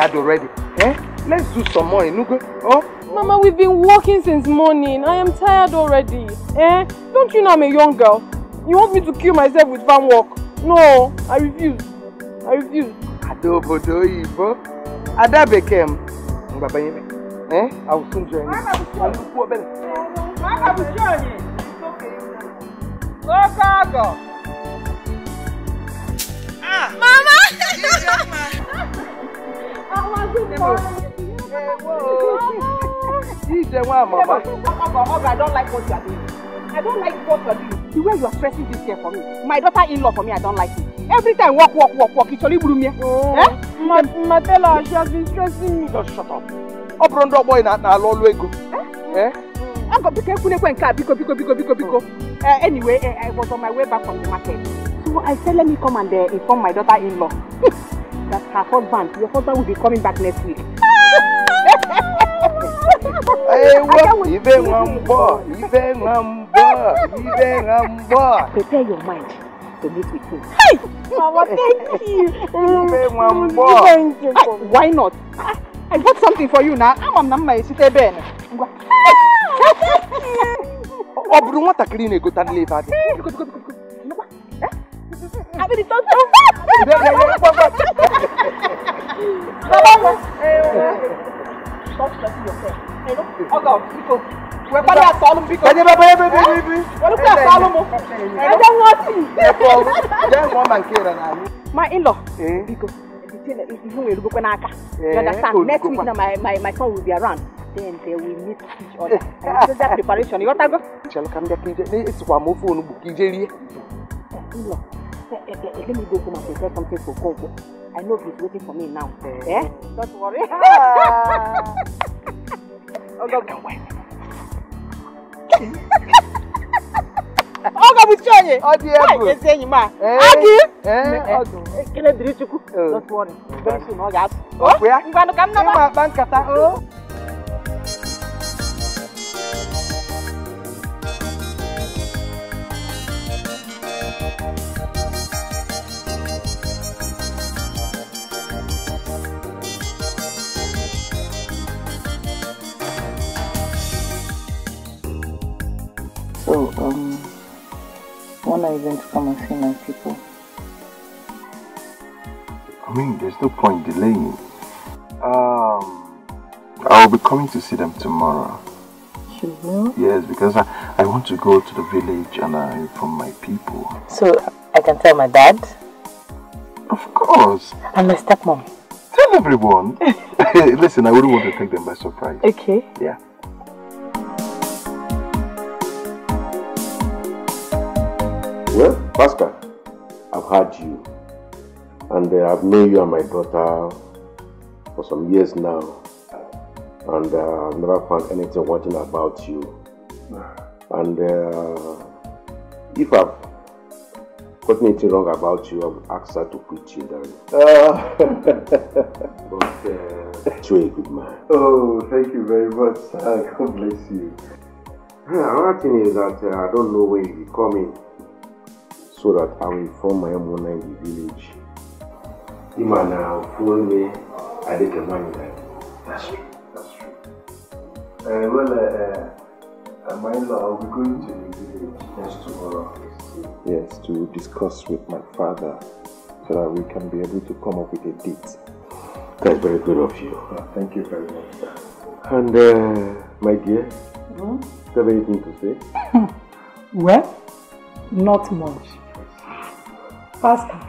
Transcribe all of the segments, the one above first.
tired already. Eh? Let's do some more, Inugo. Oh? Mama, we've been working since morning. I am tired already. Eh? Don't you know I'm a young girl? You want me to kill myself with farm work? No, I refuse. I refuse. Adobodo oyibo. Ada bekee m. Ngwa banye me. Eh? I will soon join you. Alukwu obere. Ogago. Ije nwa mama. I don't like what you are doing. I don't like what you are doing. The way you are stressing this here for me. My daughter-in-law for me, I don't like it. Every time walk, walk, walk, walk, it's only me. Eh? Ma Matela, she has been stressing me. Just shut up. Ọ bụrụ ndị ọgbọ ị na- na-alụ ọlụ ego. Eh? Oga, biko ekwunekwe nke a, biko, biko, biko, biko, biko. Uh, anyway, uh, I was on my way back from the market. So I said, let me come and uh, inform my daughter-in-law that her husband, your husband will be coming back next week. Ewo, ibe ibe ibe. Prepare your mind to meet with him. Mama, thank you. Ibe. Thank you. Ah, why not? Ah, I bought something for you now. I'm on my site Ben. Ọ bụrụ nwatakịrị na-egota ife adị. I mean, it's not Bịa, bịa, bịa, gwa, gwa. Stop stressing yourself. You know? Oga, biko. We're probably at Solomon biko. Bịa, bịa, bịa, bịa, bịa, bịa. We're looking at Solomon. I don't want to. Ebe ọrụ, jee ṅụọ ma nke ịra n'anyị. My in-law. Eh? Biko. the thing is, If you will go n'aka. Eh, You understand? Next week olugokwa. now my, my, my son will be around. Then they will meet each other. And so that preparation. You got to go? Chelụ ka m bịa ka ije, na-esikwa m ofe onugbu ka ije rie. In-law. eh, eh, eh, Let me go home and prepare something for Kongo. I know he's waiting for me now. Eh. Eh? Don't worry. Oga Buchonye. Ọ dị egwu. Ezi enyi m a. Eh, Agị. eh, ọ. Ekele dịrị Chukwu. Eh. Don't worry. Very soon ọ ga-asụ. Ọ? Ngwanụ ka m naba. Ịma akpa nkata, when are you going to come and see my people? I mean, there's no point delaying. Um, I'll be coming to see them tomorrow. You will? Yes, because I, I want to go to the village and I inform my people. So, I can tell my dad Of course. and my stepmom. Tell everyone. Listen, I wouldn't want to take them by surprise. Okay. Yeah. Well, Pastor, I've heard you. And uh, I've known you and my daughter for some years now. And uh, I've never found anything wanting about you. And uh, if I've got anything wrong about you, I would ask her to quit you then. but uh, you're a good man. Oh, thank you very much, sir. God bless you. Another thing is that uh, I don't know when you'll be coming so that I will inform my own in the village. Ima na follow me, I take a money like That's true. That's true. Uh, well, uh, uh, my law, I'll be going to the village next tomorrow. Yes, to discuss with my father so that we can be able to come up with a date. That's very good of you. Uh, thank you very much, sir. And uh, my dear, do you have anything to say? Well, not much. Pastor,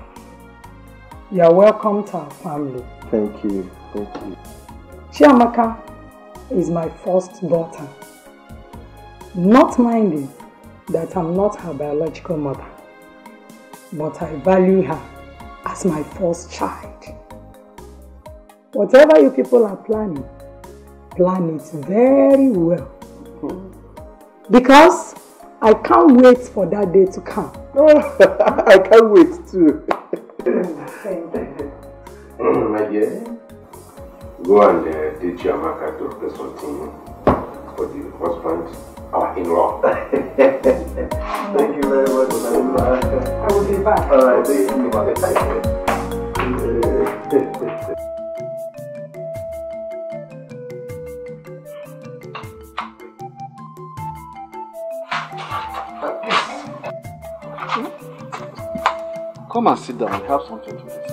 you are welcome to our family. Thank you. Thank you. Chiamaka is my first daughter. Not minding that I'm not her biological mother, but I value her as my first child. Whatever you people are planning, plan it very well. Mm-hmm. Because I can't wait for that day to come. I can't wait too. my dear, go and uh, teach your Amaka to play something for the husband, our in-law. Thank you very much, sir. I will be back. All right, thank you. Come and sit down. We have something to discuss.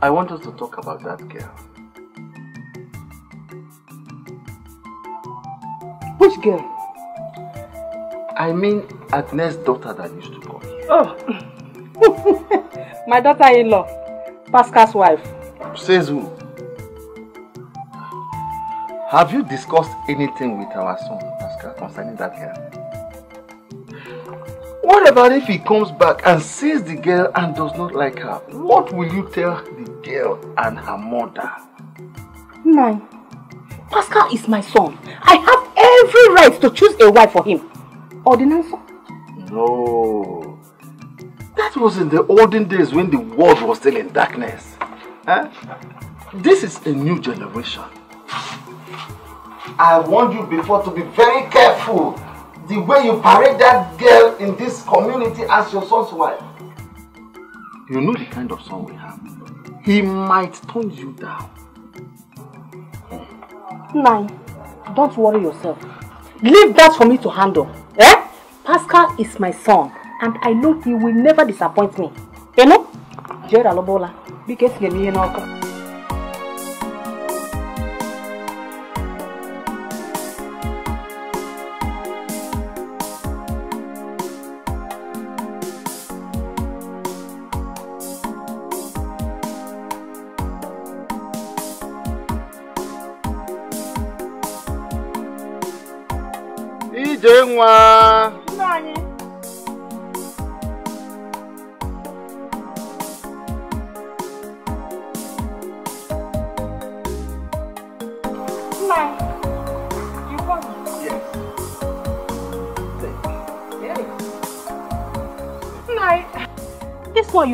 I want us to talk about that girl. Which girl? I mean Agnes' daughter that used to come. Oh, my daughter-in-law, Pascal's wife. Says who? Have you discussed anything with our son, Pascal, concerning that girl? What about if he comes back and sees the girl and does not like her? What will you tell the girl and her mother? Nine. Pascal is my son. I have every right to choose a wife for him. Ordinance? No. That was in the olden days when the world was still in darkness. Huh? This is a new generation. I warned you before to be very careful the way you parade that girl in this community as your son's wife. You know the kind of son we have. He might turn you down. Nine. Don't worry yourself. Leave that for me to handle. Eh? Pascal is my son and I know he will never disappoint me. You know? Jere Alobola, biko esinye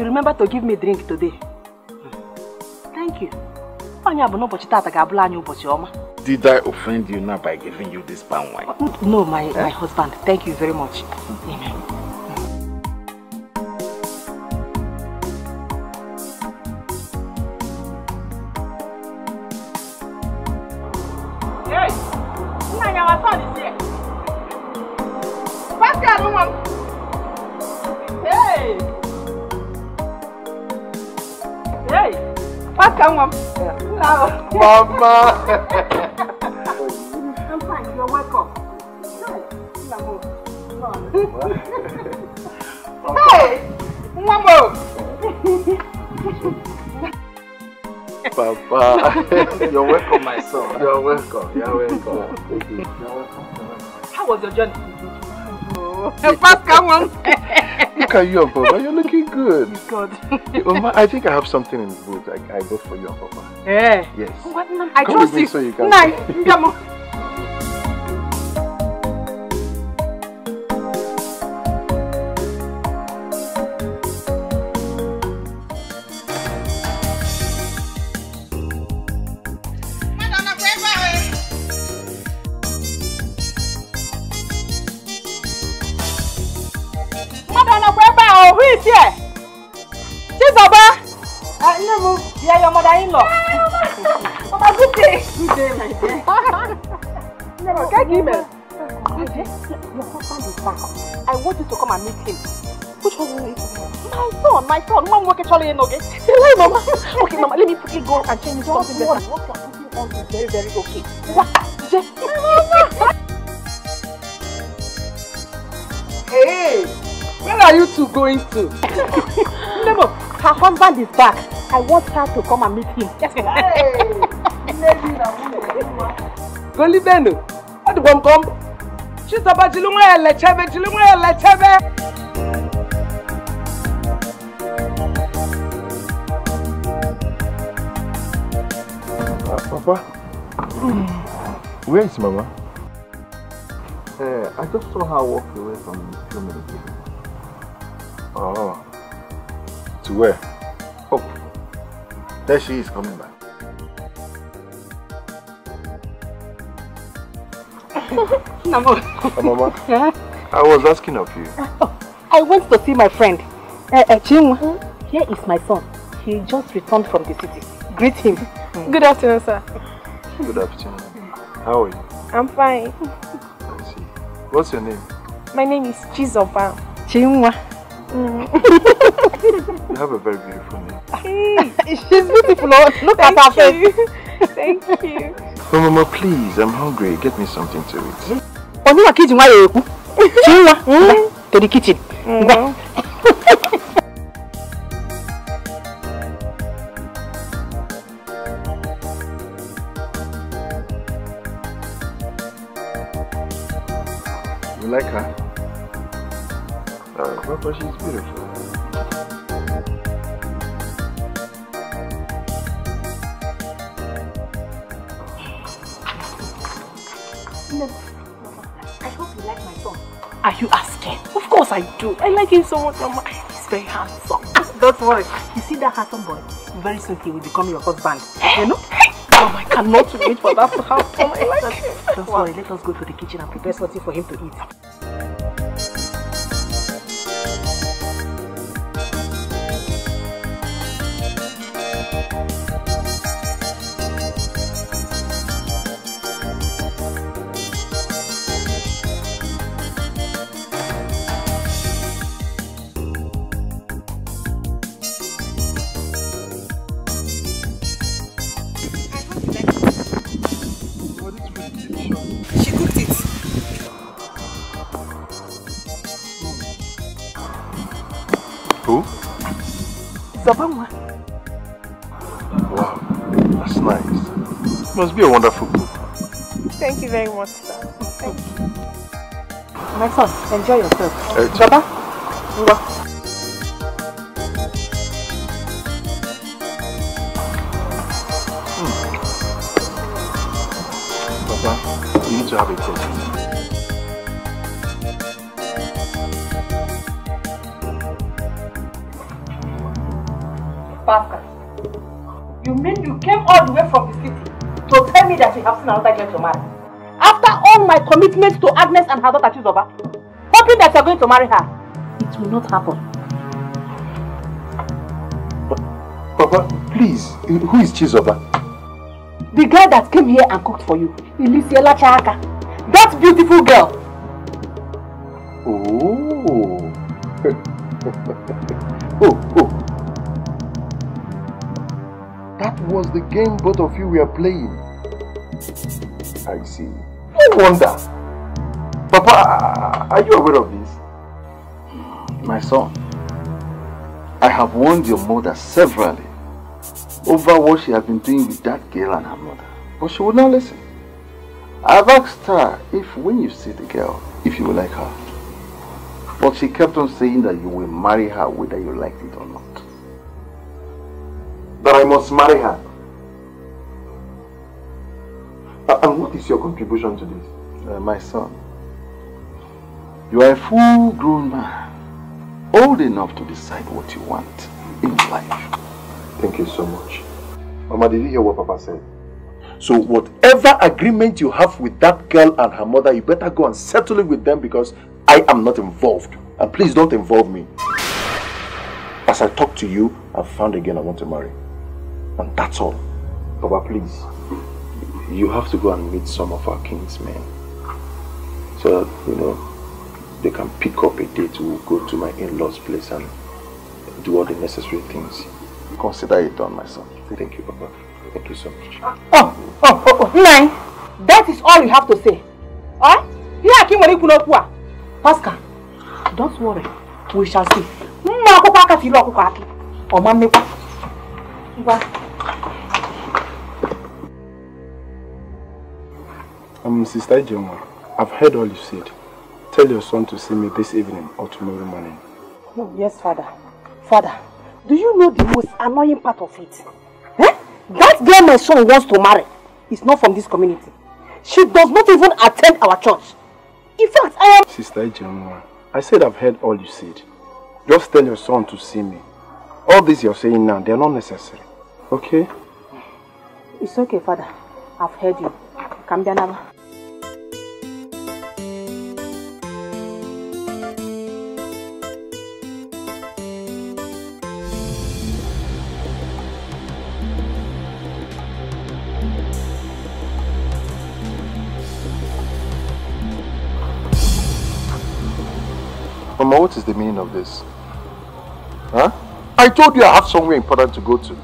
you remember to give me drink today. Thank you. Onye bụ n'ụbọchị tata ga-abụla anyị ụbọchị ọma. Did I offend you now by giving you this palm wine? No, my, my husband. Thank you very much. Amen. Mama! I'm fine. You're welcome. Hey, nwa. Papa, you're welcome, my son. You're welcome. You're welcome. You're welcome. How was your journey? Pascal, nwa m. Look at you, Papa. You're looking good. God. Mama, I think I have something in the boot. I, I go for you, Papa. Hey. Yes. What? I Come trust you. so you can- m. something better. What you are putting on is very, very okay. What? Je- Hey, where are you two going to? Nemo, her husband is back. I want her to come and meet him. Yes, Golibenu, ọ dịkwa m kọm. Chizoba jiri nwa ya lechebe, jiri nwa ya lechebe. Uh, Papa, where is Mama? Uh, I just saw her walk away from a few minutes ago. Oh. To where? Oh. There she is coming back. Namo. Uh, Mama, Eh? I was asking of you. I went to see my friend. Uh, uh, Chinwa. Here is my son. He just returned from the city. Greet him. Good afternoon, sir. Good afternoon. How are you? I'm fine. I see. What's your name? My name is Chizoba. Chinwa. You have a very beautiful name. She's beautiful. Look at her face. Thank you. Oh, Mama, please, I'm hungry. Get me something to eat. Kiji nwa ya ekwu. Chinwa. To the kitchen. Ngwa. You Papa, she's beautiful. I hope you like my son. Are you asking? Of course I do. I like him so much, Mama. He's very handsome. Don't worry. You see that handsome boy? Very soon he will become your husband. Eh? You know? Mama, I cannot wait for that to happen. I like. Don't worry. Let us go to the kitchen and prepare something for him to eat. Must be a wonderful cook. Thank you very much, sir. Thank you. My son, enjoy yourself. Uh, Baba. You have seen another girl to marry? After all my commitments to Agnes and her daughter Chizoba, hoping that you're going to marry her. It will not happen. But, Papa, please, who is Chizoba? The girl that came here and cooked for you, Elisiela Chaka. That beautiful girl. Oh. oh, oh. That was the game both of you were playing. I see. No wonder. Papa, are you aware of this? My son, I have warned your mother severally over what she has been doing with that girl and her mother, but she would not listen. I have asked her if when you see the girl, if you will like her. But she kept on saying that you will marry her whether you liked it or not. That I must marry her. Uh, and what is your contribution to this? Uh, my son, you are a full grown man, old enough to decide what you want in life. Thank you so much. Mama, did you hear what Papa said? So whatever agreement you have with that girl and her mother, you better go and settle it with them because I am not involved. And please don't involve me. As I talk to you, I've found a girl I want to marry. And that's all. Papa, please. You have to go and meet some of our king's men. So that, you know, they can pick up a date to go to my in-laws place and do all the necessary things. Consider it done, my son. Thank you, Papa. Thank you so much. Oh, oh, oh, oh, oh Nine. That is all you have to say. Huh? Here, Akim, when you put Pascal, don't worry. We shall see. Mma akwụkwọ aka tiri ọkụkọ akị. Ọma mmekwa. Ngwa. Um, Sister Ijoma, I've heard all you said. Tell your son to see me this evening or tomorrow morning. Oh, yes, father. Father, do you know the most annoying part of it? Eh? That girl my son wants to marry is not from this community. She does not even attend our church. In fact, I am... Sister Ijoma, I said I've heard all you said. Just tell your son to see me. All this you're saying now, they're not necessary. Okay? It's okay, father. I've heard you. Kambianaba. Mama, what is the meaning of this? Huh? I told you I have somewhere important to go to.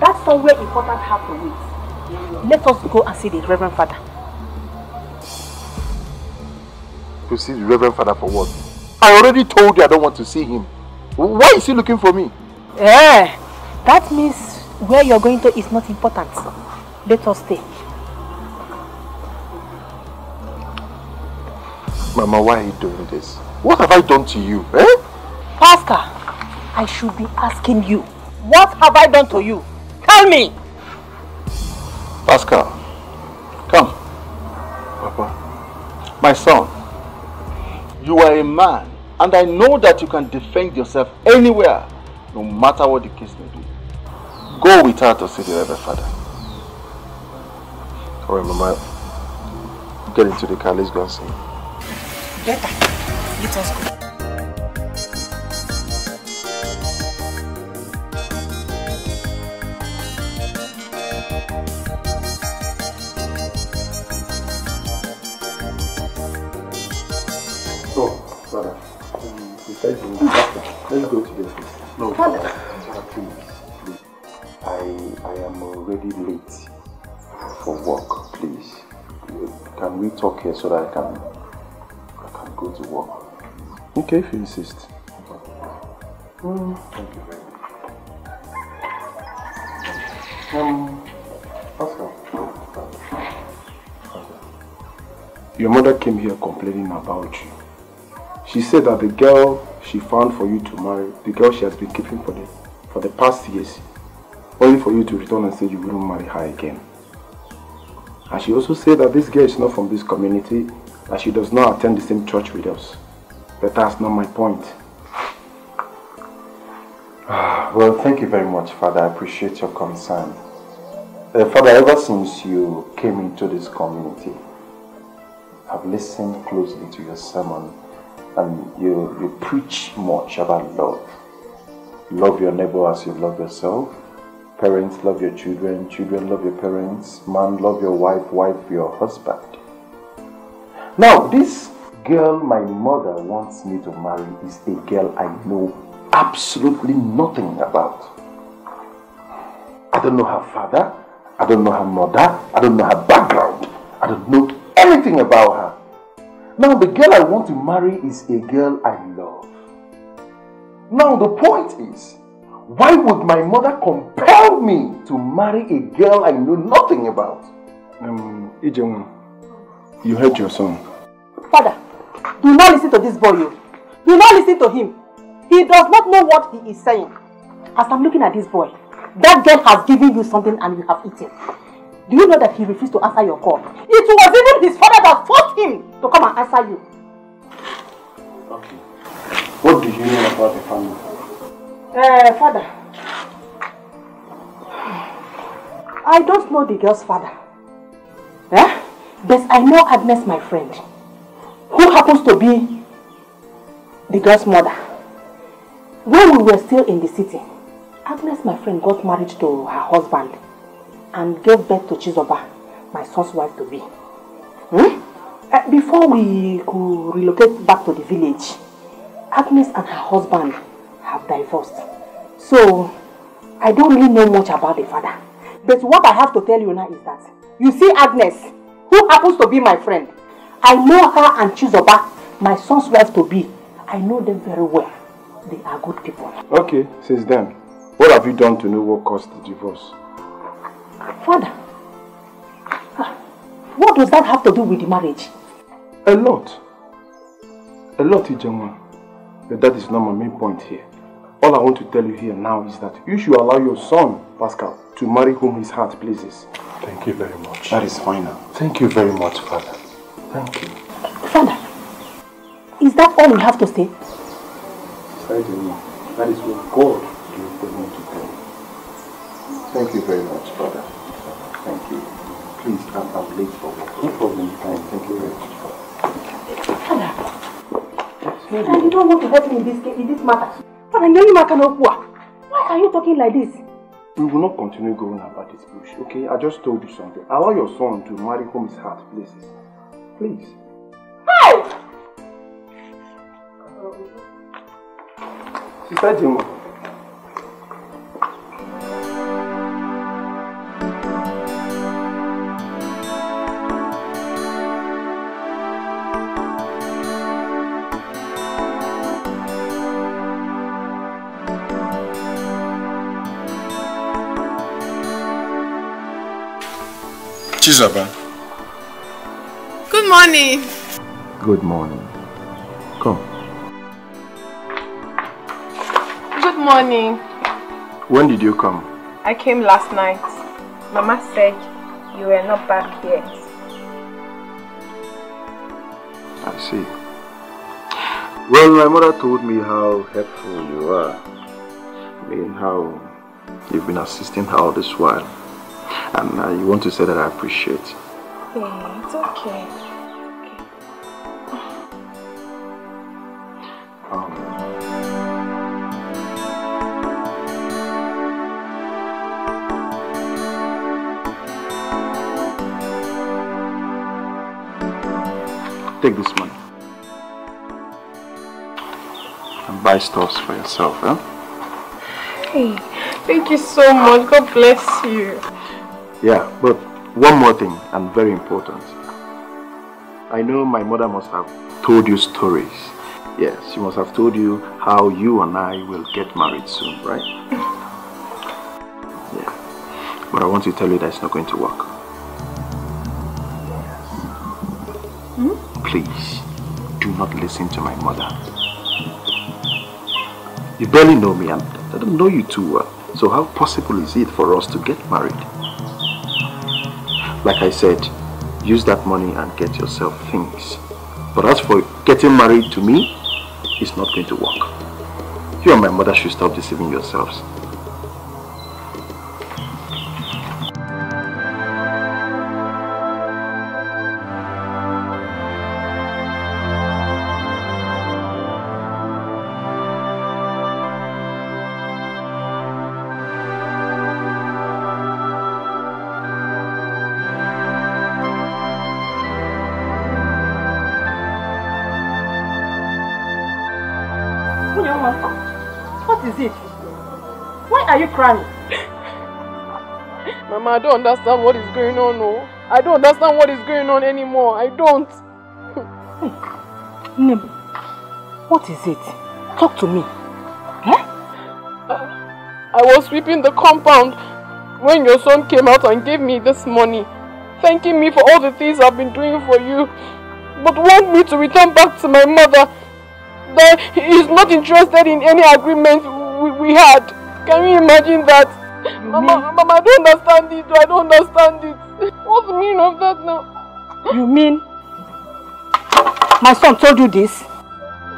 That's somewhere important have to wait. Let us go and see the Reverend Father. To see the Reverend Father for what? I already told you I don't want to see him. Why is he looking for me? Eh, that means where you're going to is not important. Let us stay. Mama, why are you doing this? What have I done to you? Eh? Pastor, I should be asking you, what have I done to you? Tell me. Pascal, come. Papa. My son, you are a man and I know that you can defend yourself anywhere, no matter what the case may be. Go with her to see the Reverend Father. Alright, Mama. Get into the car, let's go and see. Better. Let us go. So, brother, um, we said you let's go together. No, Father. Father, please, please. I, I am already late for work, please. Can we talk here so that I can, I can go to work? Okay, if you insist. Mm, thank you very much. Um, Pascal. Your mother came here complaining about you. She said that the girl she found for you to marry, the girl she has been keeping for the for the past years, only for you to return and say you wouldn't marry her again. And she also said that this girl is not from this community, that she does not attend the same church with us. But that's not my point. Ah, Well, thank you very much, Father. I appreciate your concern. Uh, Father, ever since you came into this community, I've listened closely to your sermon and you, you preach much about love. Love your neighbor as you love yourself. Parents love your children, children love your parents, man love your wife, wife your husband. Now, this girl my mother wants me to marry is a girl I know absolutely nothing about. I don't know her father, I don't know her mother, I don't know her background, I don't know anything about her. Now, the girl I want to marry is a girl I love. Now, the point is, why would my mother compel me to marry a girl I know nothing about? Um, Ijeon, you heard your son. Father, do not listen to this boy. oh. Do not listen to him. He does not know what he is saying. As I'm looking at this boy, that girl has given you something and you have eaten. Do you know that he refused to answer your call? It was even his father that forced him to come and answer you. Okay. What do you know about the family? Uh, father, I don't know the girl's father. Eh? But I know Agnes, my friend, who happens to be the girl's mother. When we were still in the city, Agnes, my friend, got married to her husband and gave birth to Chizoba, my son's wife to be. Hmm? Uh, before we could relocate back to the village, Agnes and her husband have divorced. So, I don't really know much about the father. But what I have to tell you now is that, you see Agnes, who happens to be my friend, I know her and Chizoba, my son's wife to be. I know them very well. They are good people. Okay, since then, what have you done to know what caused the divorce? Father, ah, what does that have to do with the marriage? A lot. A lot, Ijeon. But that is not my main point here. All I want to tell you here now is that you should allow your son, Pascal, to marry whom his heart pleases. Thank you very much. That is final. Thank you very much, Father. Thank you. Father, is that all you have to say? That is what God directed me to tell you. Thank you very much, Father. Thank you. Please, I'm, I'm late for work. No problem. Fine. Thank you very much, Father. Father, and you don't want to help me in this, in this matter. Father, you why are you talking like this? We will not continue going about this bush, okay? I just told you something. Allow your son to marry whom his heart pleases. Please. Hey! Sister Jimo. Chizoba. Good morning. Good morning. Come. Good morning. When did you come? I came last night. Mama said you were not back yet. I see. Well, my mother told me how helpful you are. I mean, how you've been assisting her all this while. And uh, you want to say that I appreciate. Yeah, it's okay. Take this money. And buy stuffs for yourself, huh? Hey, thank you so much. God bless you. Yeah, but one more thing, and very important. I know my mother must have told you stories. Yes, she must have told you how you and I will get married soon, right? yeah. But I want to tell you that it's not going to work. Please, do not listen to my mother. You barely know me and I don't know you too well. So how possible is it for us to get married? Like I said, use that money and get yourself things. But as for getting married to me, it's not going to work. You and my mother should stop deceiving yourselves. I don't understand what is going on. No. I don't understand what is going on anymore. I don't. Nib, what is it? Talk to me. Eh? I was sweeping the compound when your son came out and gave me this money, thanking me for all the things I've been doing for you, but want me to return back to my mother. That he is not interested in any agreement we, we had. Can you imagine that? Mama, Mama, I don't understand it. I don't understand it. What's the meaning of that now? You mean my son told you this?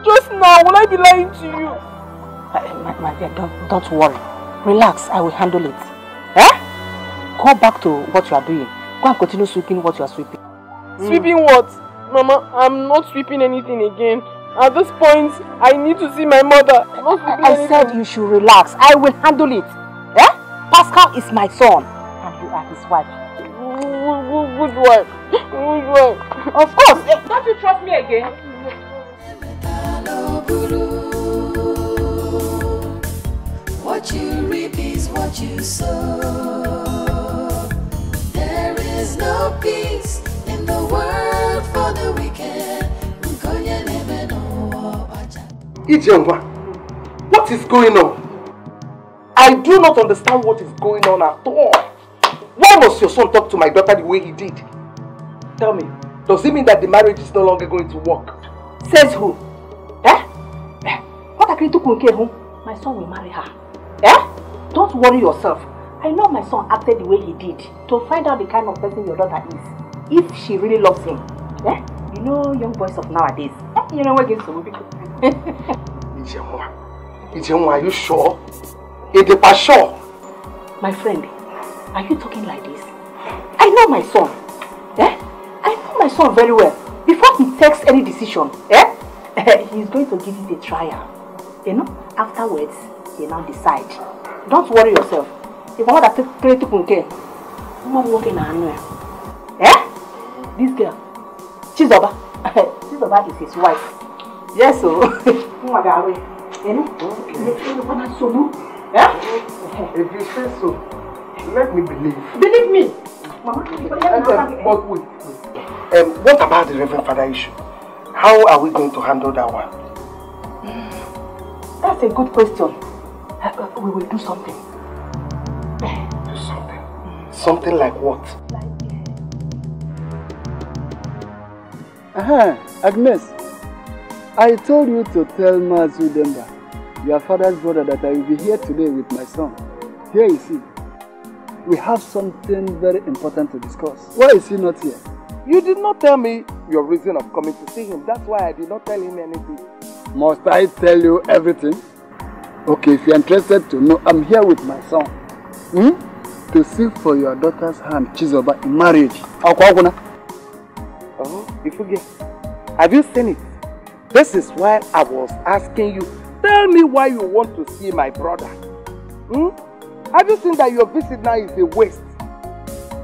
Just now, will I be lying to you? Uh, my, my dear, don't, don't worry. Relax, I will handle it. Eh? Go back to what you are doing. Go and continue sweeping what you are sweeping. Sweeping what? Mama, I'm not sweeping anything again. At this point, I need to see my mother. Sweeping I anything. said you should relax. I will handle it. Pascal is my son and you are his wife. Good wife. Good wife. Of course. Don't you trust me again? What you reap is what you sow. There is no peace in the world for the wicked. Nkonye neme no wacha. Ijengwa, what is going on? Do not understand what is going on at all. Why must your son talk to my daughter the way he did? Tell me, does it mean that the marriage is no longer going to work? Says who? Eh? Eh, What are you doing home? My son will marry her. Eh? Don't worry yourself. I know my son acted the way he did to find out the kind of person your daughter is. If she really loves him. Eh? You know young boys of nowadays. Eh? You know what gets so Ijengwa, Ijengwa, are you sure? Idepa sure? My friend, are you talking like this? I know my son. Eh? I know my son very well. Before he takes any decision, eh? He's going to give it a trial. You know, afterwards, he now decide. Don't worry yourself. If I want to take to Punke, I'm not working on her. Eh? This girl, Chizoba. Chizoba is his wife. Yes, so. If you say so, let me believe. Believe me. Mama, Um, but wait, wait. Um, what about the Reverend Father issue? How are we going to handle that one? That's a good question. Uh, uh, We will do something. Do something. Something like what? Aha, Agnes, I told you to tell Mazu Demba, your father's brother, that I will be here today with my son. Here you see. We have something very important to discuss. Why is he not here? You did not tell me your reason of coming to see him. That's why I did not tell him anything. Must I tell you everything? Okay, if you're interested to know, I'm here with my son. Hmm? To seek for your daughter's hand, Chizoba, in marriage. Oh, you forget. Have you seen it? This is why I was asking you. Tell me why you want to see my brother. Hmm? Have you seen that your visit now is a waste?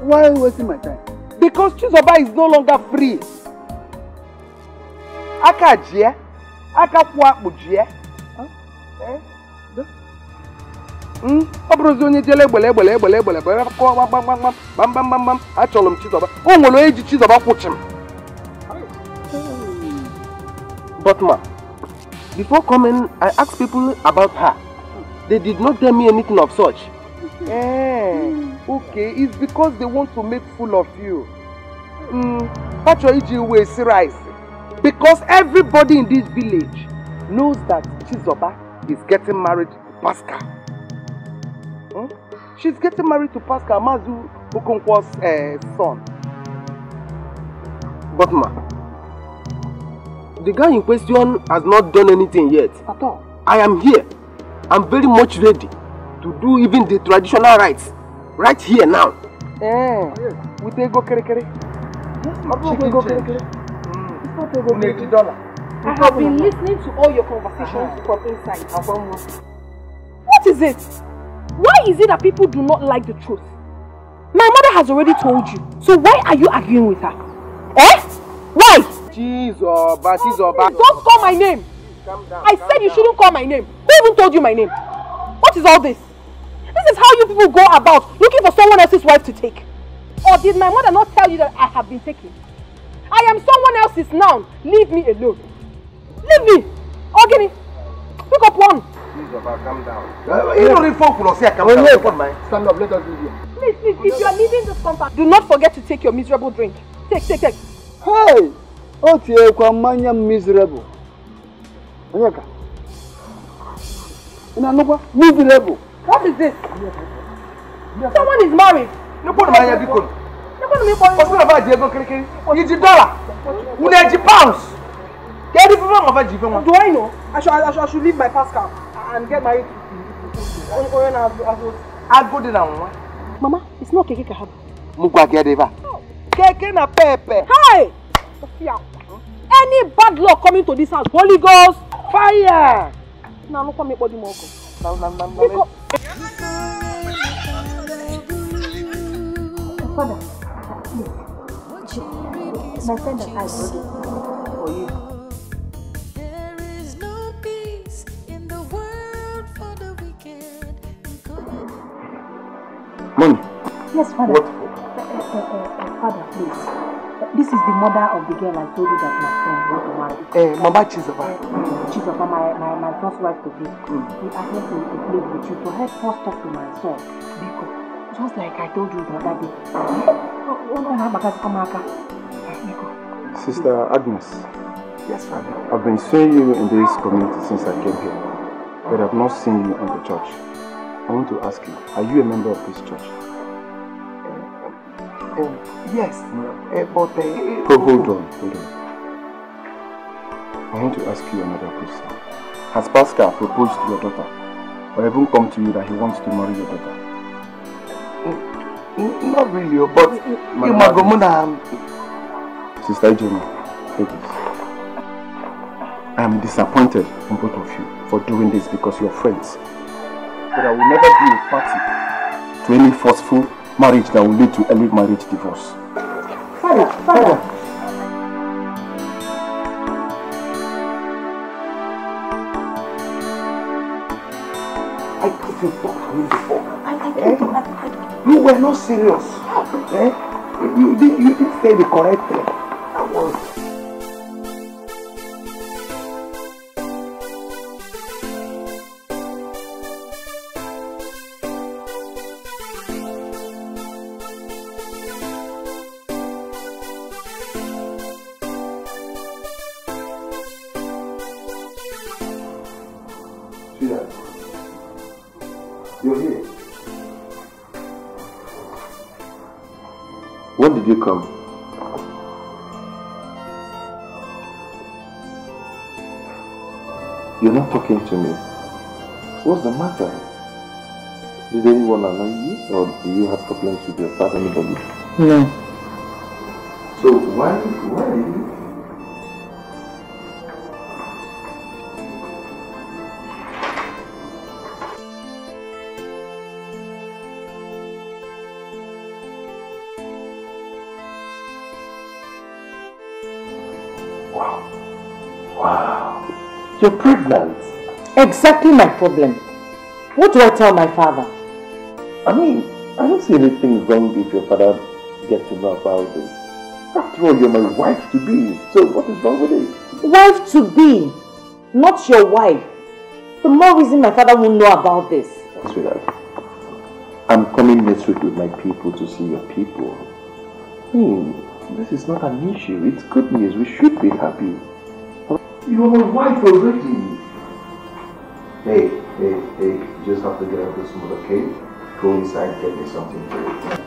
Why are you wasting my time? Because Chizoba is no longer free. Aka jie, aka kwụ akpụ jie. Eh? Hmm? ọ bụrụzi onye jele egbele egbele egbele egbele bere kọọ gbam gbam gbam gbam gbam gbam gbam achọrọ m Chizoba o nwere onye ji Chizoba kwụchi m but ma before coming I asked people about her. They did not tell me anything of such. Eh okay it's because they want to make fool of you. Hmm ha chọrọ iji wee si rice. Because everybody in this village knows that Chizoba is getting married to Pascal. Hmm? She's getting married to Pascal Mazu Okonkwo's uh, son. But ma, the guy in question has not done anything yet. At all. I am here. I'm very much ready to do even the traditional rites right here now. Eh, with ego kere kere. Chicken change. Mm. dollar. I have been listening to all your conversations from inside. What is it? Why is it that people do not like the truth? My mother has already told you. So why are you arguing with her? Eh? Why? Chizoba, Chizoba. Don't call my name. I said you shouldn't call my name. Who even told you my name? What is all this? This is how you people go about looking for someone else's wife to take. Or did my mother not tell you that I have been taken? I am someone else's now. Leave me alone. Leave me. Ogini, pick up one. Chizoba, calm down. You don't even follow say calm down. Come on, Stand up, let us leave here. Please, please, if you are leaving this compound, do not forget to take your miserable drink. Take, take, take. Hey! O tinyekwa mmanya miserable. Onyeka. Ị na-anụkwa? Miserable. What is this? Someone is married. Nekwa na anya biko. Nekwa na m ịkpọ Ọsọ na ba ji ego kirikiri. Iji dollar. Unu eji pounds. Kedu ife nwa ọba ji ife nwa? Do I know? I should, I should, I should leave my Pascal and get married to Onye na-azụ Agụ dị na nwa. Mama, it's not keke ka ha bụ. M gwa gị ebe a. Keke na pepe. Hey! Sophia, any bad luck coming to this house, Holy Ghost, fire! Na anụkwa m ịkpọ di m ọkụ. Biko. Father, please. My friend and I brought this for you. There is no peace in the world for the wicked. Money. Yes, Father. What for? Uh, uh, uh, uh, father, please. This is the mother of the girl I told you that my friend want to marry. Eh, Mama Chizoba. She's of my, my, my first wife to be. He asked me to, to plead with you to help first talk to my son. Because, just like I told you the other day. Oh, oh, no, no, because come aka. Biko. Sister Agnes, Yes, Father. I've been seeing you in this community since I came here, but I've not seen you in the church. I want to ask you, are you a member of this church? Eh, yes, but uh, Oh, hold on, hold on. I want to ask you another question. Has Pascal proposed to your daughter, or even come to you that he wants to marry your daughter? n- not really, oh, but you magomuna. Sister Ijoma, take this. I am disappointed in both of you for doing this because you're friends. But I will never be a party to any forceful marriage that will lead to early marriage divorce. Father, father. I couldn't talk to you before. I, I, eh? I, I, you were not serious. Eh? You, did, you didn't say the correct thing. I was come? You're not talking to me. What's the matter? Did anyone annoy you? Or do you have problems with your father, anybody? No. So why, why You're pregnant. Exactly my problem. What do I tell my father? I mean, I don't see anything wrong if your father gets to know about this. After all, you're my wife to be. So what is wrong with it? Wife to be, not your wife. The more reason my father won't know about this. Sweetheart, I'm coming next week with my people to see your people. Hmm, this is not an issue. It's good news. We should be happy. You're my wife already. Hey, hey, hey, you just have to get out of this mood, okay? Go inside, get me something to eat.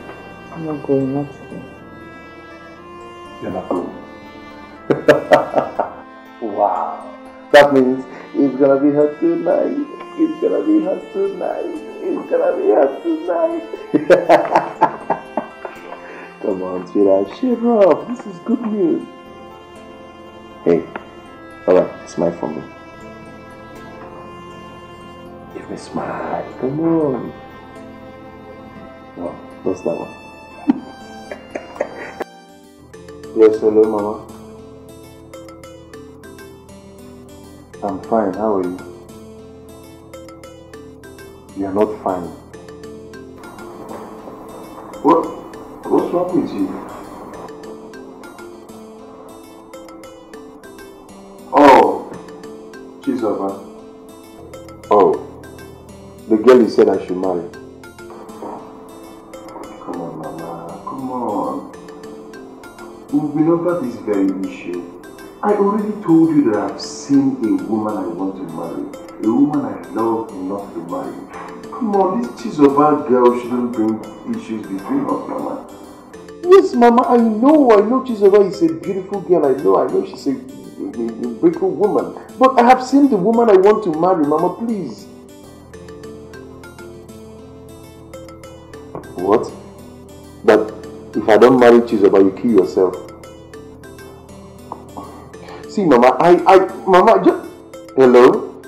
I'm not going, not today. You're not going. wow. That means it's gonna be hot tonight. It's gonna be hot tonight. It's gonna be hot tonight. Come on, sweetheart, cheer up. This is good news. Hey, alright, smile for me. Give me a smile. Come on. No, what's that one? yes, hello, Mama. I'm fine. How are you? You're not fine. What? What's wrong with you? Chizoba. Oh, the girl you said I should marry. Come on, Mama. Come on. We've been over this very issue. I already told you that I've seen a woman I want to marry. A woman I love enough to marry. Come on, this Chizoba girl shouldn't bring issues between us, Mama. Yes, Mama, I know, I know Chizoba is a beautiful girl. I know, I know she's a, a, a beautiful woman. But I have seen the woman I want to marry, Mama, please. What? That if I don't marry Chizoba, you kill yourself. See, Mama, I, I, Mama, just, hello?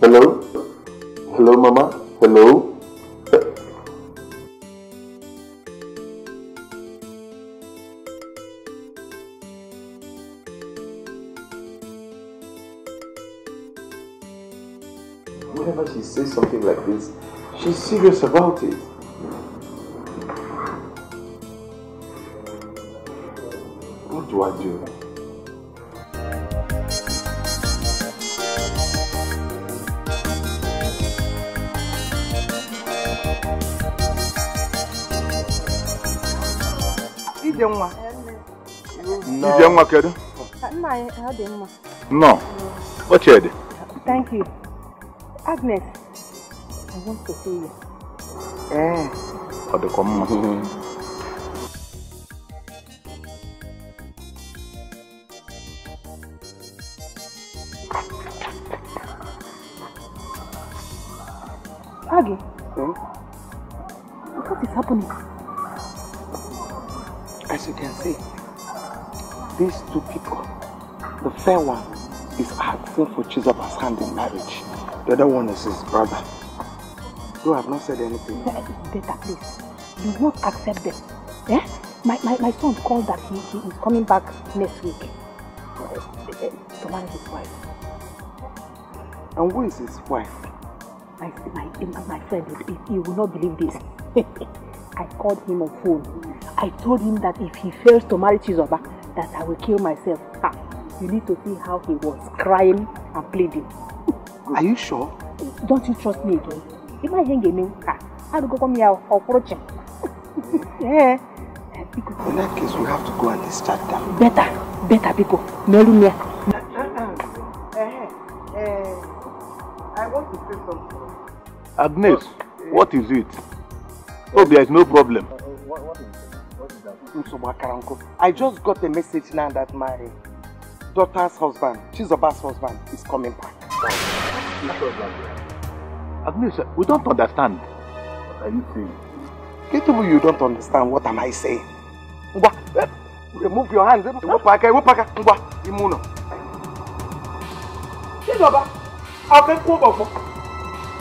Hello? Hello, Mama? Hello? Like this, she's serious about it. What do I do? ije nwa Ije nwa kedu? nna anyị ọ dị mma Nnọọ. Ochie dị. thank you agnes i want to see you Ee. Ọ dịkwa mma. Aggie, what is happening? As you can see, these two people, the fair one is asking for Chizoba's hand in marriage. The other one is his brother. Though I've not said anything. Data, please. Do not accept them. Eh? My, my, my son called that he, he is coming back next week uh, to marry his wife. And who is his wife? My, my, my friend, you, you will not believe this. I called him on phone. I told him that if he fails to marry Chizoba, that I will kill myself. Ha, you need to see how he was crying and pleading. Are you sure? Don't you trust me again? If I hang him, ha, how do you go come here or approach him? Yeah. In that case, we have to go and discharge them. Better, better, Biko. Melumia. I want to say something. Agnes, what is it? Oh, there is no problem. Nsogbu I just got a message now that my daughter's husband, Chizoba's husband, is coming back. Agnes, we don't understand. What are you saying? Ketable, you don't understand. What am I saying? Ngwa, eh, remove your hands. Wepụ aka, wepụ aka. Ngwa, ụlọ. Chizoba, okay, cool, Bobo.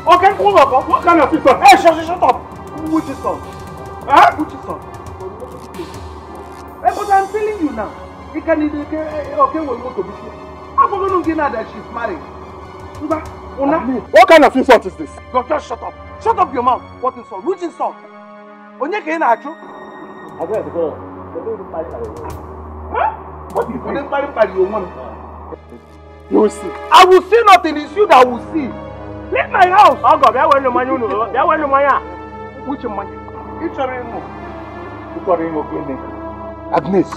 Okay, cool, Bobo. What kind of people? Hey, shut, shut up. Which is son? Huh? Which is son? Hey, but I'm telling you now. You can okay, okay, we'll go to Bishop. I'm going to get that she's married. Ngwa, Una. What kind of insult is this? Go, just shut up. Shut up your mouth. What insult? Which insult? Onye ka ị na-achụ? What is onye mkparị mkparị onwe m? You will see. I will see nothing. It's you that will see. Leave my house. Ọgọ bịa welu mmanya unu bịa welu mmanya. Uche mmanya. Ị chọrọ ịṅụ? Ị chọrọ ịṅụ gịnị? Agnes,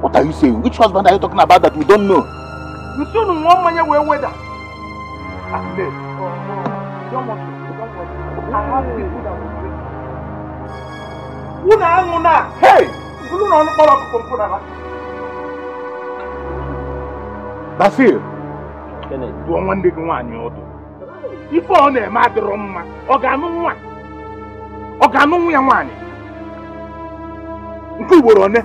what are you saying? Which husband are you talking about that we don't know? Nsi unu ṅụọ mmanya wee weda. Agnes. Oh no. You don't want to. You don't want to. I have people that will drink. Unu aṅụ na. Hey! Unu na ọnụ kpọrọ ọkụkọ mpụ na. Basil, tụọ nwanne gị nwaanyị ọdụ. Ife ọ na-eme adịrọ mma. Ọ ga-anụ nwa? Ọ ga-anụ nwa ya nwaanyị? Nke ugboro one?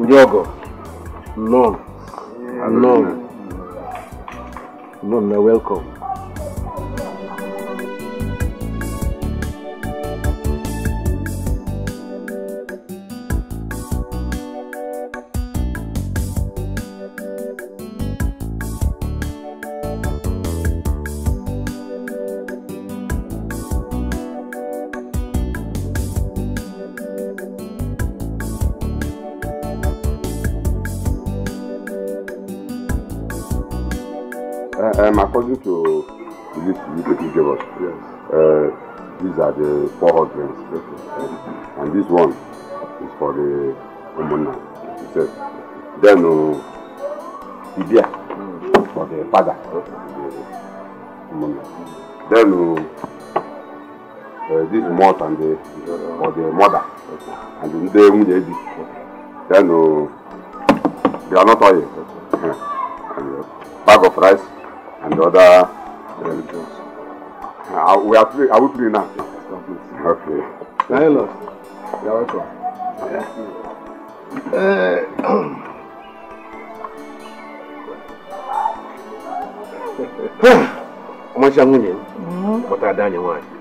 Ndị ọgọ nnọọ nnọọ nnọọ na welcome us, uh, these are the four husbands. And this one is for the Omona. Said. Then uh, Ibia for the father. The Omona. Then uh, uh, this malt and the for the mother. And the Nde Nwunyebi. Then uh, they are not oil. And, uh, bag of rice and the other religions. Uh, we are three, are we three now? Okay. Hello. You're welcome. ọmarịcha nwunye m kpọtara ada anyị nwaanyị Aa,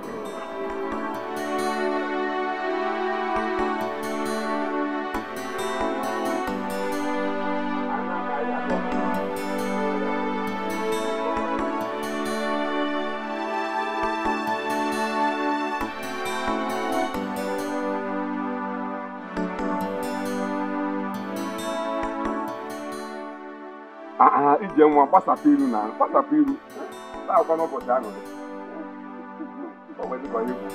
ije nwa gbasapụ iru na gbasapụ iru na-akwa n'ụbọchị ahụ ọ bụ dịka onye dị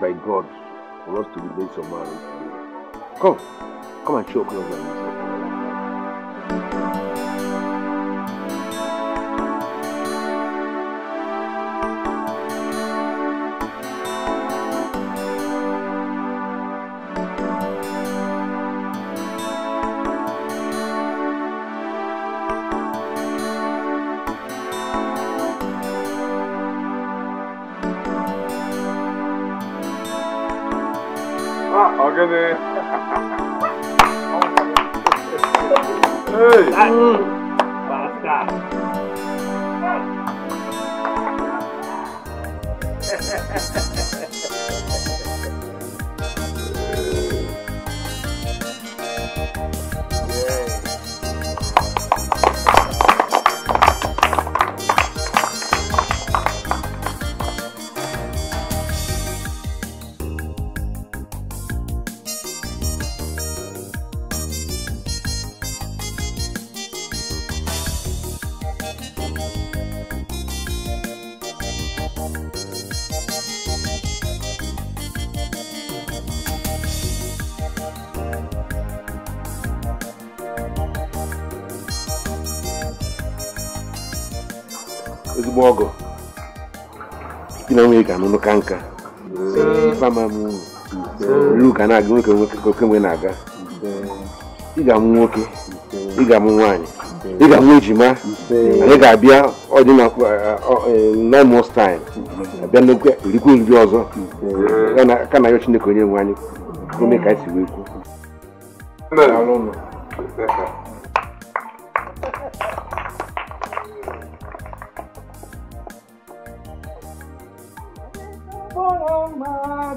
by God for us to relate your marriage. Come, come and show by yourself. Na nwunye ga-anụ nụka nka iru ka na-aga nwoke oke mgbe na-aga. Ị ga-amụ nwoke ị ga-amụ nwaanyị ị ga-amụ ejima anyị ga-abịa ọdị na nine months time abịa erikwa oriri ọzọ. Ka na ya Chineke onye nwe anyị ka o mee ka anyị si wee kwuo.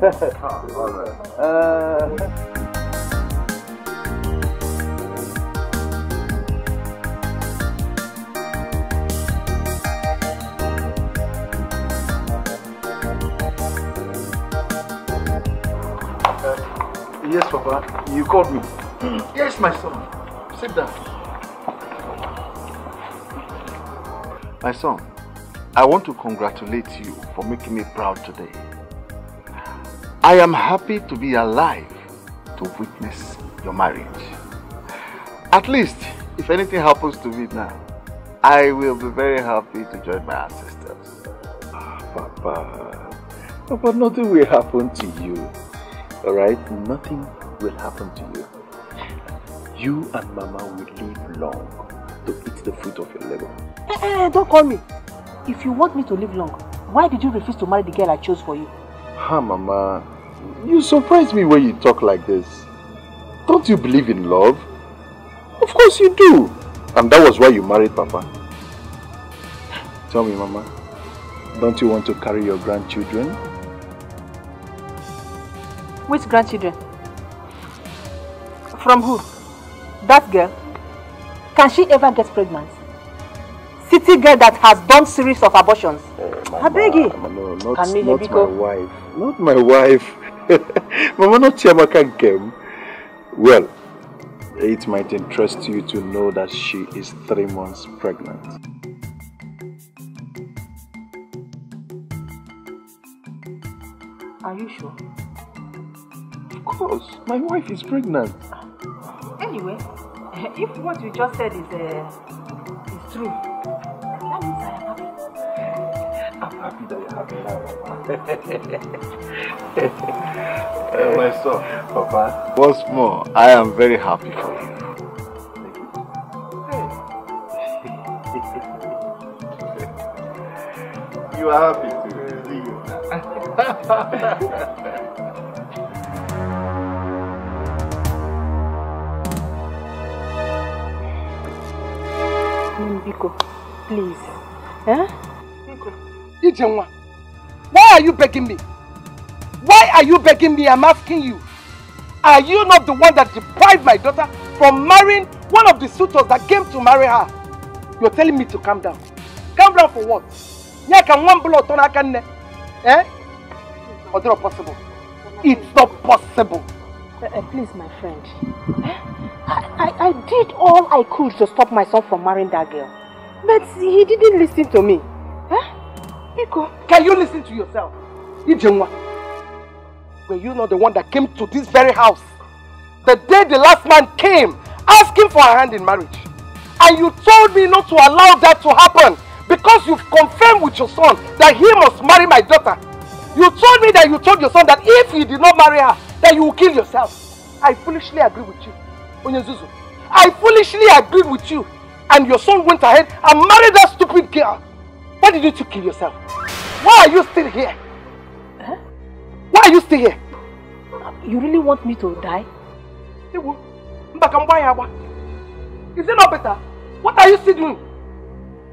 ụnụ. Yes, Papa. You called me. Yes, my son. Sit down. My son, I want to congratulate you for making me proud today. I am happy to be alive to witness your marriage. At least, if anything happens to me now, I will be very happy to join my ancestors. Papa, Papa, nothing will happen to you. Alright? Nothing will happen to you. You and Mama will live long to eat the fruit of your labor. Eh, eh, don't call me. If you want me to live long, why did you refuse to marry the girl I chose for you? Ha, Mama. You surprise me when you talk like this. Don't you believe in love? Of course you do. And that was why you married Papa. Tell me, Mama. Don't you want to carry your grandchildren? Which grandchildren? From who? That girl? Can she ever get pregnant? City girl that has done series of abortions. Eh, I beg you. No, not, not my wife. Not my wife. Mama, not Chiamaka Nkem. Well, it might interest you to know that she is three months pregnant. Are you sure? Of course, my wife is pregnant. Anyway, if what you just said is uh, is true, that means I am happy. I'm happy that you're happy now, Papa. my son, Papa. Once more, I am very happy for you. you are happy too. See you. Biko, please. Eh? Ije nwa Why are you begging me? Why are you begging me? I'm asking you. Are you not the one that deprived my daughter from marrying one of the suitors that came to marry her? You're telling me to calm down. Calm down for what? Yeah, can one turn I can Eh? Or not possible? It's not possible. Uh, please, my friend. I, I, I did all I could to stop my son from marrying that girl. But he didn't listen to me. Huh? Iko, can you listen to yourself? Ijenwa, were you not the one that came to this very house? The day the last man came, asking for a hand in marriage. And you told me not to allow that to happen because you've confirmed with your son that he must marry my daughter. You told me that you told your son that if he did not marry her, that you will kill yourself. I foolishly agree with you. Onyezuzu. I foolishly agreed with you. And your son went ahead and married that stupid girl. Why did you kill yourself? Why are you still here? Huh? Why are you still here? You really want me to die? Is it not better? What are you still doing?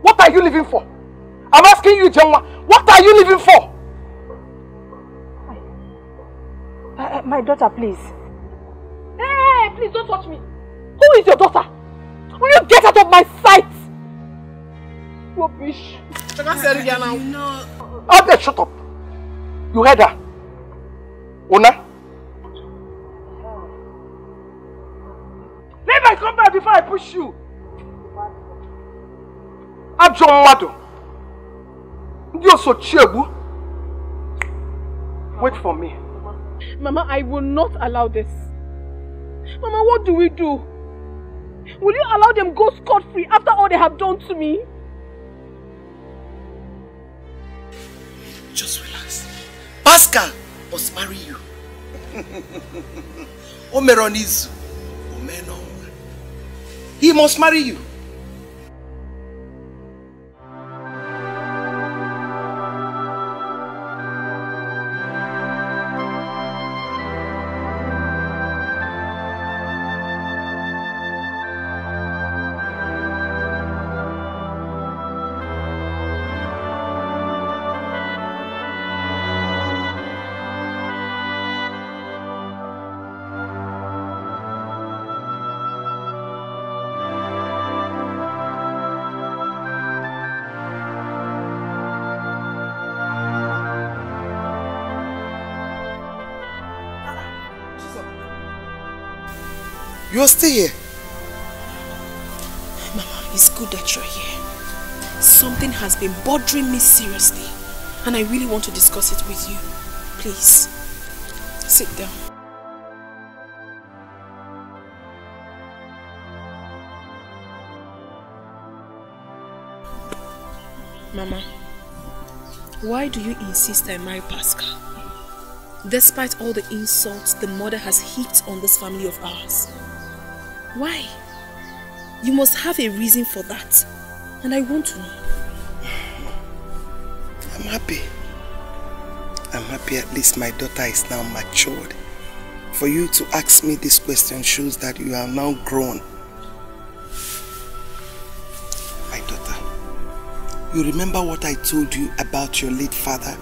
What are you living for? I'm asking you, Jenwa, what are you living for? Uh, my daughter, please. Hey, please don't touch me. Who is your daughter? Will you get out of my sight? Rubbish. I can't say it again now. No. Oh, there, shut up. You heard her. Una? Let me come back before I push you. Ajọ mmadụ. Ndị osochi egbu. Wait for me. Mama, I will not allow this. Mama, what do we do? Will you allow them go scot-free after all they have done to me? Pascal must marry you. Omeron is Omenon. He must marry you. Here. Mama, it's good that you're here. Something has been bothering me seriously. And I really want to discuss it with you. Please, sit down. Mama, why do you insist I marry Pascal? Despite all the insults the mother has heaped on this family of ours. Why? You must have a reason for that. And I want to know. I'm happy. I'm happy at least my daughter is now matured. For you to ask me this question shows that you are now grown. My daughter, you remember what I told you about your late father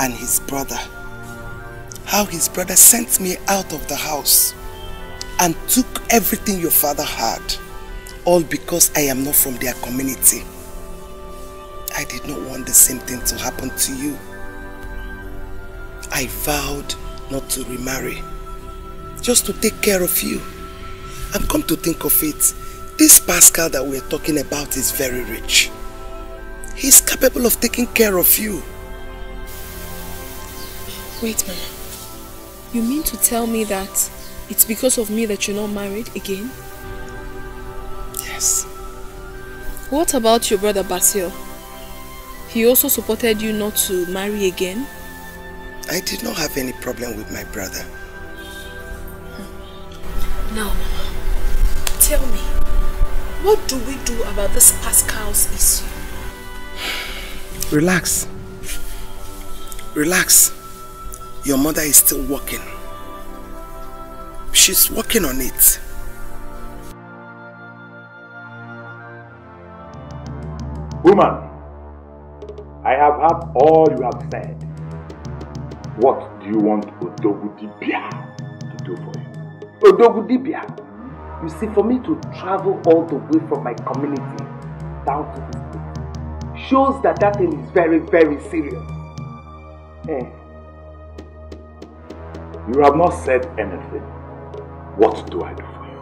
and his brother? How his brother sent me out of the house and took everything your father had, all because I am not from their community. I did not want the same thing to happen to you. I vowed not to remarry, just to take care of you. And come to think of it, this Pascal that we're talking about is very rich. He's capable of taking care of you. Wait, Mama. You mean to tell me that it's because of me that you're not married again? Yes. What about your brother Basil? He also supported you not to marry again? I did not have any problem with my brother. Hmm. Now, tell me, what do we do about this Pascal's issue? Relax. Relax. Your mother is still working. She's working on it. Woman, I have heard all you have said. What do you want Odogudibia to do for you? Odogudibia, you see, for me to travel all the way from my community down to this place shows that that thing is very, very serious. Eh. You have not said anything. What do I do for you?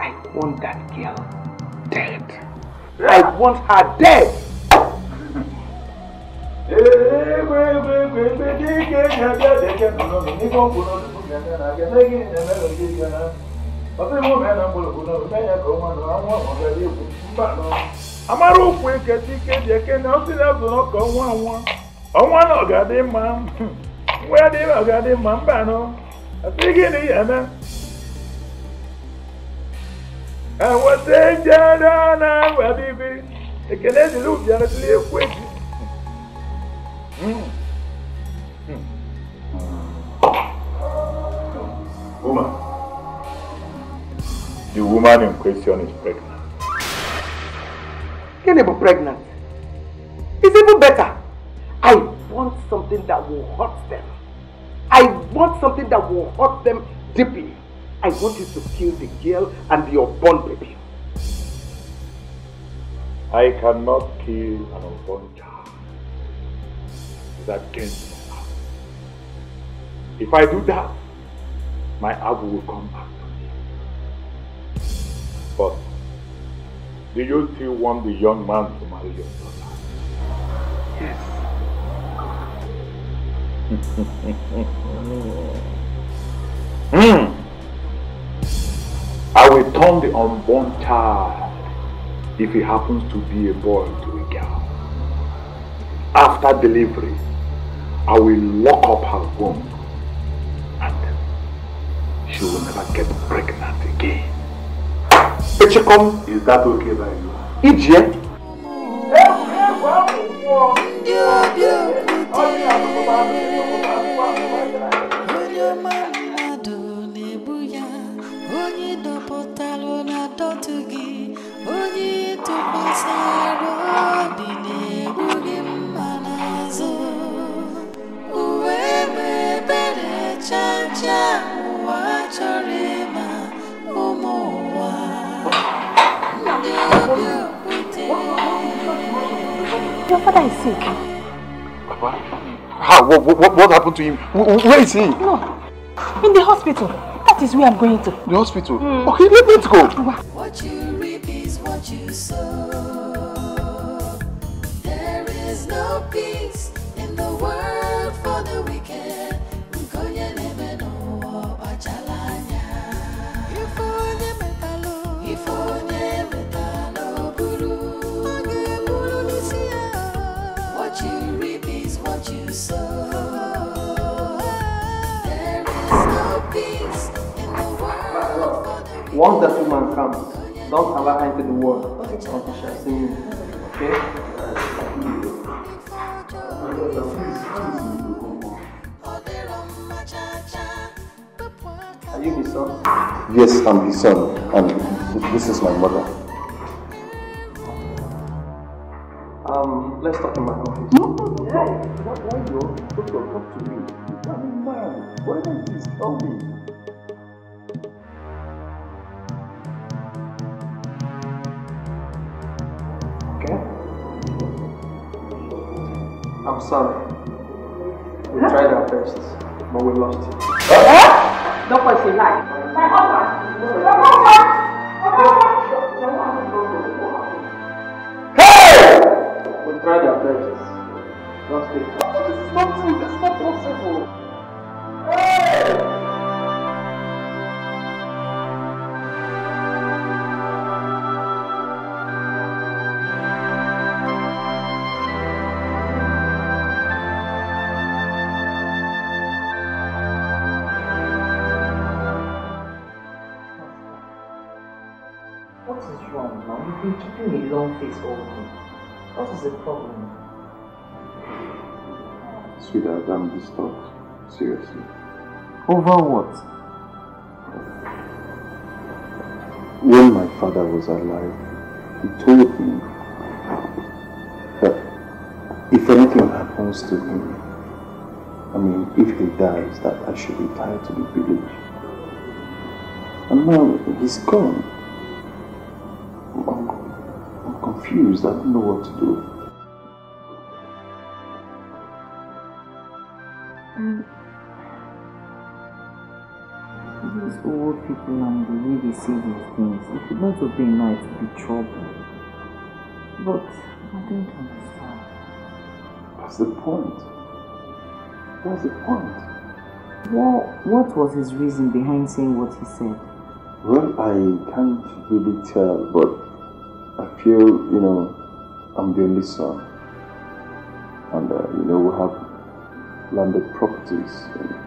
I want that girl dead. I want her dead. amara okwu eketa ike dị eke na ọsị na azụ n'ọka ọnwa nwa ọnwa na ọ ga-adị mma nwa ya dị ọ ga-adị mma mba nọ asị gịnị ya eme eweta njere na wabibi ekele dịrị ụbịara dịrị ekwu eji Woman, the woman in question is pregnant. Can be pregnant? It's even better. I want something that will hurt them. I want something that will hurt them deeply. I want you to kill the girl and the unborn baby. I cannot kill an unborn child. It's against my. If I do that, my abu will come back to me. But do you still want the young man to marry your daughter? Yes. Hmm. I will turn the unborn child, if it happens to be a boy, to a girl. After delivery, I will lock up her womb and she will never get pregnant again. Echikom, is that okay by you? Ije, onye Your father is sick. Papa, how? What, what, what happened to him? Wh- Where is he? No, in the hospital. That is where I'm going to. The hospital. Okay, let, let's go. What you what you sow. There is no peace in the world for the wicked. N'isi ya. What you reap is what you sow. There is no peace in the world that woman comes, don't allow her into the world until she shall see me. Okay? Are you his son? Yes, I'm his son, and this is my mother. Um, let's talk in my office. No, no, no. Why, why you? Doctor, talk to me. I'm a man. Whatever it is, tell me. I'm sorry. We tried our best, but we lost it. Don't say lie. My We tried our best. Lost it. This is not true. This is not possible. You've been keeping a long face all day. What is the problem? Sweetheart, I'm disturbed. Seriously. Over what? When my father was alive, he told me that if anything happens to him, I mean, if he dies, that I should retire to the village. And now he's gone. Confused. I don't know what to do. Um, these old people and the way they say these things, if you don't obey now, it will be trouble. But I don't understand. That's the point. That's the point. What, what was his reason behind saying what he said? Well, I can't really tell, but I feel, you know, I'm the only son. And, uh, you know, we have landed properties,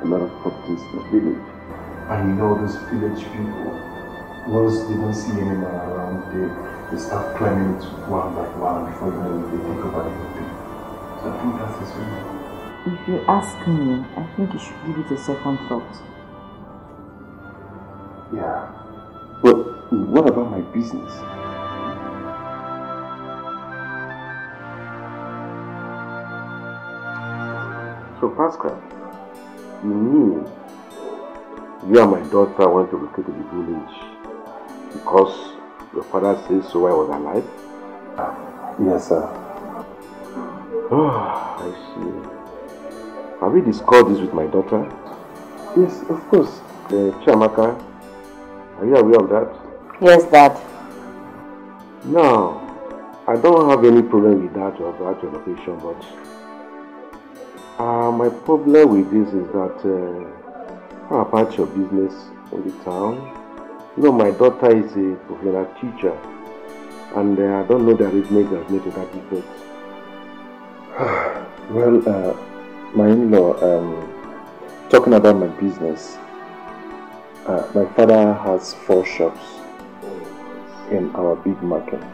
a lot of properties in the village. And you know, those village people, once they don't see any man around, they, they start climbing it one by one before you know it, they take over everything. So I think that's his reason. If you ask me, I think you should give it a second thought. Yeah. But what about my business? So, Pascal, you mean you and my daughter went to relocate to the village because your father says so I was alive? Yes, sir. Oh, I see. Have you discussed this with my daughter? Yes, of course. Uh, Chiamaka, are you aware of that? Yes, Dad. No, I don't have any problem with that or that relocation, but uh, my problem with this is that uh, how about your business in the town? You know, my daughter is a professional teacher, and uh, I don't know the arrangement that made to that effect. Well, uh, my in-law, um, talking about my business, uh, my father has four shops in our big market.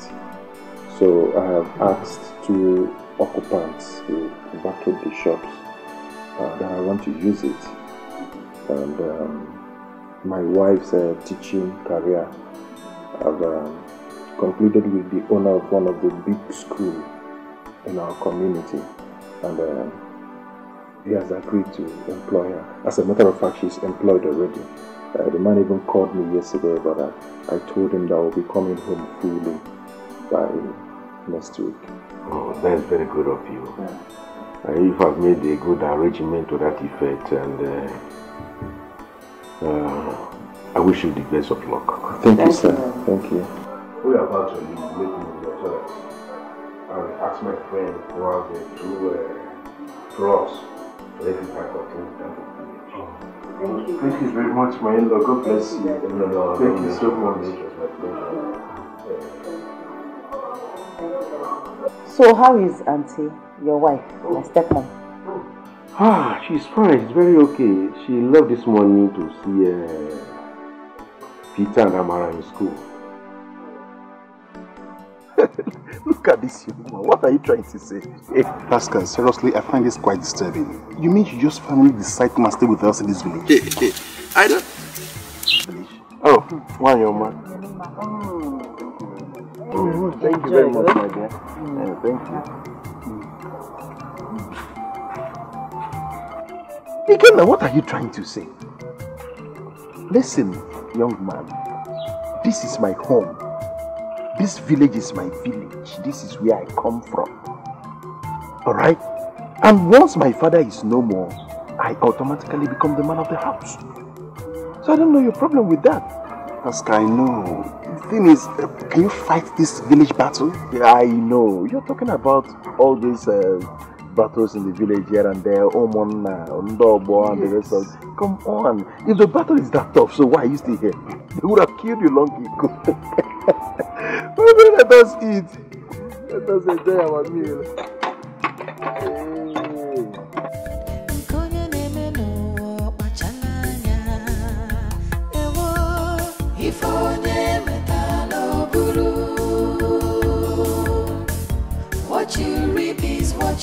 So I have asked two occupants to vacate the shops uh, that I want to use it. And um, my wife's uh, teaching career, I've um, concluded with the owner of one of the big schools in our community. And um, he has agreed to employ her. As a matter of fact, she's employed already. Uh, the man even called me yesterday, but uh, I told him that I will be coming home fully by next week. Oh, that's very good of you. Uh, you have made a good arrangement to that effect, and uh, uh, I wish you the best of luck. Thank, you, sir. Thank you. We are about to leave, make me your toilet. I will ask my friend who has the two uh, trucks to let me pack up things down the village. Thank you. Thank you very much, my in-law. God bless you. No, no, Thank you so much. So how is Auntie, your wife, my stepmom? Ah, she's fine. She's very okay. She left this morning to see uh, Peter and Amara in school. Look at this young woman. What are you trying to say? Hey, Pascal, seriously, I find this quite disturbing. You mean you just finally decide to come and stay with us in this village? Hey, hey, I don't. Oh, why your man? Oh, Mm-hmm. Uh, thank you very much, my dear. Yeah, thank you. Ikenna, what are you trying to say? Listen, young man. This is my home. This village is my village. This is where I come from. Alright? And once my father is no more, I automatically become the man of the house. So I don't know your problem with that. Pascal, I know. The thing is, uh, can you fight this village battle? Yeah, I know. You're talking about all these uh, battles in the village here and there, Omona, Ndobo, and the rest of Come on. If the battle is that tough, so why are you still here? They would have killed you long ago. Well, let us eat. Let us enjoy our meal.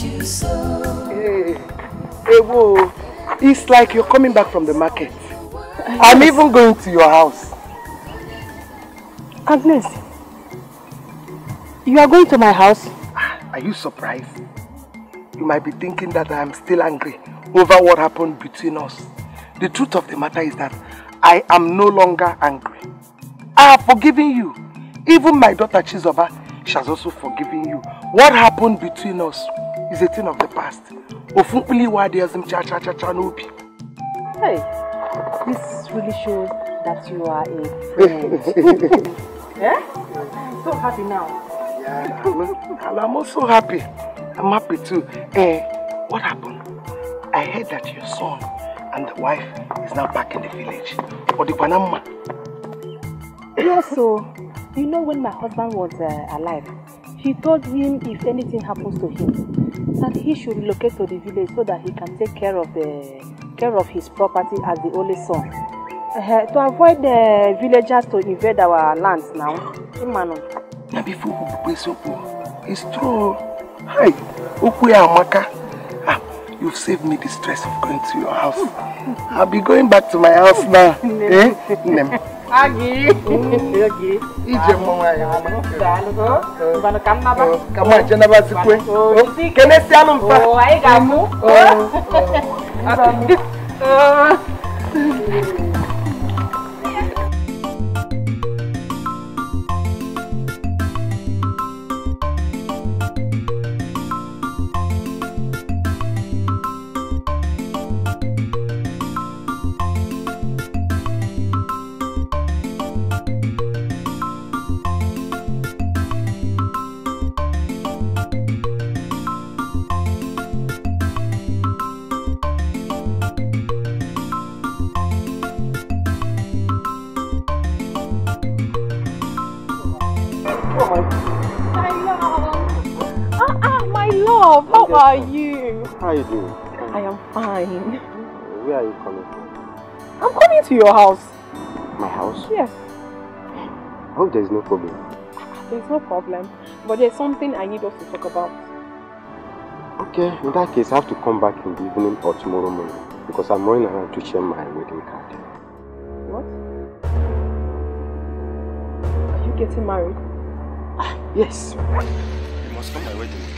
Hey, hey, whoa. It's like you're coming back from the market. I'm even going to your house. Agnes, you are going to my house? Are you surprised? you might be thinking that I am still angry over what happened between us. The truth of the matter is that I am no longer angry. I have forgiven you. Even my daughter Chizoba, she has also forgiven you. What happened between us is a thing of the past. Ofunkuli wadiazim cha cha cha cha nobi. Hey, this really shows that you are a friend. yeah? I'm so happy now. Yeah, I'm, I'm also happy. I'm happy too. Eh, what happened? I heard that your son and the wife is now back in the village. Or the Panama. Yes, so you know when my husband was uh, alive, he told him if anything happens to him, that he should relocate to the village so that he can take care of the care of his property as the only son. Uh, to avoid the villagers to invade our lands now, Imano. Na before it's true. Hi, Ukwe Amaka. You've saved me the stress of going to your house. I'll be going back to my house now. eh? Nem. Agi. Agi. Ije mwa ya mama. Dalo. Bana kamna ba. Kama jana ba sikwe. Kene si anu mpa. Oh, ai gamu. Ah, how are you? How are you doing? I am fine. Where are you coming from? I'm coming to your house. My house? Yes, I hope there's no problem. there's no problem. But there's something I need us to talk about. Okay, in that case, I have to come back in the evening or tomorrow morning because I'm running around to check my wedding card. What? Are you getting married? Ah, yes. You must come my wedding.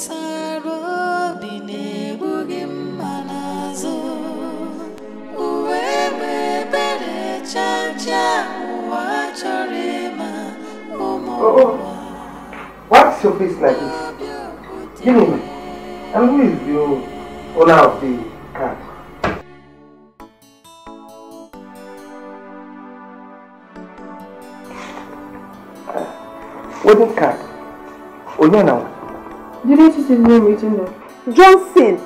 tụkwasara obi na-egbu gị mma n'azụ uwe mebere chacha ụwa chọrọ ịma ụmụ Oh, oh. What's your face like this? Give me. And who is the owner of the card? Uh, wedding card. Onye now? Didn't you see name written there? Johnson!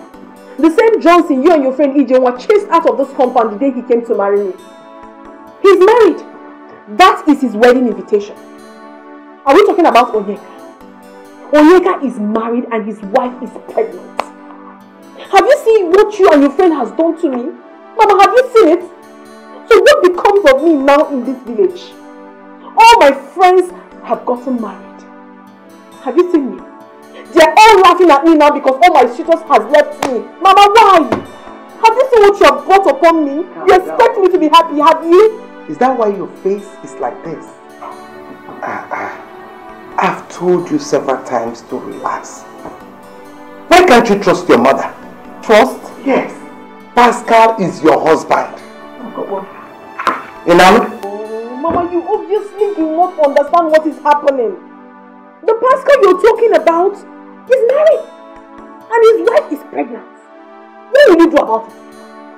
The same Johnson you and your friend EJ were chased out of this compound the day he came to marry me. He's married. That is his wedding invitation. Are we talking about Onyeka? Onyeka is married and his wife is pregnant. Have you seen what you and your friend has done to me? Mama, have you seen it? So what becomes of me now in this village? All my friends have gotten married. Have you seen me? They're all laughing at me now because all my suitors has left me. Mama, why? Have you seen what you have brought upon me? you expect me to be happy, have you? Is that why your face is like this? Ah, ah. I've told you several times to relax. Why can't you trust your mother? Trust? Yes. Pascal is your husband. You know? Oh, Mama, you obviously do not understand what is happening. The Pascal you're talking about is married. And his wife is pregnant. What will you do about it?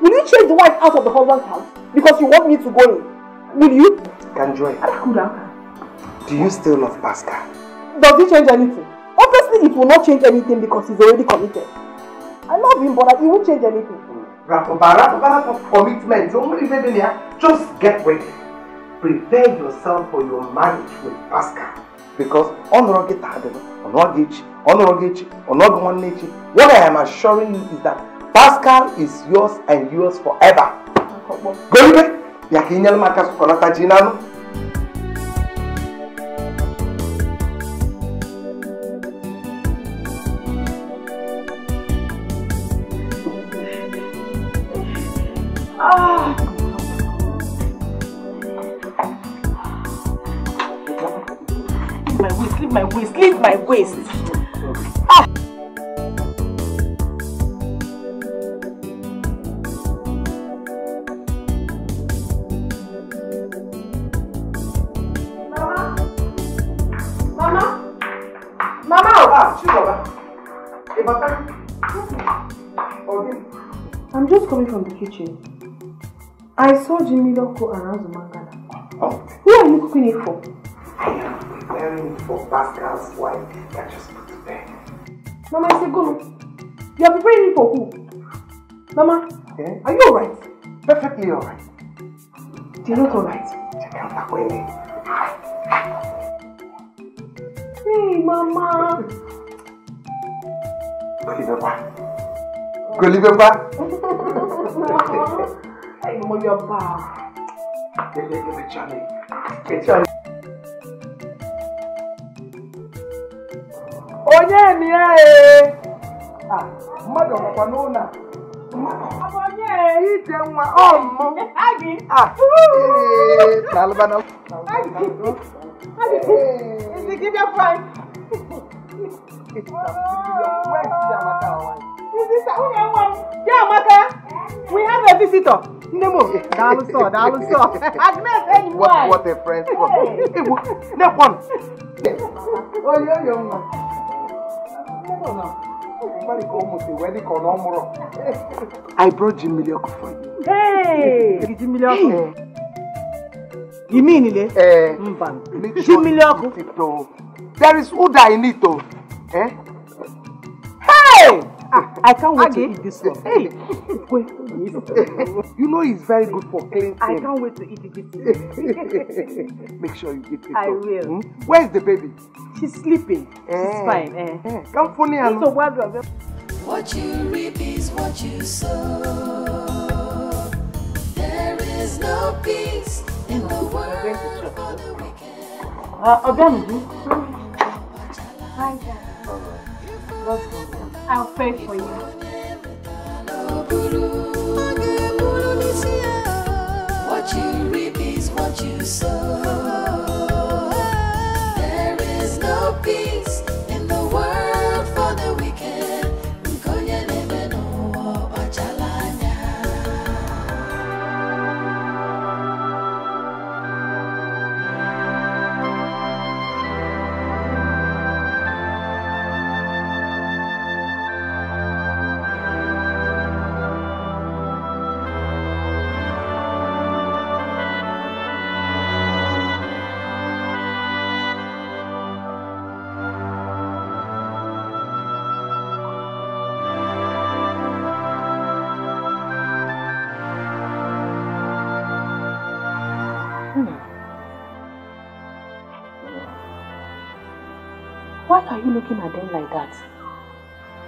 Will you chase the wife out of the husband's house because you want me to go in? Will you? Kanjoy, do you still love Pascal? Does it change anything? Obviously, it will not change anything because he's already committed. I love him, but it won't change anything. Rapapa, commitment. Just get ready. Prepare yourself for your marriage with Pascal. Because ọnụrụ gị taa dị ọnụọ gị echi ọnụrụ gị echi ọnụọ gị nwanne echi what I am assuring you is that Pascal is yours and yours forever. Golibe ya ka inyere m aka sụkọnata ji n'anụ. Leave my waist, leave my waist, leave my waist. Ah. Ah. I'm just coming from the kitchen. I saw Jimmy Loko and Azumangala. Oh. Who are you cooking it for? Preparing for Pascal's wife that just put to bed. Mama, I said go. You are preparing for who? Mama, Yeah? are you alright? Perfectly alright. You're not alright. Check out that way. Hey, Mama. Golibeba. Golibeba. Hey, Mama, you're bad. Give me, give me Charlie. Hey, Charlie. Onye ni e? Ah, mmadụ ọkwa n'ụlọ a. Onye ije nwa ọmụ. Agị. Ah, ee, n'alụba na. Is it give your friend? Yeah, Amaka. We have a visitor. Nne m, daalụ sọ, daalụ sọ. Agnes, enyi m What, nwanyị. what a friend. Ewu, nekwa m. Onye onye nwa. Mmadụ ka ụmụ I brought Jim Milioko for you. Hey, Jim Milioko. You mean it? Eh, Mba. Jim Milioko. There is Uda in it, oh. Eh? Hey! Ah, I can't wait to eat this one. Hey, wait. you know it's very good for cleansing. I can't wait to eat it. Make sure you eat it. I will. Hmm? Where's the baby? She's sleeping. Eh. She's fine. Eh. Come funny and So well done. What you reap is what you sow. There is no peace in the world for the wicked. Uh, Obianuju. Hi, Dad. I'll pray for you. What you reap is what you sow.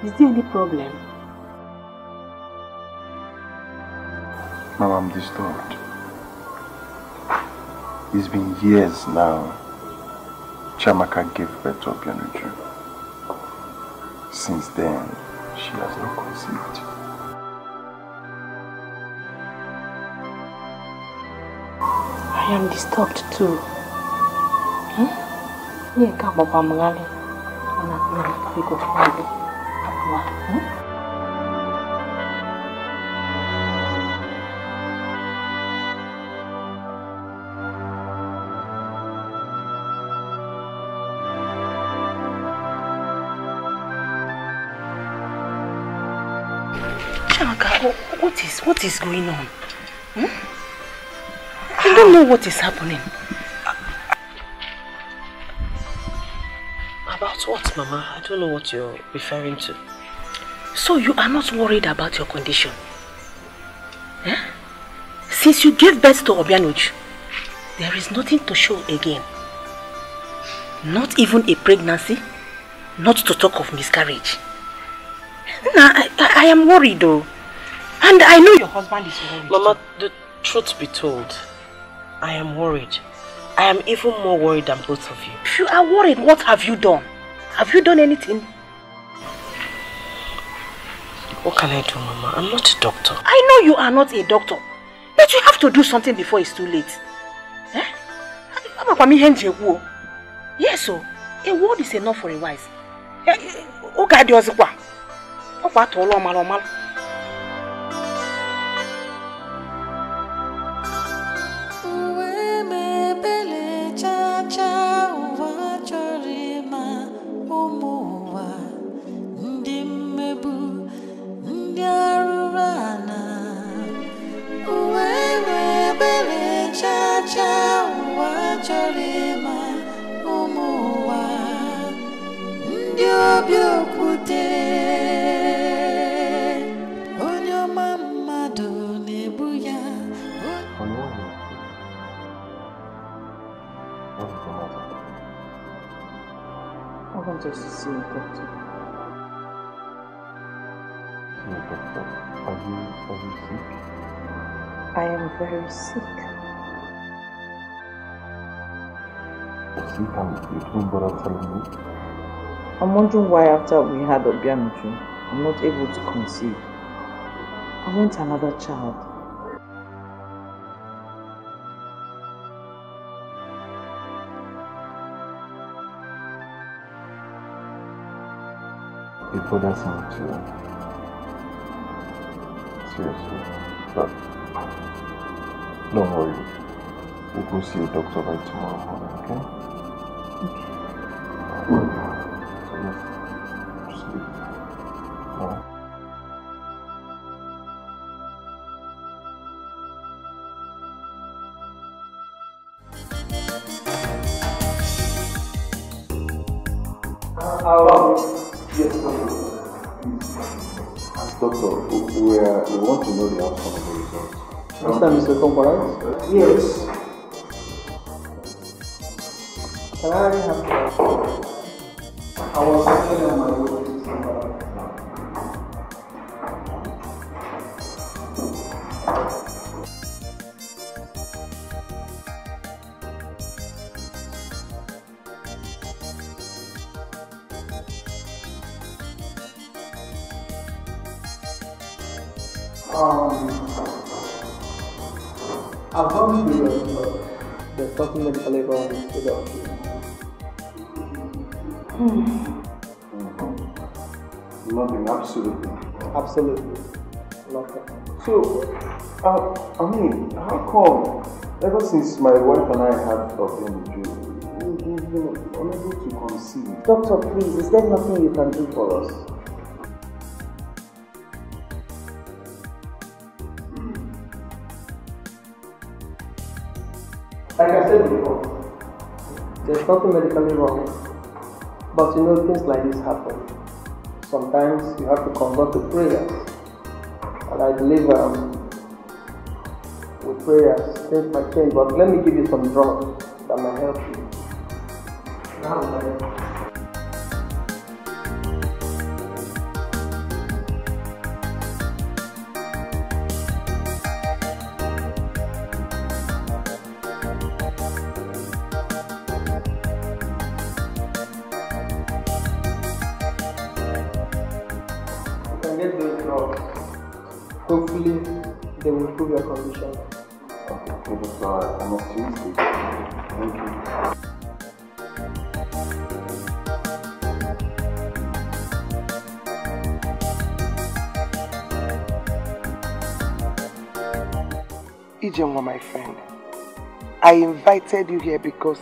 Is there any problem? Mama, I'm disturbed. It's been years now. Chiamaka gave birth to Obianuju. Since then, she has not conceived. I am disturbed too. Hmm? Yeah, come. Ana na biko kwani. Wa. Hmm? Wh- what is what is going on? Hmm? I don't know what is happening. About what, Mama? I don't know what you're referring to. So you are not worried about your condition? Eh? Since you gave birth to Obianuj, there is nothing to show again. Not even a pregnancy, not to talk of miscarriage. Nah, I, I, I am worried though. And I know your husband is worried. Mama, the truth be told, I am worried. I am even more worried than both of you. If you are worried, what have you done? Have you done anything? What can I do, Mama? I'm not a doctor. I know you are not a doctor, but you have to do something before it's too late. Eh? Amakwa m ihe m ji ekwu o. Yes o, a word is enough for a wise. Chacha ụwa chọrọ ịma ụmụ ụwa ndị mmegbu ndị arụrụ ana uwe mebele chacha ụwa chọrọ ịma ụmụ ụwa. Ndị obi okwute onye ọma mmadụ na-egbu ya. Are you, are you sick? I am very sick. You're you didn't bother telling me? I'm wondering why after we had Obianuju, I'm not able to conceive. I want another child. It bothers me too. Seriously. But don't worry. We'll go see a doctor by tomorrow morning, okay? So We, are, we want to know the outcome of the results. Mr. Mr. Compromise? Yes. Can I have I was on my way to I've gone through the, uh, the talking medical level with the doctor. Nothing, absolutely. Absolutely. Nothing. So, uh, I mean, how come ever since my wife and I had him with you, we've been unable to conceive? Doctor, please, is there nothing you can do for us? Nothing medically wrong. But you know, things like this happen. Sometimes you have to convert to prayers. And I believe um, with prayers, things might change. But let me give you some drugs that might help you. Now, condition. Okay, doctor, I'm optimistic. Thank you. Ijenwa, my friend, I invited you here because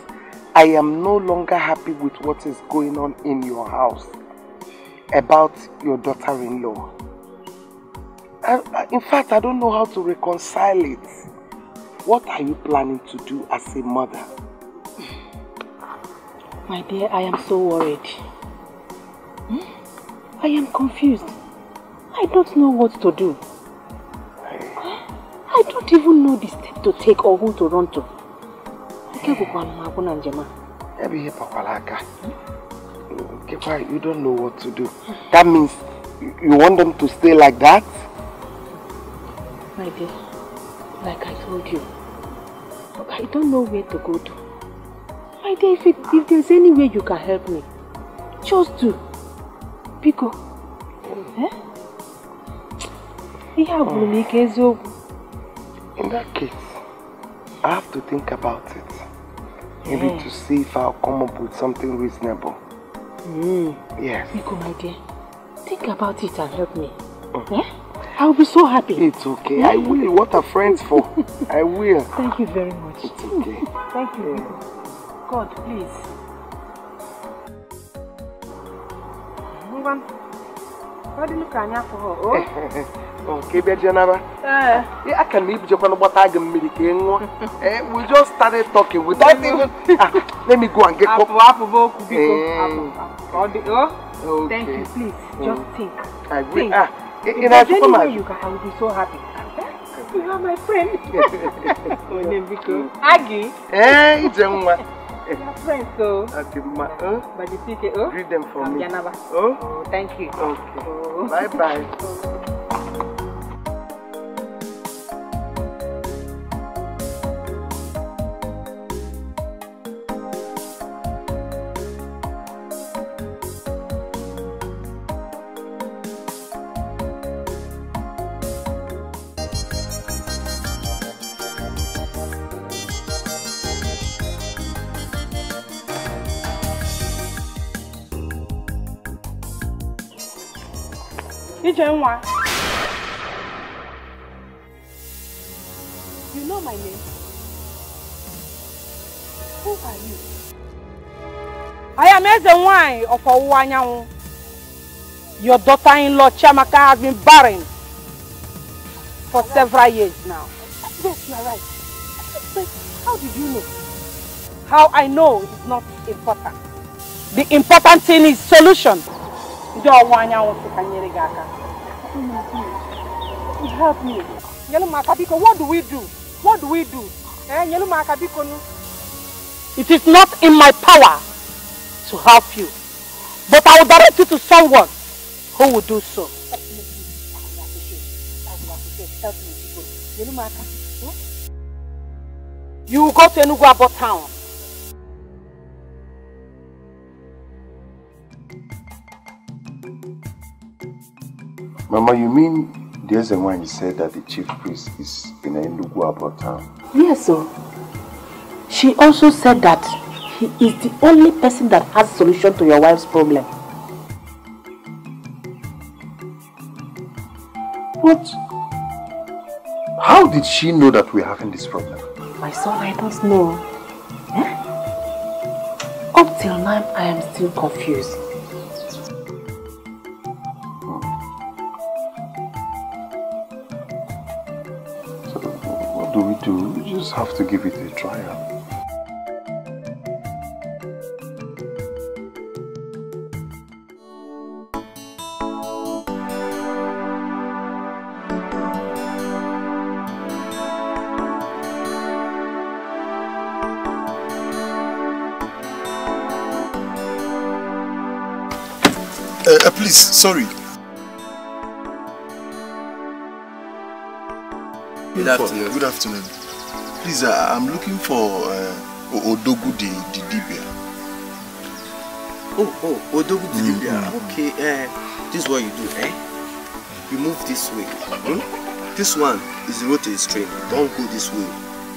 I am no longer happy with what is going on in your house about your daughter-in-law. I- I- In fact, I don't know how to reconcile it. What are you planning to do as a mother? My dear, I am so worried. Hmm? I am confused. I don't know what to do. I don't even know the step to take or who to run to. Aka. Nkekwa, you don't know what to do. That means you want them to stay like that? My dear, like I told you, I don't know where to go to. My dear, if, it, if there's any way you can help me, just do. Biko. Eh? Ihe a gwụrụ m ike eziokwu. In that case, I have to think about it. Maybe Yeah. to see if I'll come up with something reasonable. Mm. Yes. Biko, my dear, think about it and help me. Eh? I'll be so happy. It's okay. I will. What are friends for? I will. Thank you very much. It's okay. Thank you. Biko. God, please. Ngwa, ọ dị ka anyị afọ o. Nke bịa jenaba. Ee. Yeah, aka na ibujekwana gbata gị mmiri ka ị ṅụọ. Eh, we just started talking without even. Ah, let me go and get cup. Apụ apụ bụ okwu biko. Eh. Apụ apụ. Ka ọ dị o. Thank you, please. Just think. I will. Think. Ah, In any way supermarket. you can, I will be so happy. You are my friend. Biko. Aggie. Eh, ije nwa. We are friends, so. Okay, ma. Uh, Gbadisike, oh. Greet them for me. Oh? Oh, thank you. Okay. Oh. Bye bye. Ije nwa. You know my name? Who are you? I am eze nwanyị of ọwụwa anyanwụ. Your daughter-in-law Chiamaka has been barren for several years now. Yes, you are right. But how did you know? How I know is not important. The important thing is solution. Ndị ọwụwa anyanwụ sị ka nyere gị. Help me. Nyelu m aka biko, what do we do? What do we do? Eh, nyelu m aka biko nu. It is not in my power to help you, but I will direct you to someone who will do so. You will go to Enugu Abo town. Mama, you mean there's a one you said that the chief priest is in a Enugu Abo town? Yes, sir. She also said that he is the only person that has solution to your wife's problem. What? How did she know that we're having this problem? My son, I don't know. Eh? Up till now, I am still confused. Do? We just have to give it a trial. Uh, uh, please, sorry. Good afternoon. Good afternoon. Please, uh, I'm looking for uh, Odogu the, the Dibia. Oh, oh, Odogu Dibia. Okay, uh, this is what you do, eh? You move this way. hmm? This one is the road to the stream. Don't go this way.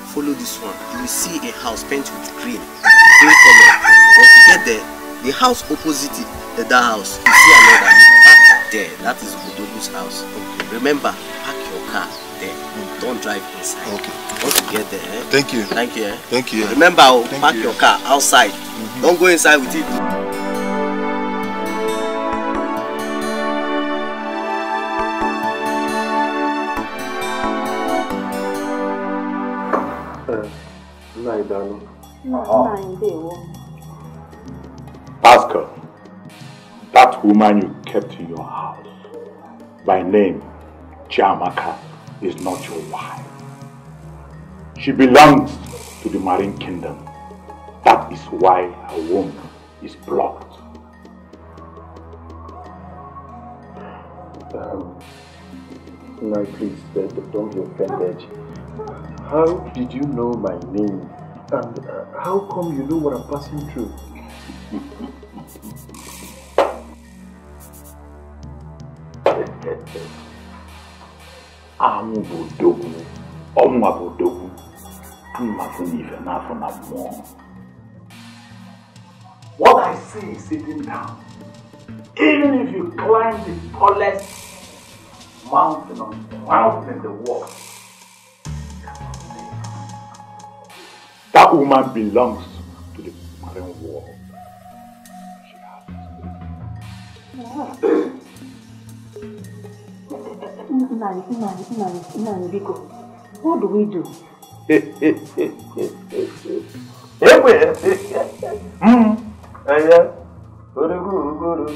Follow this one. You will see a house painted with green. Green color. Once you get there, the house opposite the, that house, you see another there. That is Odogu's house. Remember, park your car. Don't drive inside. Okay. Once you get there, eh? Thank you. Thank you. Eh? Thank you. Remember, oh, Thank park you. your car outside. Don't go inside with it. Ndewo. Pascal, that woman you kept in your house by name Chiamaka is not your wife. She belongs to the marine kingdom. That is why her womb is blocked. Um, no, please, don't be offended. How did you know my name? And uh, how come you know what I'm passing through? Anwụ bụ odogwu, ọnwa bụ na mmụọ. What I see is sitting down. Even if you climb the tallest mountain on mountain in the world, that woman belongs to the marine world. Nani, Nani, Nani, Nani, Biko, what do we do? Ewe, mm, ẹyẹ, orogoro,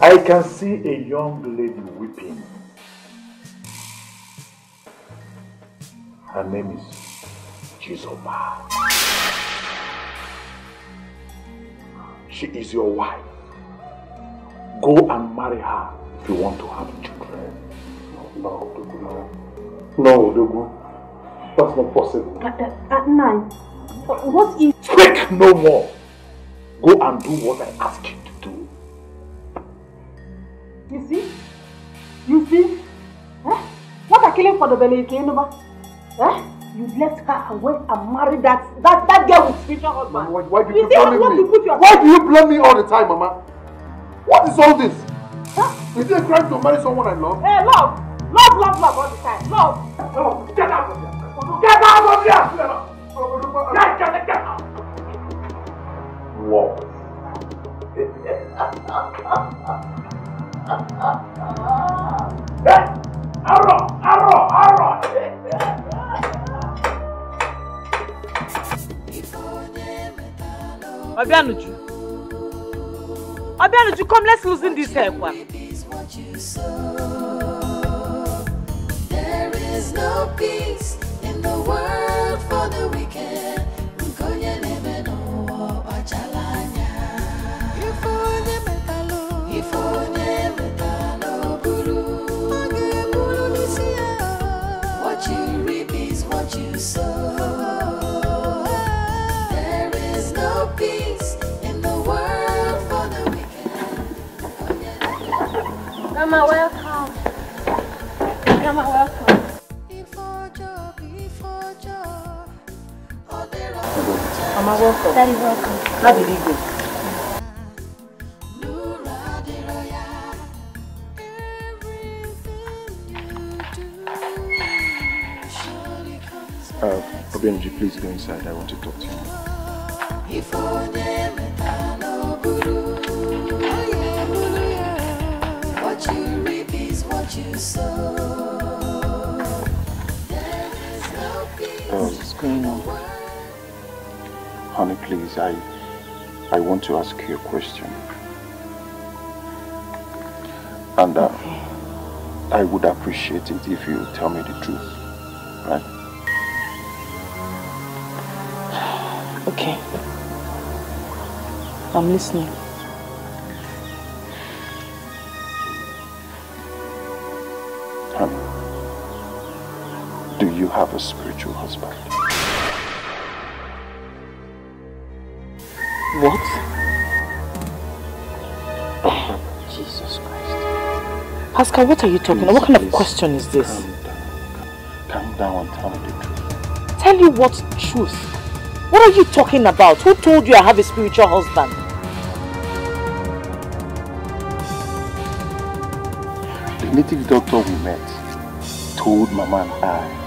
I can see a young lady weeping. Her name is Chizoba. She is your wife. Go and marry her if you want to have children. No, Odogu, no. No, Odogu. That's not possible. Uh, uh, uh, Nani, what if... Speak no more. Go and do what I ask you to do. You see? You see? Eh? What are killing for the belly, Kenuba? Eh? You left her and went and married that that, that girl with spiritual husband. Why, why do you, You keep blaming you me? put yourself- Why do you blame me all the time, Mama? What is all this? Is it a crime to marry someone I love? Hey, love! Love, love, love all the time. Love! No, get out of here! Get out of here! Get, get, get out! What? hey! Arrow! Arrow! Arrow! Obianuju. Obianuju, come, let's loosen this hair. There is no peace in the world for the wicked. Grandma, welcome. Grandma, welcome. Mama, welcome. Daddy, welcome. How did it please, I, I want to ask you a question. And uh, I would appreciate it if you tell me the truth, right? Okay. I'm listening. Honey, do you have a spiritual husband? What? Jesus Christ. Pascal, what are you talking about? What kind of question is this? Calm down Calm down and tell me the truth. Tell you what truth? What are you talking about? Who told you I have a spiritual husband? The native doctor we met told Mama and I.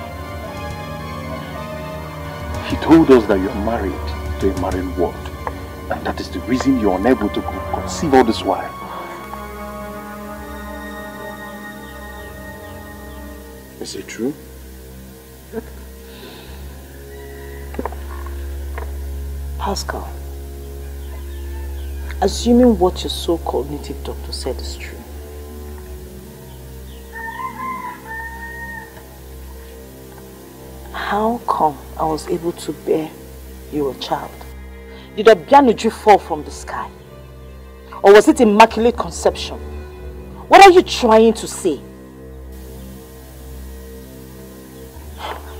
He told us that you're married to a marine world. And that is the reason you're unable to conceive all this while. Is it true? Pascal, assuming what your so-called native doctor said is true. How come I was able to bear you a child? Did Obianuju fall from the sky? Or was it immaculate conception? What are you trying to say?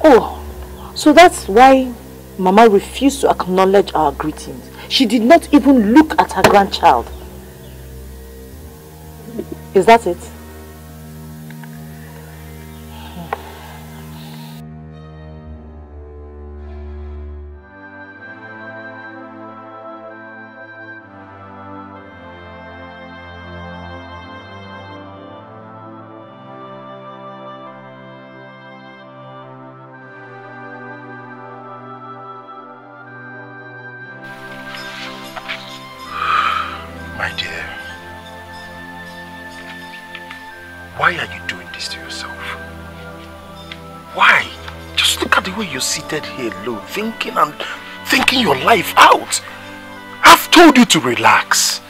Oh, so that's why Mama refused to acknowledge our greetings. She did not even look at her grandchild. Is that it? Seated here alone, thinking and thinking your life out. I've told you to relax.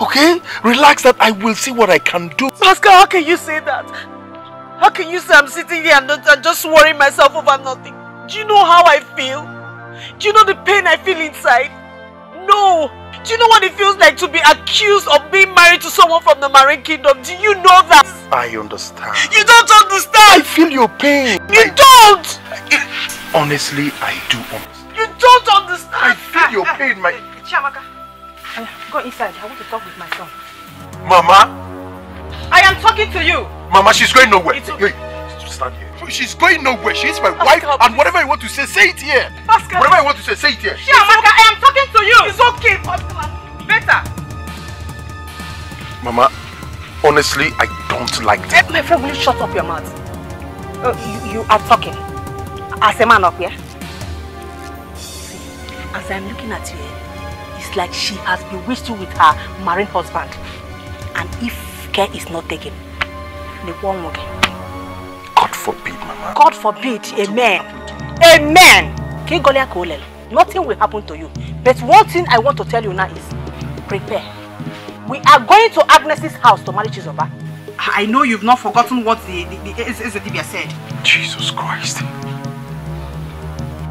Okay? Relax that I will see what I can do. Pascal, how can you say that? How can you say I'm sitting here and, not, and just worrying myself over nothing? Do you know how I feel? Do you know the pain I feel inside? No! Do you know what it feels like to be accused of being married to someone from the Marine Kingdom? Do you know that? I understand. You don't understand! I feel your pain. You don't! Honestly, I do understand. You don't understand! I feel your pain, my... Chiamaka, uh, go inside. I want to talk with my son. Mama, I am talking to you. Mama, she's going nowhere. Hey, stand here. She's going nowhere. She's my wife, and whatever you want to say, say it here. Pascal. Whatever you want to say, say it here. Chiamaka, I am talking to you. It's okay, Better. Mama, honestly, I don't like Eh, my friend, will you shut up your mouth? Oh, you, you are talking. As a man up here. See, as I'm looking at you, eh, it's like she has bewitched you with her marine husband. And if care is not taken, the one will get. God forbid, Mama. God forbid, amen. Amen. Kigolia Kolel, nothing will happen to you. But one thing I want to tell you now is, prepare. We are going to Agnes's house to marry Chizoba. I know you've not forgotten what the, the, the Ezedibia said. Jesus Christ.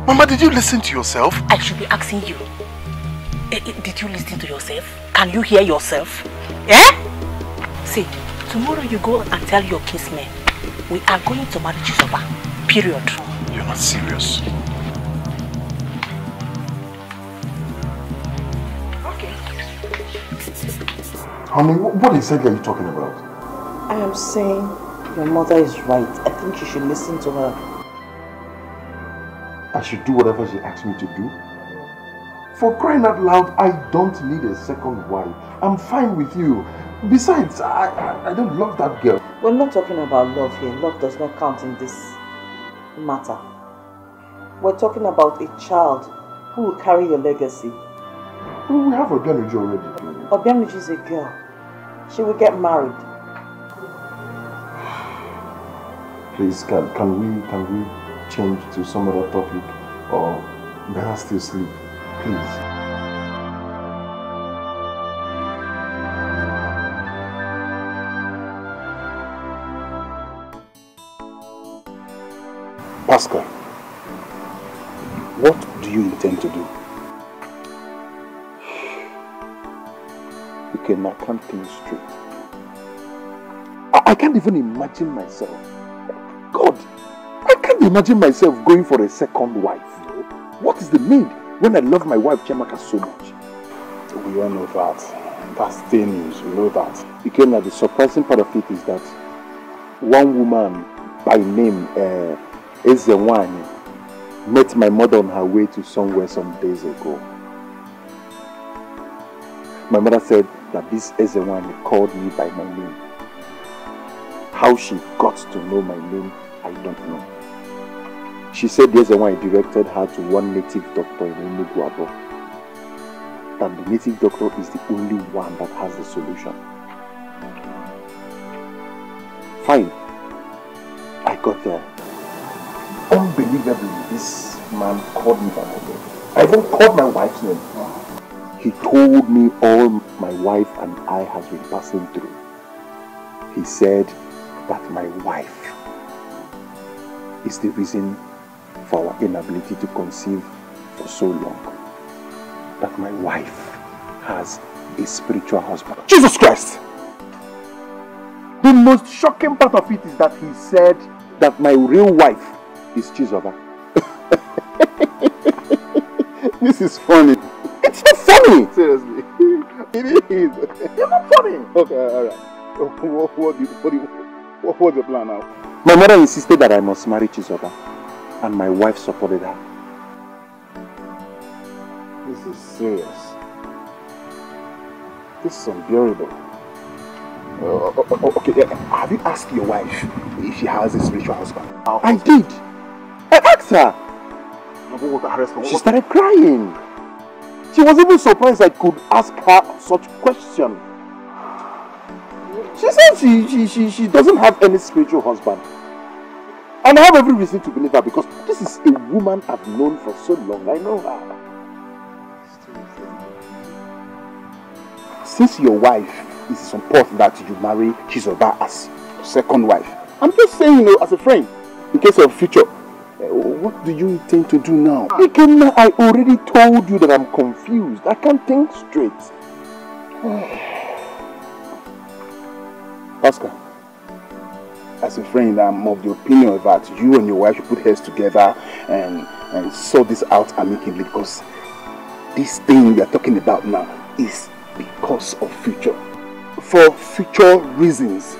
Mama, did you listen to yourself? I should be asking you. Eh, eh, Did you listen to yourself? Can you hear yourself? Eh? See, tomorrow you go and tell your kinsmen we are going to marry Chizoba. Period. You're not serious. Okay. Honey, what exactly are you talking about? I am saying your mother is right. I think you should listen to her. I should do whatever she asks me to do? For crying out loud, I don't need a second wife. I'm fine with you. Besides, I, I, I don't love that girl. We're not talking about love here. Love does not count in this matter. We're talking about a child who will carry your legacy. Well, we have Obianuju already. Obianuju is a girl. She will get married. Please, can, can we can we change to some other topic? Or better still sleep? Please. Pascal, what do you intend to do? You cannot can't think straight. I, I can't even imagine myself. God, can't imagine myself going for a second wife. What is the need when I love my wife Chiamaka so much? We all know that. That's news, we know that. Ikenna, the surprising part of it is that one woman by name uh, Ezewani met my mother on her way to somewhere some days ago. My mother said that this Ezewani called me by my name. How she got to know my name, I don't know. She said the Ezewani directed her to one native doctor in Enugu. That the native doctor is the only one that has the solution. Fine. I got there. Unbelievably, this man called me by my name. I even called my wife's name. He told me all my wife and I has been passing through. He said that my wife is the reason for our inability to conceive for so long. That my wife has a spiritual husband. Jesus Christ! The most shocking part of it is that he said that my real wife is Chizoba. This is funny. It's not funny! Seriously. It is. You're not funny! Okay, alright. What, what, what, what, what's the plan now? My mother insisted that I must marry Chizoba, and my wife supported her. This is serious. This is unbearable. Uh, okay, yeah, have you asked your wife if she has a spiritual husband? I did. I asked her. She She started crying. She was even surprised I could ask her such question. She said she, she, she, she doesn't have any spiritual husband. And I have every reason to believe her because this is a woman I've known for so long. I know her. Since your wife is important that you marry Chizoba as second wife, I'm just saying, you know, as a friend, in case of future, uh, what do you intend to do now? Ikenna, I already told you that I'm confused. I can't think straight. Oscar, as a friend, I'm of the opinion that you and your wife should put heads together and, and sort this out amicably because this thing we are talking about now is because of future. For future reasons.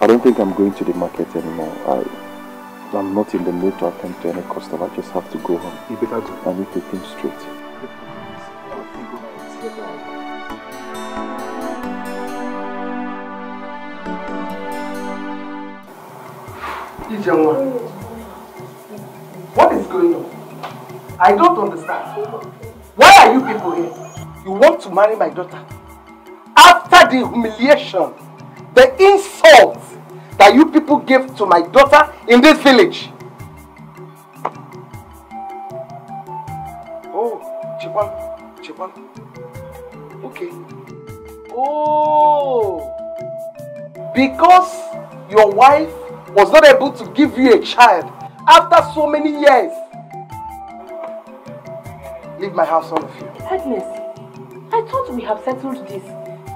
I don't think I'm going to the market anymore. I, I'm not in the mood to attend to any customer. I just have to go home. You better do. I need to think straight. Ijenwa, what is going on? I don't understand. Why are you people here? You want to marry my daughter? After the humiliation, the insult that you people gave to my daughter in this village. Oh, Chikwan, Chikwan. Okay. Oh, because your wife was not able to give you a child after so many years. Leave my house, all of you. Agnes, I thought we have settled this.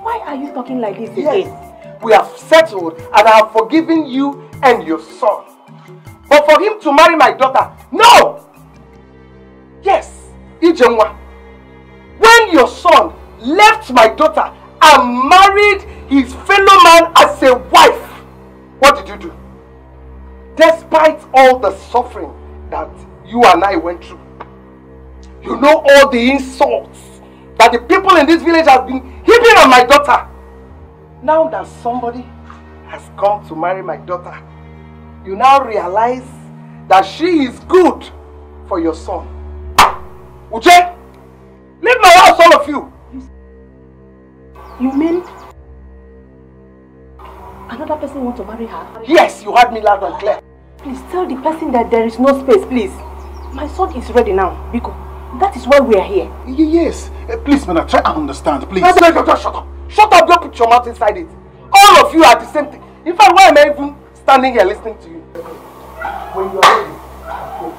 Why are you talking like this again? Yes, we have settled and I have forgiven you and your son. But for him to marry my daughter, no! Yes, Ijenwa, when your son left my daughter and married his fellow man as a wife, what did you do? Despite all the suffering that you and I went through, you know all the insults that the people in this village have been heaping on my daughter. Now that somebody has come to marry my daughter, you now realize that she is good for your son. Uche, leave my house, all of you. You mean another person want to marry her? Yes, you heard me loud and clear. Please tell the person that there is no space, please. My son is ready now, Biko. That is why we are here. Yes. Uh, please, man, try and understand, please. No, no, no, no, shut up. Shut up, don't put your mouth inside it. All of you are the same thing. In fact, why am I even standing here listening to you? When you are ready, go.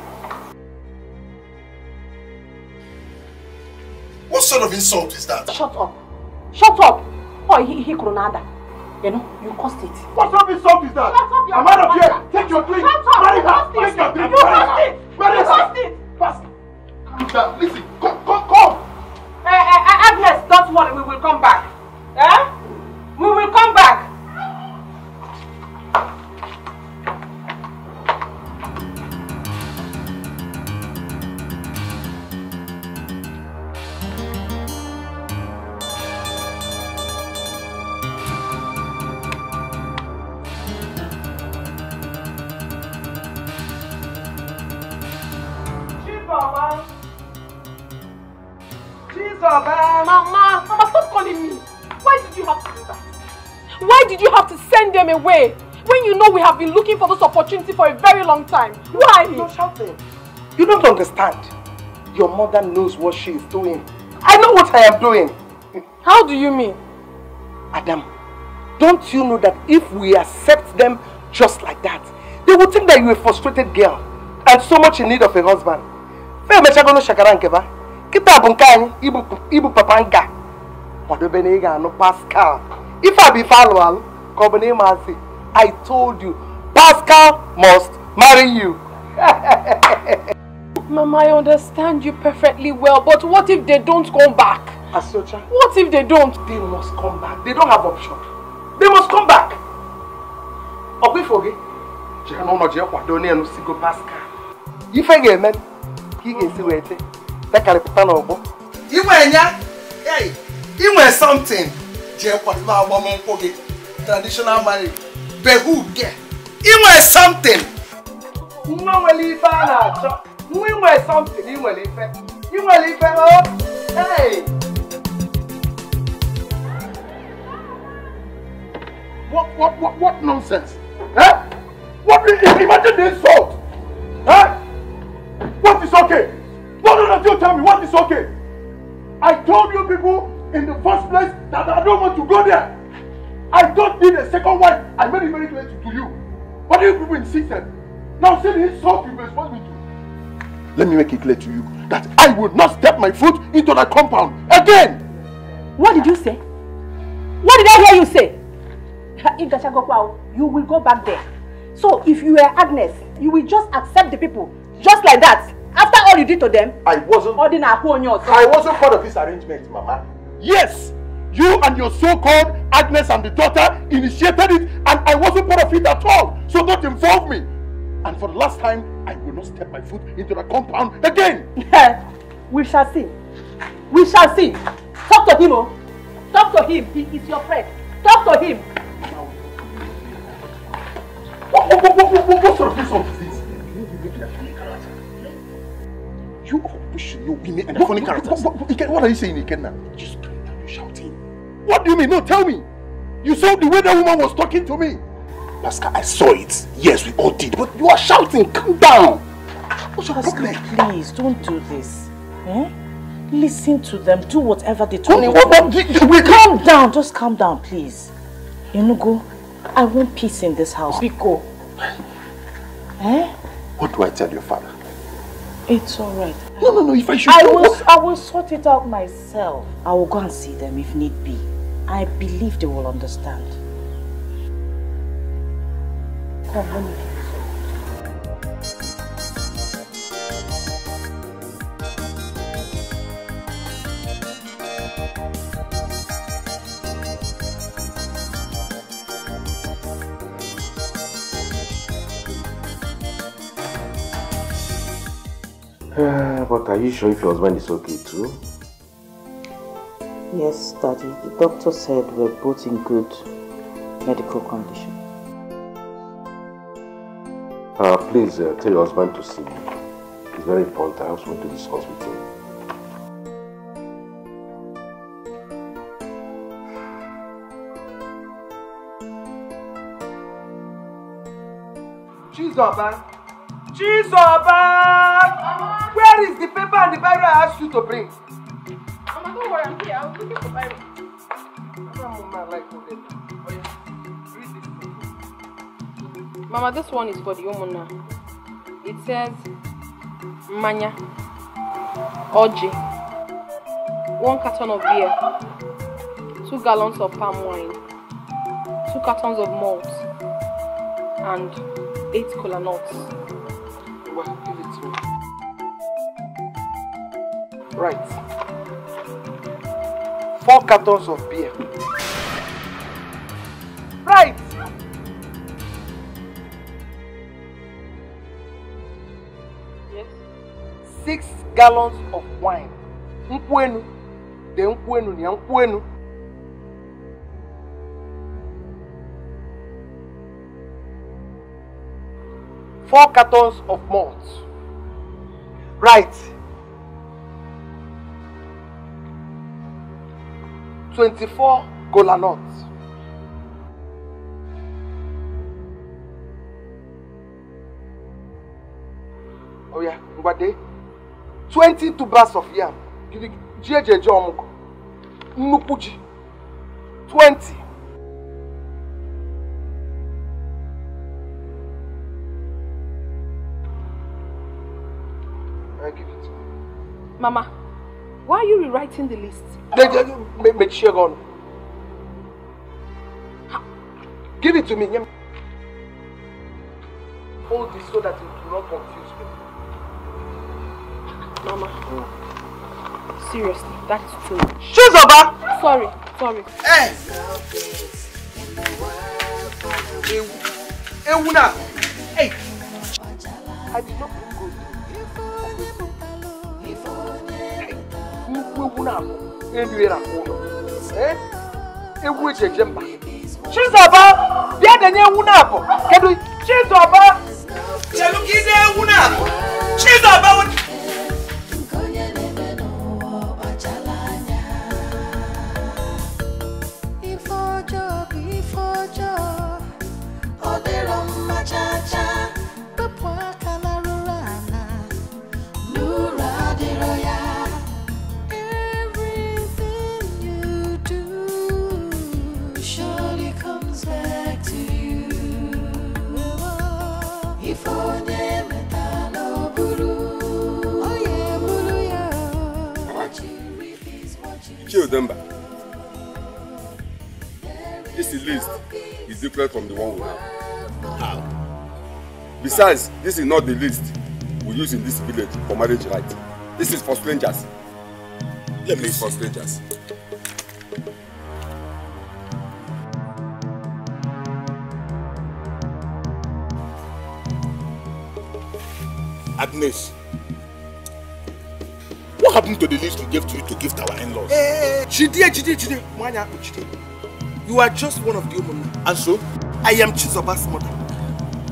What sort of insult is that? Shut up. Shut up. Oh, he, he Kronada. You know, you caused it. What sort of insult is that? Shut up, your I'm out of here. Take your drink. Shut up. Marry You her. Take your drink. You caused it. Marry You her. caused it. Fast. Now, listen. Come, come, come. Eh, eh, Agnes, don't worry, we will come back. Eh? We will come back. Away? When you know we have been looking for this opportunity for a very long time. Why? You're shouting. You don't understand. Your mother knows what she is doing. I know what I am doing. How do you mean? Adam, don't you know that if we accept them just like that, they will think that you're a frustrated girl and so much in need of a husband. Fe shakara nke. Kita bụ ibu ibu papa nka. Kwadobe na ị ga-anụ Pascal. Ife a bụ ife alụ alụ ka ọ bụ na ịma. I told you, Pascal must marry you. Mama, I understand you perfectly well, but what if they don't come back? Asocha. What if they don't? They must come back. They don't have option. They must come back. Ọkwa ifo gị? Jee n'ụlọ jee kwado onye enu sigo Pascal. Ife ga-eme ka ị ga-esi wee te tekarịpụta n'ọgbọ. Inwe nya, hey, inwe something. Jee kwado agbamnkwụ gị. Traditional marriage. Behu gị. Inwe something. Nwa nwere ife a na-achọ. Nwa inwe something inwere ife. Inwere ife o. Hey. What, what, what, what nonsense? Eh? What, imagine the insult! Eh? What is okay? No, don't tell me what is okay. I told you people in the first place that I don't want to go there. I don't need a second wife. I made it very clear to, you. But you people insisted. Now say the insult you respond me to. Let me make it clear to you that I will not step my foot into that compound again. What did you say? What did I hear you say? If Gachagokwa, you will go back there. So if you were Agnes, you will just accept the people, just like that. After all you did to them, I wasn't. I wasn't part of this arrangement, Mama. Yes, you and your so-called Agnes and the daughter initiated it, and I wasn't part of it at all. So don't involve me. And for the last time, I will not step my foot into the compound again. we shall see. We shall see. Talk to him, oh. Talk to him. He is your friend. Talk to him. What, what, what, what, what, sort of insult is this? You we should know women and funny characters. What, what, what, what are you saying, Ikenna? Just. What do you mean? No, tell me. You saw the way that woman was talking to me. Pascal, I saw it. Yes, we all did. But you are shouting. Calm down. What's your Pascal, please, don't do this. Eh? Listen to them. Do whatever they told you. what- what- to we- calm down. Just calm down, please. Enugu, I want peace in this house. Biko. Eh? What do I tell your father? It's alright. No, no, no. If I should I go, will, I will sort it out myself. I will go and see them if need be. I believe they will understand. Come, let me Uh, but are you sure if your husband is okay too? Yes, Daddy. The doctor said we're both in good medical condition. Uh, please uh, tell your husband to see me. It's very important. I also want to discuss with him. Chizoba! Chizoba! Where is the paper and the Bible I asked you to bring? Don't worry, I'm here. I was looking for Bible. Mama, this one is for the Omuna. It says Manya, Oji, one carton of beer, two gallons of palm wine, two cartons of malt, and eight cola nuts. Well, give it to me. Right. Cartons of beer. Right. Yes. Six gallons of wine. Nkwenu. The nkwenu ni nkwenu. Four cartons of malt. Right. Twenty-four kola nuts. Oh yeah, Ngwade. 20 tubers of yam gidi ji eji eje ọmụgwọ nnukwu ji 20 I give it to you. Mama, why are you rewriting the list? Me- me- me- Mechie gị ọnụ. Give it to me. Hold this so that it do not confuse me. Mama, mm. seriously, that is too much. over ah! Sorry, sorry. Hey! Ewu. Ewu na. Hey! I did not kwuna akụ eh? denye ewu na-abụ kedu chizọba chelugide ewu na-abụ chizọba what you Childemba, this list is different from the one we have. How? Besides, this is not the list we use in this village for marriage right. This is for strangers. Let me for strangers. Agnes, what happened to the list we gave to you to give to our in-laws? Eh, Jide, Jide, Jide, Mwanya Akpu, You are just one of the women. And so? I am Chizoba's mother.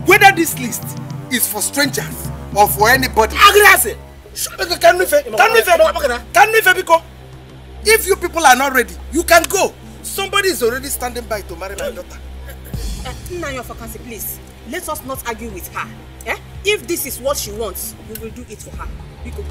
Whether this list is for strangers or for anybody. Agnes! Can we fair? Can we fair? Can we fair? Because if you people are not ready, you can go. Somebody is already standing by to marry my mm. daughter. Eh, eh, nna your vacancy, please. Let us not argue with her. Eh? If this is what she wants, we will do it for her. Biko.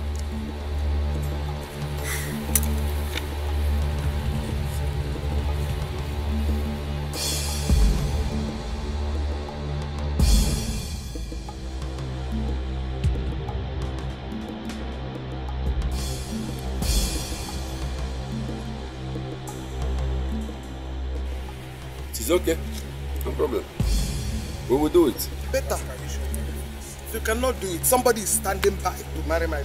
It is okay. No problem. We will do it. Better. You cannot do it, somebody is standing by to marry my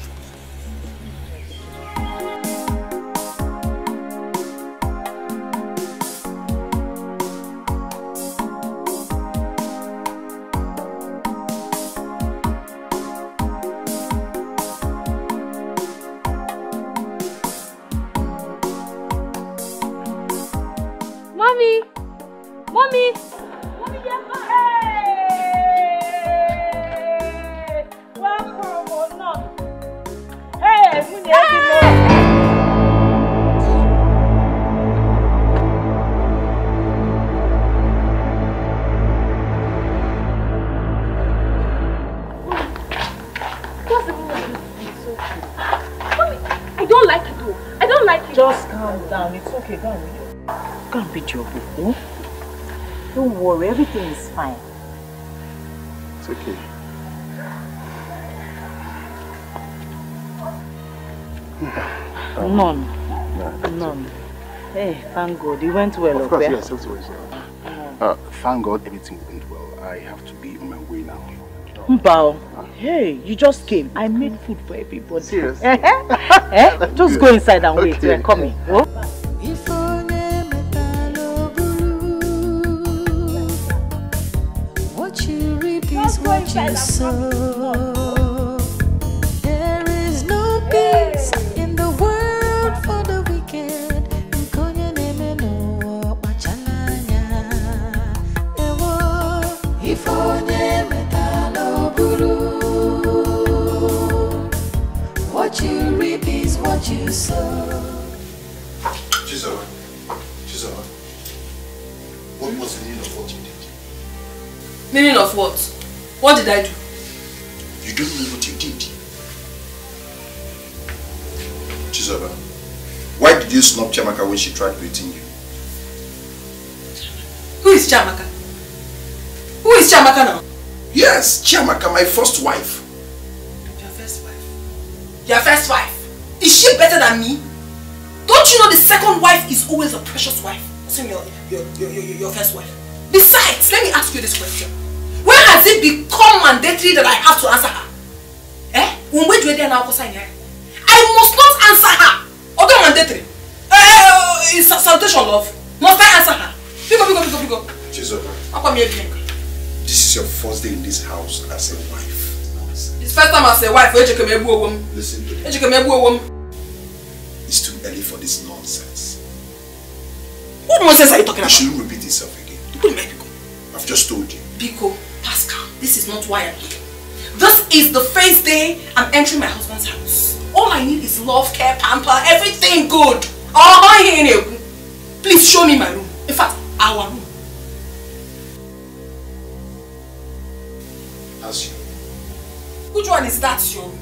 thank God. It went well, Of course, okay? yes, that's what it's uh, Thank God everything went well. I have to be on my way now. Mbao. Hey, you just came. I made food for everybody. Serious? eh? Just go inside and wait. Okay. We're coming. Oh? If onye metala o buru, what you reap is what you sow. It's first time as a wife. Ejike owom. Listen to me. Ejike me ebu owom. It's too early for this nonsense. What nonsense are you talking You about? shouldn't repeat yourself again. I've just told you. Biko, Pascal, this is not why I'm here. This is the first day I'm entering my husband's house. All I need is love, care, pamper, everything good. Oh, here Please show me my room. In fact, our room. Which one is that your room?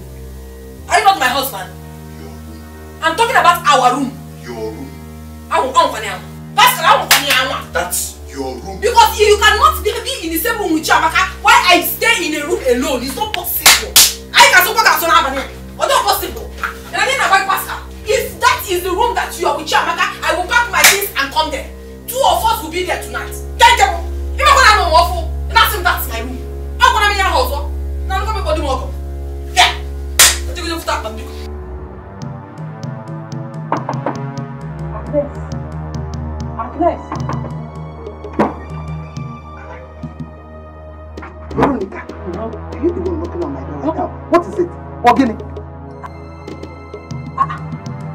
Are you not my husband? I'm talking about our room. Your room. I will come for now. Pascal, I will come here. That's your room. Because you cannot be in the same room with Chiamaka while I stay in a room alone. It's not possible. I can support that son of But not possible. And I didn't about Pascal. If that is the room that you are with Chiamaka, I will pack my things and come there. Two of us will be there tonight. Thank you. If I'm gonna know awful, and that's him, that's my room. I'm gonna be in your house. Now look at me body more. Yeah. I think we have to start. Agnes. Agnes. Veronica, are you the one knocking on my door now? What is it? Ogini?